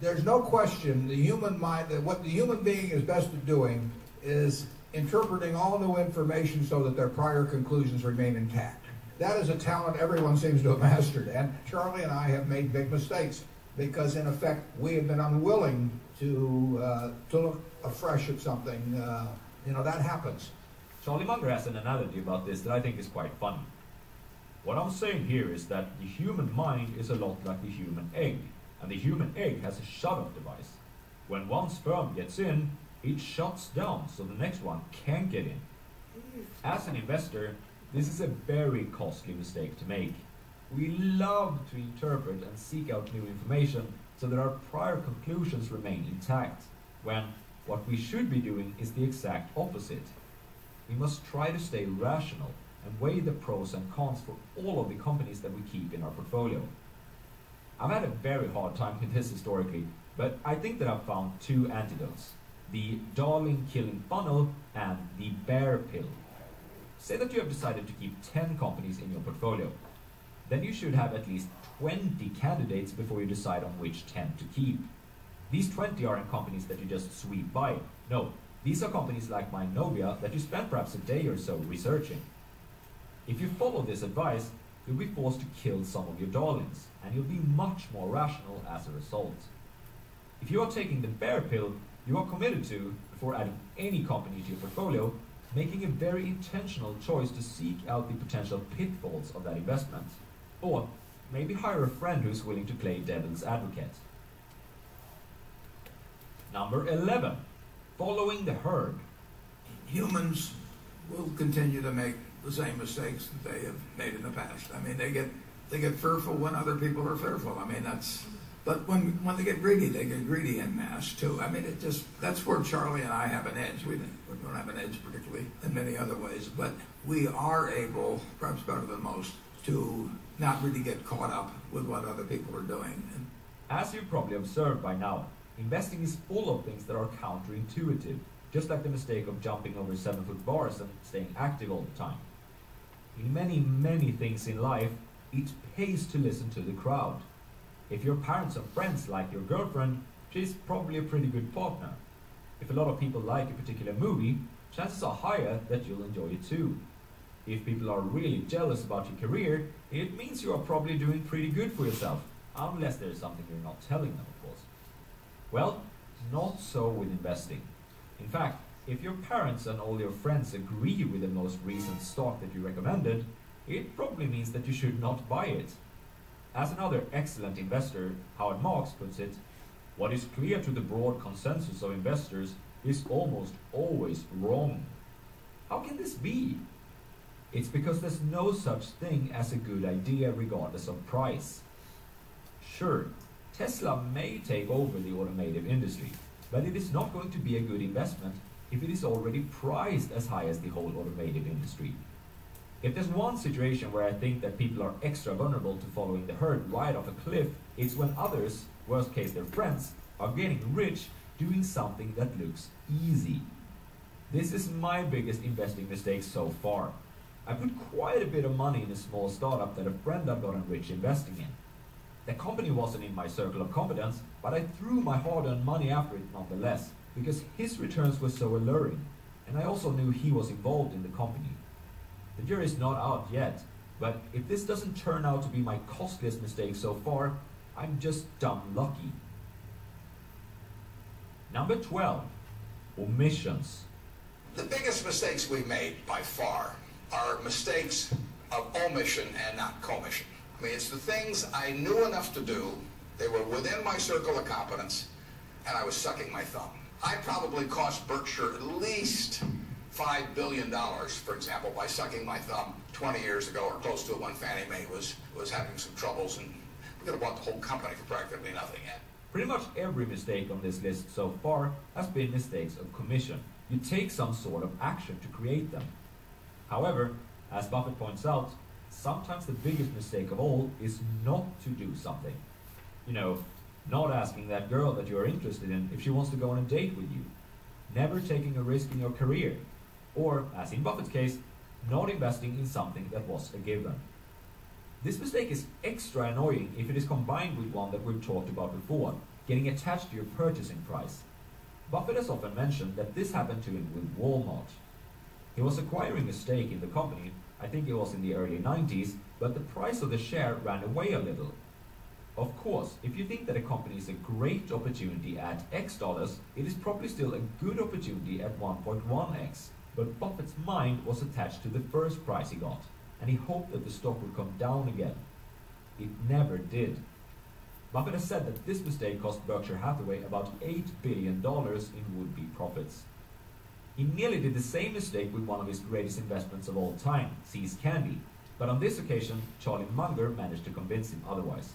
There's no question the human mind, that what the human being is best at doing is interpreting all new information so that their prior conclusions remain intact. That is a talent everyone seems to have *laughs* mastered. And Charlie and I have made big mistakes because, in effect, we have been unwilling to, uh, to look afresh at something. Uh, you know, that happens. Charlie Munger has an analogy about this that I think is quite funny. What I'm saying here is that the human mind is a lot like the human egg, and the human egg has a shut-off device. When one sperm gets in, it shuts down so the next one can't get in. As an investor, this is a very costly mistake to make. We love to interpret and seek out new information so that our prior conclusions remain intact, when what we should be doing is the exact opposite. We must try to stay rational and weigh the pros and cons for all of the companies that we keep in our portfolio. I've had a very hard time with this historically, but I think that I've found two antidotes the darling killing funnel and the bear pill. Say that you have decided to keep 10 companies in your portfolio. Then you should have at least 20 candidates before you decide on which 10 to keep. These 20 aren't companies that you just sweep by. No, these are companies like Mynovia that you spend perhaps a day or so researching. If you follow this advice, you'll be forced to kill some of your darlings, and you'll be much more rational as a result. If you are taking the bear pill, you are committed to, before adding any company to your portfolio, making a very intentional choice to seek out the potential pitfalls of that investment. Or maybe hire a friend who's willing to play devil's advocate. Number 11, following the herd. Humans will continue to make the same mistakes that they have made in the past. I mean, they get they get fearful when other people are fearful. I mean, that's but when when they get greedy, they get greedy in mass too. I mean, it just that's where Charlie and I have an edge. We don't, we don't have an edge particularly in many other ways, but we are able, perhaps better than most, to not really get caught up with what other people are doing. As you've probably observed by now, investing is full of things that are counterintuitive, just like the mistake of jumping over seven foot bars and staying active all the time. In many, many things in life, it pays to listen to the crowd. If your parents and friends like your girlfriend, she's probably a pretty good partner. If a lot of people like a particular movie, chances are higher that you'll enjoy it too. If people are really jealous about your career, it means you are probably doing pretty good for yourself, unless there's something you're not telling them, of course. Well, not so with investing. In fact, if your parents and all your friends agree with the most recent stock that you recommended, it probably means that you should not buy it. As another excellent investor, Howard Marks, puts it, what is clear to the broad consensus of investors is almost always wrong. How can this be? It's because there's no such thing as a good idea regardless of price. Sure, Tesla may take over the automotive industry, but it is not going to be a good investment if it is already priced as high as the whole automotive industry. If there's one situation where I think that people are extra vulnerable to following the herd right off a cliff, it's when others, worst case their friends, are getting rich doing something that looks easy. This is my biggest investing mistake so far. I put quite a bit of money in a small startup that a friend had gotten rich investing in. The company wasn't in my circle of competence, but I threw my hard-earned money after it nonetheless, because his returns were so alluring, and I also knew he was involved in the company. The jury's not out yet, but if this doesn't turn out to be my costliest mistake so far, I'm just dumb lucky. Number 12. Omissions. The biggest mistakes we've made by far are mistakes of omission and not commission. I mean, it's the things I knew enough to do, they were within my circle of competence, and I was sucking my thumb. I probably cost Berkshire at least $5 billion, for example, by sucking my thumb 20 years ago or close to it when Fannie Mae was, was having some troubles, and we could have bought the whole company for practically nothing yet. Pretty much every mistake on this list so far has been mistakes of commission. You take some sort of action to create them. However, as Buffett points out, sometimes the biggest mistake of all is not to do something. You know, not asking that girl that you're interested in if she wants to go on a date with you. Never taking a risk in your career. Or, as in Buffett's case, not investing in something that was a given. This mistake is extra annoying if it is combined with one that we've talked about before, getting attached to your purchasing price. Buffett has often mentioned that this happened to him with Walmart. He was acquiring a stake in the company, I think it was in the early 90s, but the price of the share ran away a little. Of course, if you think that a company is a great opportunity at X dollars, it is probably still a good opportunity at 1.1x. But Buffett's mind was attached to the first price he got, and he hoped that the stock would come down again. It never did. Buffett has said that this mistake cost Berkshire Hathaway about $8 billion in would-be profits. He nearly did the same mistake with one of his greatest investments of all time, See's Candy, but on this occasion, Charlie Munger managed to convince him otherwise.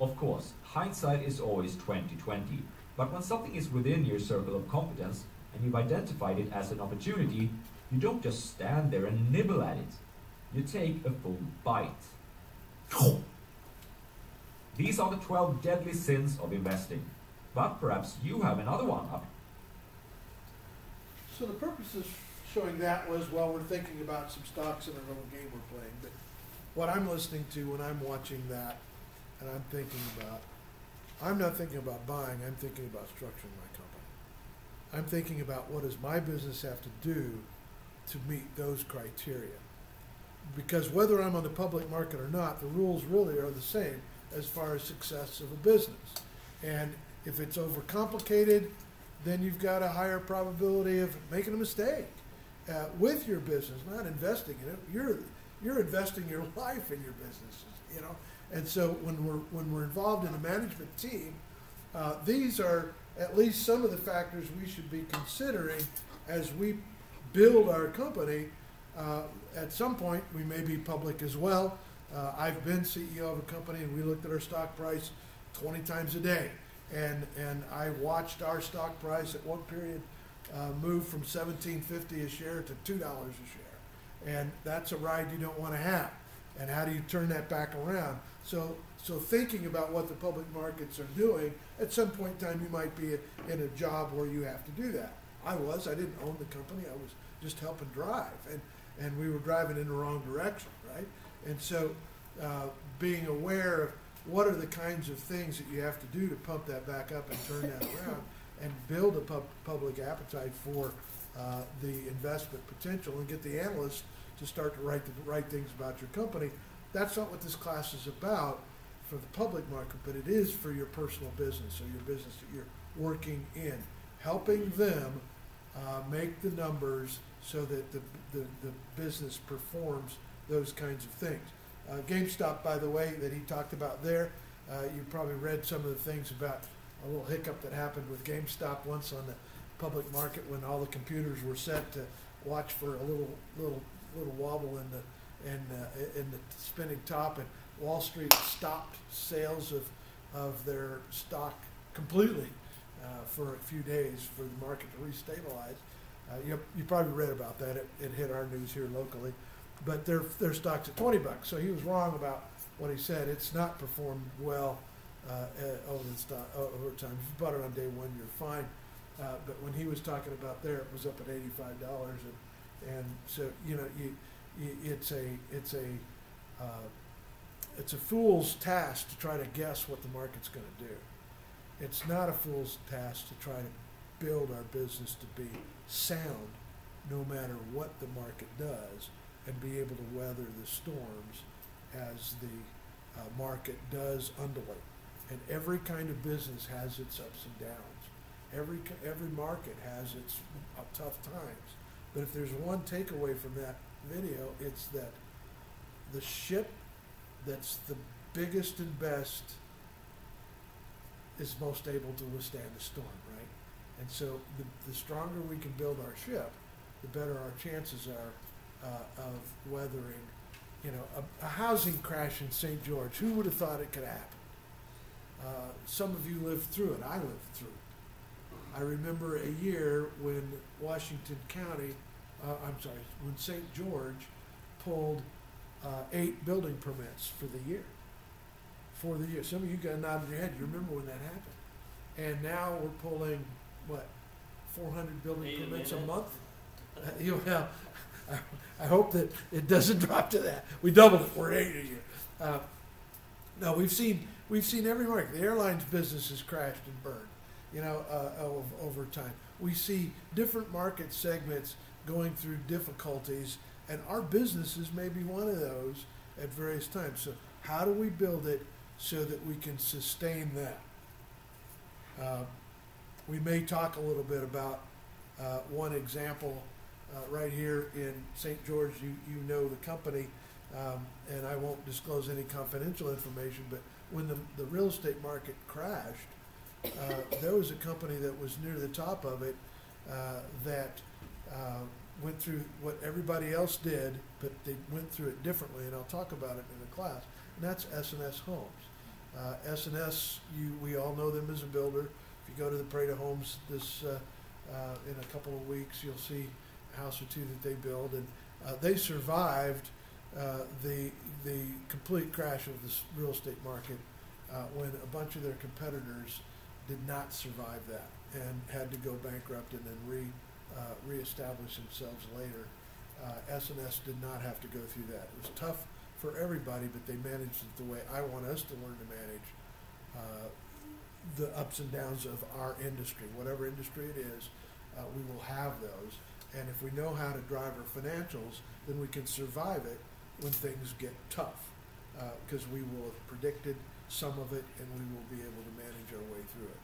Of course, hindsight is always 2020, but when something is within your circle of competence and you've identified it as an opportunity, you don't just stand there and nibble at it. You take a full bite. *laughs* These are the 12 deadly sins of investing. But perhaps you have another one up. So the purpose of showing that was, well, we're thinking about some stocks in a little game we're playing, but what I'm listening to when I'm watching that, and I'm thinking about, I'm not thinking about buying, I'm thinking about structuring my company. I'm thinking about what does my business have to do to meet those criteria. Because whether I'm on the public market or not, the rules really are the same as far as success of a business. And if it's overcomplicated, then you've got a higher probability of making a mistake uh, with your business, not investing in it. You're you're investing your *laughs* life in your businesses, you know. And so when we're when we're involved in a management team, uh, these are at least some of the factors we should be considering as we build our company. Uh, at some point, we may be public as well. Uh, I've been CEO of a company, and we looked at our stock price 20 times a day, and and I watched our stock price at one period uh, move from 17.50 a share to two dollars a share, and that's a ride you don't want to have. And how do you turn that back around? So so thinking about what the public markets are doing, at some point in time, you might be in a job where you have to do that. I was. I didn't own the company. I was just helping drive, and and we were driving in the wrong direction, right? And so, uh, being aware of what are the kinds of things that you have to do to pump that back up and turn that *laughs* around, and build a pub- public appetite for uh, the investment potential, and get the analysts to start to write the right things about your company. That's not what this class is about for the public market, but it is for your personal business or your business that you're working in, helping them uh, make the numbers so that the, the, the business performs those kinds of things. Uh, GameStop, by the way, that he talked about there, uh, you probably read some of the things about a little hiccup that happened with GameStop once on the public market when all the computers were set to watch for a little little little wobble in the in uh, in the spinning top, and Wall Street stopped sales of of their stock completely uh, for a few days for the market to restabilize. Uh, you, you probably read about that. It, it hit our news here locally but their their stock's at 20 bucks. So he was wrong about what he said. It's not performed well uh, uh, over the stock over time. If you bought it on day one, you're fine. Uh, but when he was talking about there, it was up at 85 dollars, and and so you know you, you it's a it's a uh, it's a fool's task to try to guess what the market's going to do. It's not a fool's task to try to build our business to be sound, no matter what the market does and be able to weather the storms as the uh, market does undulate. And every kind of business has its ups and downs. Every, every market has its uh, tough times. But if there's one takeaway from that video, it's that the ship that's the biggest and best is most able to withstand a storm, right? And so the, the stronger we can build our ship, the better our chances are uh, of weathering, you know, a, a housing crash in St. George. Who would have thought it could happen? Uh, some of you lived through it. I lived through it. I remember a year when Washington County, uh, I'm sorry, when St. George pulled uh, eight building permits for the year. For the year. Some of you got nodded your head. You remember when that happened. And now we're pulling, what, 400 building Eight permits a month? Uh, you know, I, I hope that it doesn't *laughs* drop to that. We doubled it. We're eight a year. Uh, no, we've seen we've seen every market. The airlines business has crashed and burned, you know, uh, over time. We see different market segments going through difficulties, and our businesses may be one of those at various times. So, how do we build it so that we can sustain that? Uh, we may talk a little bit about uh, one example uh, right here in St. George. You, you know the company, um, and I won't disclose any confidential information, but when the, the real estate market crashed, uh, there was a company that was near the top of it uh, that uh, went through what everybody else did, but they went through it differently, and I'll talk about it in the class. And that's S&S Homes. Uh, S&S, you, we all know them as a builder. If you go to the Parade of Homes this uh, uh, in a couple of weeks, you'll see a house or two that they build, and uh, they survived uh, the the complete crash of the real estate market uh, when a bunch of their competitors did not survive that and had to go bankrupt and then re uh, reestablish themselves later. Uh, S&S did not have to go through that. It was tough for everybody, but they managed it the way I want us to learn to manage uh, the ups and downs of our industry. Whatever industry it is, uh, we will have those. And if we know how to drive our financials, then we can survive it when things get tough. Because we will have predicted some of it and we will be able to manage our way through it.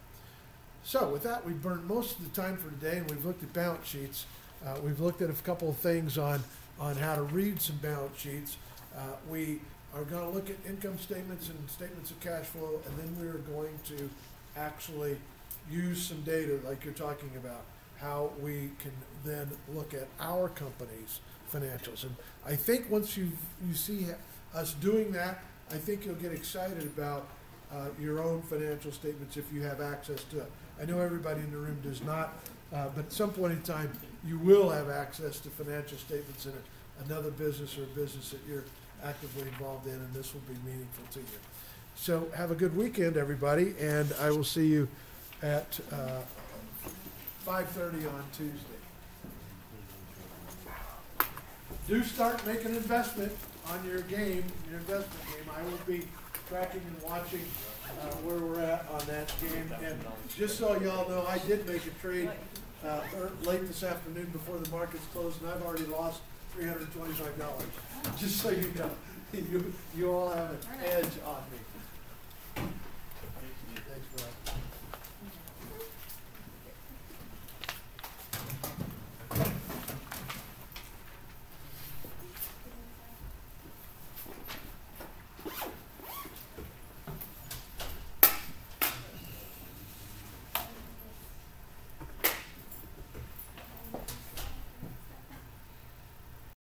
So with that, we've burned most of the time for today, and we've looked at balance sheets. Uh, we've looked at a couple of things on on how to read some balance sheets. Uh, we are going to look at income statements and statements of cash flow, and then we are going to actually use some data, like you're talking about, how we can then look at our company's financials. And I think once you you see us doing that, I think you'll get excited about uh, your own financial statements if you have access to it. I know everybody in the room does not, uh, but at some point in time, you will have access to financial statements in a, another business or a business that you're actively involved in, and this will be meaningful to you. So have a good weekend, everybody, and I will see you at uh, 5:30 on Tuesday. Do start making an investment on your game, your investment game. I will be tracking and watching uh, where we're at on that game. And just so y'all know, I did make a trade uh, ear- late this afternoon before the markets closed, and I've already lost $325. *laughs* Just so you know, *laughs* you, you all have an edge on me.